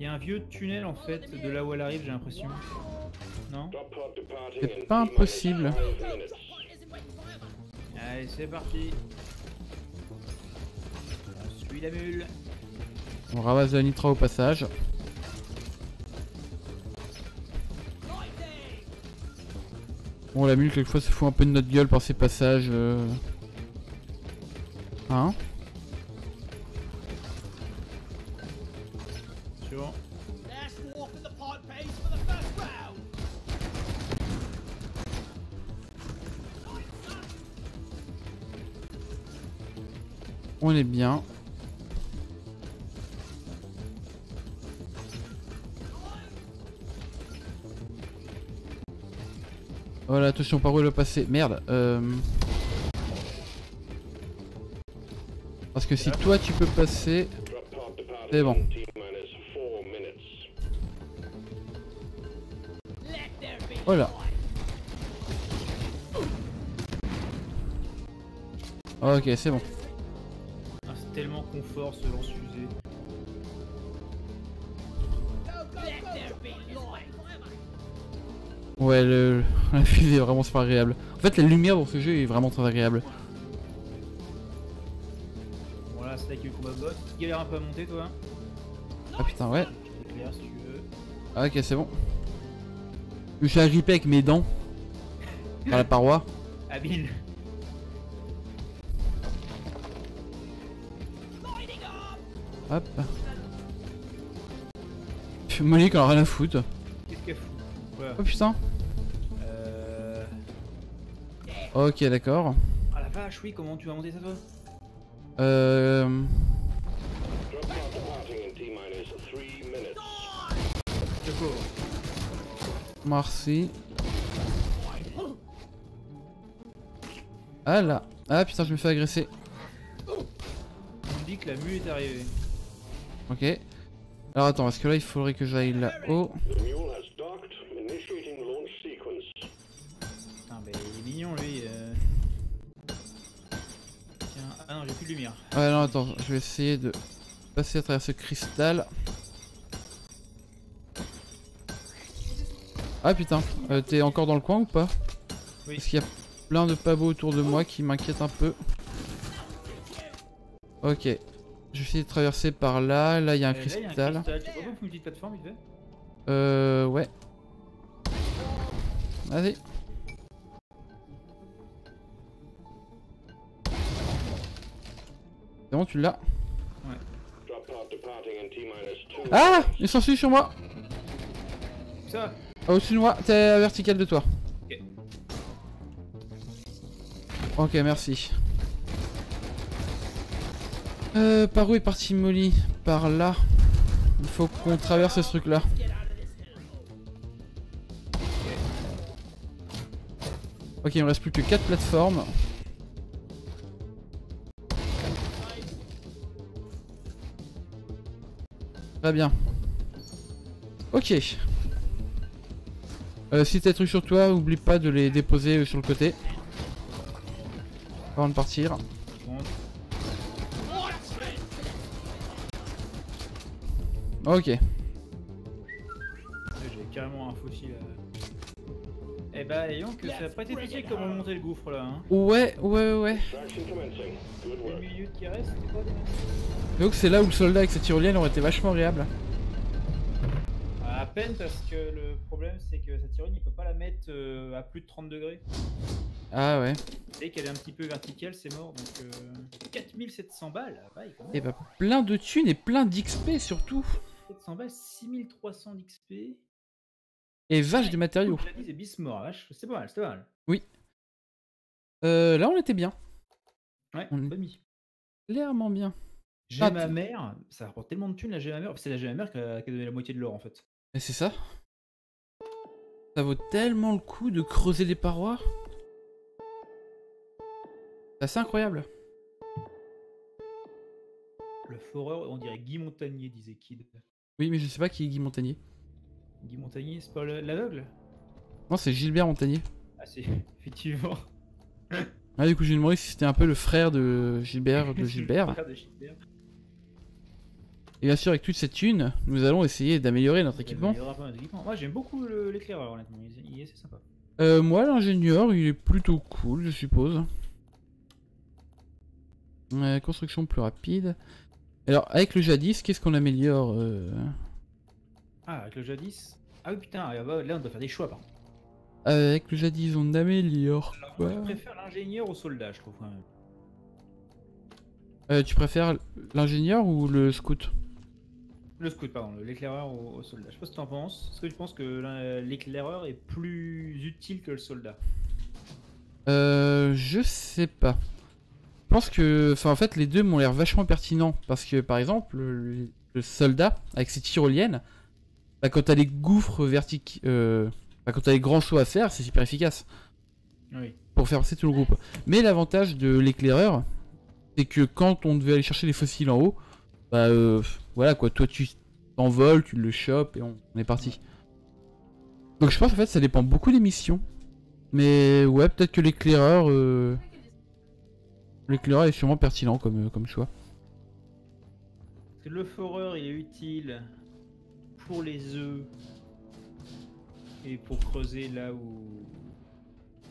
Il y a un vieux tunnel en fait de là où elle arrive, j'ai l'impression. Non C'est pas impossible. Allez, c'est parti. On suit la mule. On ramasse de la nitra au passage. Bon, la mule, quelquefois, se fout un peu de notre gueule par ses passages. euh. Hein? Sur. Last walk in the pod pays for the first round. On est bien. Voilà, attention, par où le passer Merde, euh... Parce que si toi tu peux passer... C'est bon. Voilà. Ok, c'est bon. Ah, c'est tellement confort ce lance-fusée. Ouais, le... la fusée est vraiment super agréable. En fait, la lumière dans ce jeu est vraiment très agréable. Bon là, c'est là qu'il y a eu le combat boss. Galères un peu à monter toi Ah putain, ouais. Si tu veux. Ah, ok, c'est bon. Je suis agrippé avec mes dents. Par la paroi. Habile. Hop. Monique, on a rien à foutre. Qu'est-ce qu'elle fout Voilà. Oh putain. Euh... Ok, d'accord. Ah la vache, oui, comment tu vas monter ça toi? Euh... Drop pod departing in T-minus three minutes. Le pauvre. Merci. Ah là. Ah putain, je me fais agresser. On me dit que la mule est arrivée. Ok. Alors attends, parce que là il faudrait que j'aille là-haut. Putain, bah il est mignon lui. Euh... Tiens, ah non, j'ai plus de lumière. Ouais, non, attends, je vais essayer de passer à travers ce cristal. Ah putain, euh, t'es encore dans le coin ou pas Oui. Parce qu'il y a plein de pavots autour de moi qui m'inquiètent un peu. Ok. Je vais essayer de traverser par là. Là, il y a un a cristal. Tu une petite plateforme fait Euh, ouais. Vas-y. C'est bon, tu l'as two Ah. Il s'ensuit sur moi Ça Au-dessus de moi, t'es à la verticale de toi. Ok. Ok, merci. Euh, par où est parti Molly? Par là. Il faut qu'on traverse ce truc là. Ok, il me reste plus que 4 plateformes. Très bien. Ok. Euh, si t'as des trucs sur toi, oublie pas de les déposer euh, sur le côté. Avant de partir. Ok. J'ai carrément un fossile. euh. Eh bah, voyons que ça a pas été facile comment monter le gouffre là. Hein. Ouais, ouais, ouais. Des Donc c'est là où le soldat avec sa tyrolienne aurait été vachement agréable. Peine parce que le problème c'est que sa tyrolienne il peut pas la mettre euh, à plus de 30 degrés. Ah ouais. Dès qu'elle est un petit peu verticale, c'est mort. Donc euh, 4700 balles, ah, même. Et bah plein de thunes et plein d'XP surtout. 700 balles, 6300 d'XP. Et vache de matériaux. C'est vache, c'est pas mal, c'est pas mal. Euh, là on était bien. Ouais, On est- pas mis. Clairement bien. J'ai Ah, ma mère, ça rapporte tellement de thunes la j'ai ma mère, c'est la j'ai ma mère qui a, qui a donné la moitié de l'or en fait. Et c'est ça. Ça vaut tellement le coup de creuser les parois. C'est assez incroyable. Le foreur, on dirait Guy Montagnier, disait Kid. Oui mais je sais pas qui est Guy Montagnier. Guy Montagnier, c'est pas le- l'aveugle? Non c'est Gilbert Montagnier. Ah, c'est (laughs) effectivement. Ah du coup j'ai demandé si c'était un peu le frère de Gilbert de (laughs) Le frère de Gilbert. Et bien sûr avec toute cette thune, nous allons essayer d'améliorer notre équipement. Moi j'aime beaucoup l'éclaireur, honnêtement, il est sympa. Euh, moi, l'ingénieur, il est plutôt cool, je suppose. Euh, construction plus rapide. Alors, avec le jadis, qu'est-ce qu'on améliore euh, Ah, avec le jadis. Ah oui, putain, ah bah, là on doit faire des choix par contre. Avec le jadis, on améliore Alors, quoi je préfère l'ingénieur au soldat, je trouve quand même. Euh, Tu préfères l'ingénieur ou le scout? Le scout, pardon, l'éclaireur au, au soldat. Je sais pas ce que t'en penses. Est-ce que tu penses que l'éclaireur est plus utile que le soldat? Euh, je sais pas. Je pense que, enfin, en fait, les deux m'ont l'air vachement pertinents parce que, par exemple, le, le soldat avec ses tyroliennes, bah, quand t'as les gouffres verticaux, euh, bah, quand t'as les grands sauts à faire, c'est super efficace. Oui. pour faire passer tout le groupe. Mais l'avantage de l'éclaireur, c'est que quand on devait aller chercher les fossiles en haut, bah euh, voilà quoi, toi tu t'envoles, tu le chopes et on, on est parti. Donc je pense en fait ça dépend beaucoup des missions. Mais ouais, peut-être que l'éclaireur, euh, l'éclaireur est sûrement pertinent comme, euh, comme choix. Parce que le foreur il est utile pour les œufs et pour creuser là où.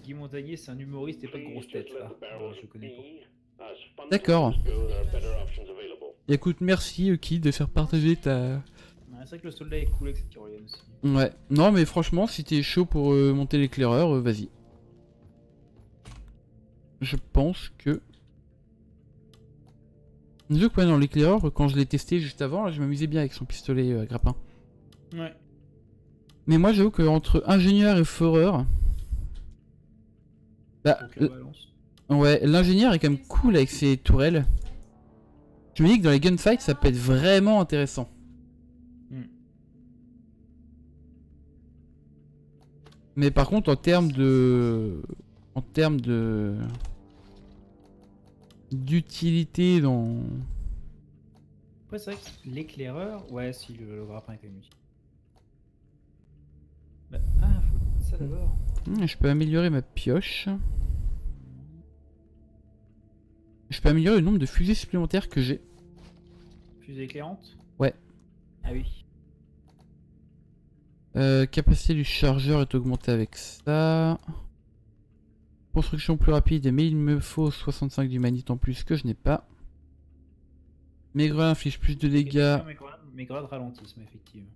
Guy Montagnier c'est un humoriste et pas de grosse tête là. je connais pas. D'accord. Et écoute, merci Kid de faire partager ta... Ouais, c'est vrai que le soldat est cool avec cette tyrolienne aussi. Ouais, non mais franchement, si t'es chaud pour euh, monter l'éclaireur, euh, vas-y. Je pense que... Disons que ouais, non, l'éclaireur, quand je l'ai testé juste avant, là, je m'amusais bien avec son pistolet euh, à grappin. Ouais. Mais moi j'avoue que entre ingénieur et foreur... Bah, ouais, l'ingénieur est quand même cool avec ses tourelles. Je me dis que dans les gunfights, ça peut être vraiment intéressant. Hmm. Mais par contre, en termes de... En termes de... D'utilité dans... Après c'est vrai que l'éclaireur, ouais si le, le grappin est quand même utile. Bah, ah, faut ça d'abord. Hmm, Je peux améliorer ma pioche. Je peux améliorer le nombre de fusées supplémentaires que j'ai. Fusée éclairante Ouais. Ah oui. Euh, capacité du chargeur est augmentée avec ça. Construction plus rapide, mais il me faut 65 d'humanité en plus que je n'ai pas. Mes grenades infligent plus de dégâts. Ralentissent, mais effectivement.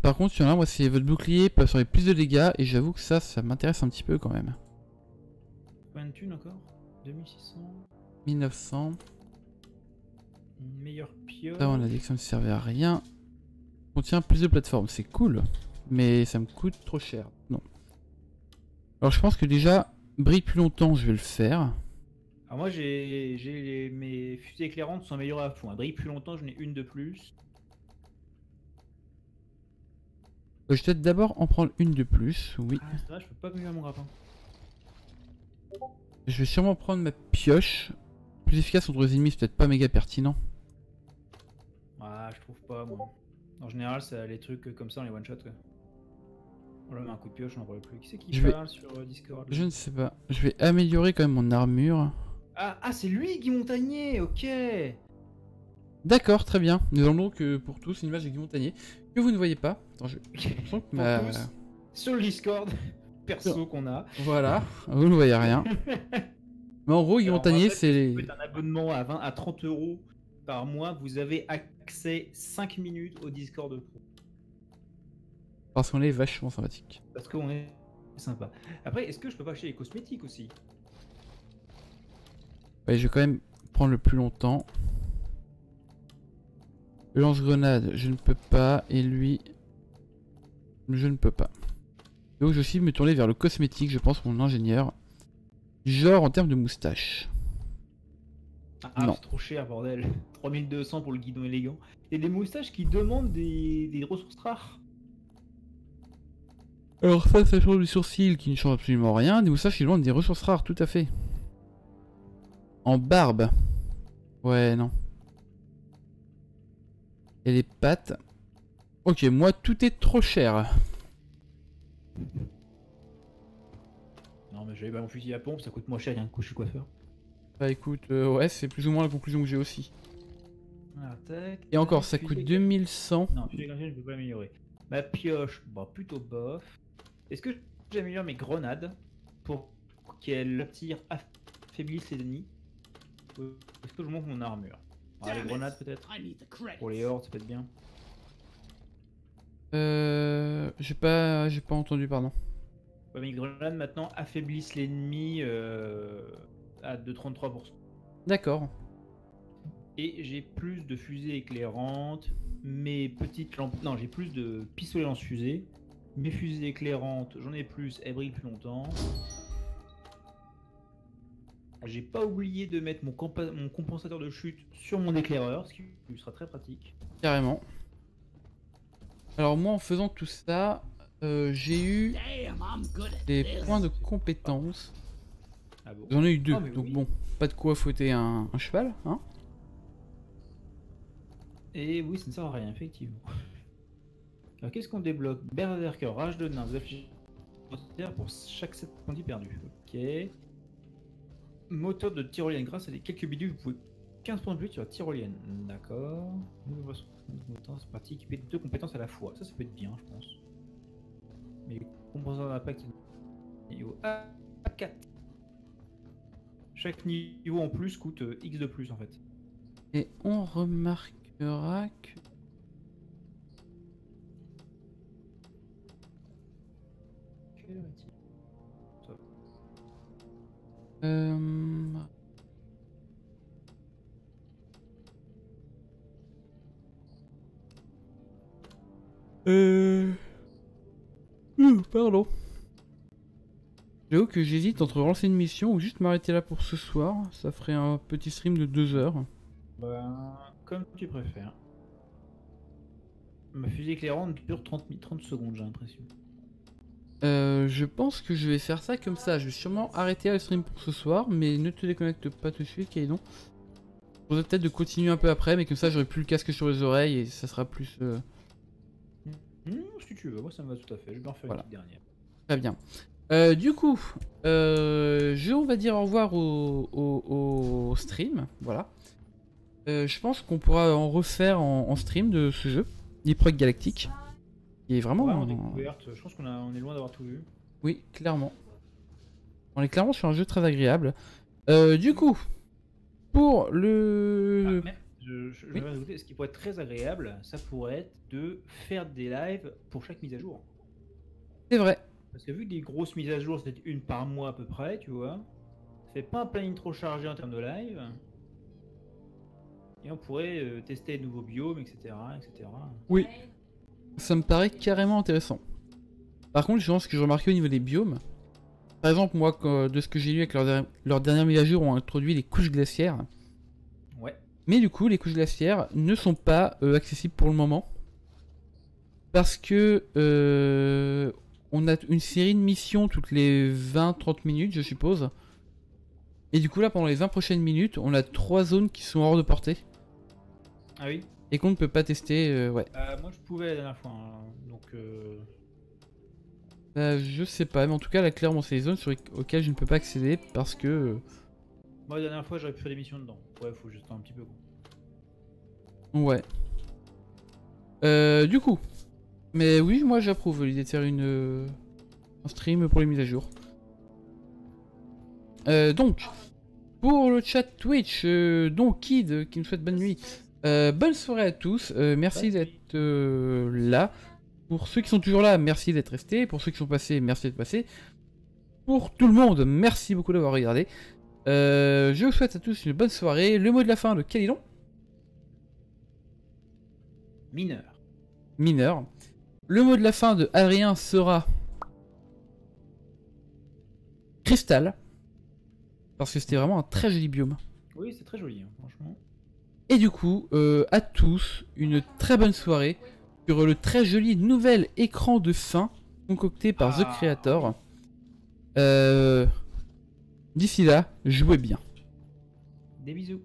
Par contre, en a, moi, c'est votre bouclier peut absorber plus de dégâts, et j'avoue que ça, ça m'intéresse un petit peu quand même. Combien de thunes encore? 2600 1900. Une meilleure pioche. Ça, on a dit que ça ne servait à rien. Contient plus de plateformes, c'est cool, mais ça me coûte trop cher. Non. Alors, je pense que déjà, brille plus longtemps, je vais le faire. Alors moi j'ai mes fusées éclairantes sont améliorées à fond. Brillent plus longtemps, j'en ai une de plus. Euh, Je vais peut-être d'abord en prendre une de plus, oui. Ah c'est vrai, je peux pas mon grappin. Je vais sûrement prendre ma pioche. Plus efficace contre les ennemis, c'est peut-être pas méga pertinent. Je trouve pas moi. En général ça les trucs comme ça on les one shot quoi. On leur met un coup de pioche, on en parle plus. Qui c'est qui Je vais- parle sur euh, Discord Je ne sais pas. Je vais améliorer quand même mon armure. Ah, ah c'est lui Guy Montagnier, ok D'accord, très bien. Nous avons donc euh, pour tous une image de Guy Montagnier que vous ne voyez pas. Attends, je... (laughs) Pour tous. sur le Discord (laughs) perso qu'on a. Voilà, vous ne voyez rien. (laughs) Mais en gros, Guy Montagnier, en fait, c'est. Un abonnement à 20 à 30 euros par mois, vous avez accès 5 minutes au Discord Pro. Parce qu'on est vachement sympathique. Parce qu'on est sympa. Après, est-ce que je peux pas acheter les cosmétiques aussi? Ouais, je vais quand même prendre le plus longtemps. Le lance-grenade, je ne peux pas. Et lui, je ne peux pas. Donc je vais aussi me tourner vers le cosmétique, je pense, mon ingénieur. Genre en termes de moustache. Ah, c'est trop cher, bordel. (laughs) 3200 pour le guidon élégant. Et des moustaches qui demandent des, des ressources rares. Alors ça, ça change du sourcil qui ne change absolument rien. Des moustaches qui demandent des ressources rares, tout à fait. En barbe. Ouais, non. Et les pattes. Ok, moi, tout est trop cher. Non, mais j'avais pas mon fusil à pompe, ça coûte moins cher qu'un couche coiffeur. Bah écoute, euh, ouais, c'est plus ou moins la conclusion que j'ai aussi. Voilà, tac, Et encore, ça coûte à- 2100. Non, fusil je peux pas l'améliorer. Ma pioche, bah plutôt bof. Est-ce que j'améliore mes grenades pour qu'elles attirent, affaiblissent les ennemis Ou Est-ce que je monte mon armure ah, Les grenades peut-être. Pour les hordes, ça peut être bien. Euh... J'ai pas... J'ai pas entendu, pardon. Ouais, mes grenades maintenant affaiblissent l'ennemi euh, à de 33%. D'accord. Et j'ai plus de fusées éclairantes, mes petites lampes. Non, j'ai plus de pistolets lance-fusées. Mes fusées éclairantes, j'en ai plus, elles brillent plus longtemps. J'ai pas oublié de mettre mon, compa- mon compensateur de chute sur mon éclaireur, ce qui sera très pratique. Carrément. Alors moi, en faisant tout ça, euh, j'ai eu des points de compétence. Ah bon J'en ai eu deux, Ah, donc oui. bon, pas de quoi fouetter un, un cheval, hein Et oui, ça ne sert à rien, effectivement. Alors qu'est-ce qu'on débloque? Berserker, rage de nain, pour chaque 7 points perdus. Ok. Moteur de tyrolienne, grâce à des quelques bidules, vous pouvez 15 points de vue sur la tyrolienne. D'accord. C'est parti, équipé de deux compétences à la fois. Ça, ça peut être bien, je pense. Mais compensant d'impact niveau A4. Chaque niveau en plus coûte euh, X de plus en fait. Et on remarquera que... Quelle heure est-il Euh... Euh... Ouh, pardon. J'avoue que j'hésite entre relancer une mission ou juste m'arrêter là pour ce soir. Ça ferait un petit stream de 2 heures. Ben, comme tu préfères. Ma fusée éclairante dure 30, mi- 30 secondes, j'ai l'impression. Euh, je pense que je vais faire ça comme ça. Je vais sûrement arrêter le stream pour ce soir, mais ne te déconnecte pas tout de suite, Kaidon. Je pourrais peut-être de continuer un peu après, mais comme ça j'aurai plus le casque sur les oreilles et ça sera plus euh, Hmm, si tu veux, moi ça me va tout à fait. Je vais en faire Voilà. une petite dernière. très bien. Euh, du coup, euh, je on va dire au revoir au, au- au stream, voilà. Euh, je pense qu'on pourra en refaire en, en stream de ce jeu, Leapfrog Galactic. Qui est vraiment. Ouais, en découverte, je pense qu'on est loin d'avoir tout vu. Oui, clairement. On est clairement sur un jeu très agréable. Du coup, pour le. Ah, je, vais ce qui pourrait être très agréable, ça pourrait être de faire des lives pour chaque mise à jour. C'est vrai. Parce que vu que des grosses mises à jour, c'est une par mois à peu près, tu vois, ça fait pas un planning trop chargé en termes de live. Et on pourrait euh, tester de nouveaux biomes, etc. etc. Oui. Ça me paraît carrément intéressant. Par contre, je pense que j'ai remarqué au niveau des biomes. Par exemple, moi, quand- de ce que j'ai lu avec leur, der- leur dernière mise à jour, ont introduit les couches glaciaires. Ouais. Mais du coup, les couches glaciaires ne sont pas euh, accessibles pour le moment. Parce que euh, on a une série de missions toutes les 20-30 minutes, je suppose. Et du coup, là, pendant les 20 prochaines minutes, on a trois zones qui sont hors de portée. Ah oui? Et qu'on ne peut pas tester. euh, ouais. Euh, Moi je pouvais la dernière fois, hein, donc... euh, Bah, je sais pas, mais en tout cas, là, clairement, c'est les zones sur les- auxquelles je ne peux pas accéder parce que. euh, Moi la dernière fois j'aurais pu faire des missions dedans. Ouais, faut juste un petit peu. Ouais. Euh, du coup. Mais oui, moi j'approuve l'idée de faire une, euh, en stream pour les mises à jour. Euh, donc, pour le chat Twitch, euh, donc Kid qui nous souhaite bonne nuit. Euh, bonne soirée à tous, merci d'être là. Pour ceux qui sont toujours là, merci d'être restés. Pour ceux qui sont passés, merci d'être passés. Pour tout le monde, merci beaucoup d'avoir regardé. Je vous souhaite à tous une bonne soirée. Le mot de la fin de Kalilon, Mineur. mineur. Le mot de la fin de Adrien sera cristal. Parce que c'était vraiment un très joli biome. Oui, c'est très joli, hein, franchement. Et du coup, euh, à tous, une très bonne soirée sur le très joli nouvel écran de fin concocté par The Ah. Creator. Euh, D'ici là, jouez bien. Des bisous.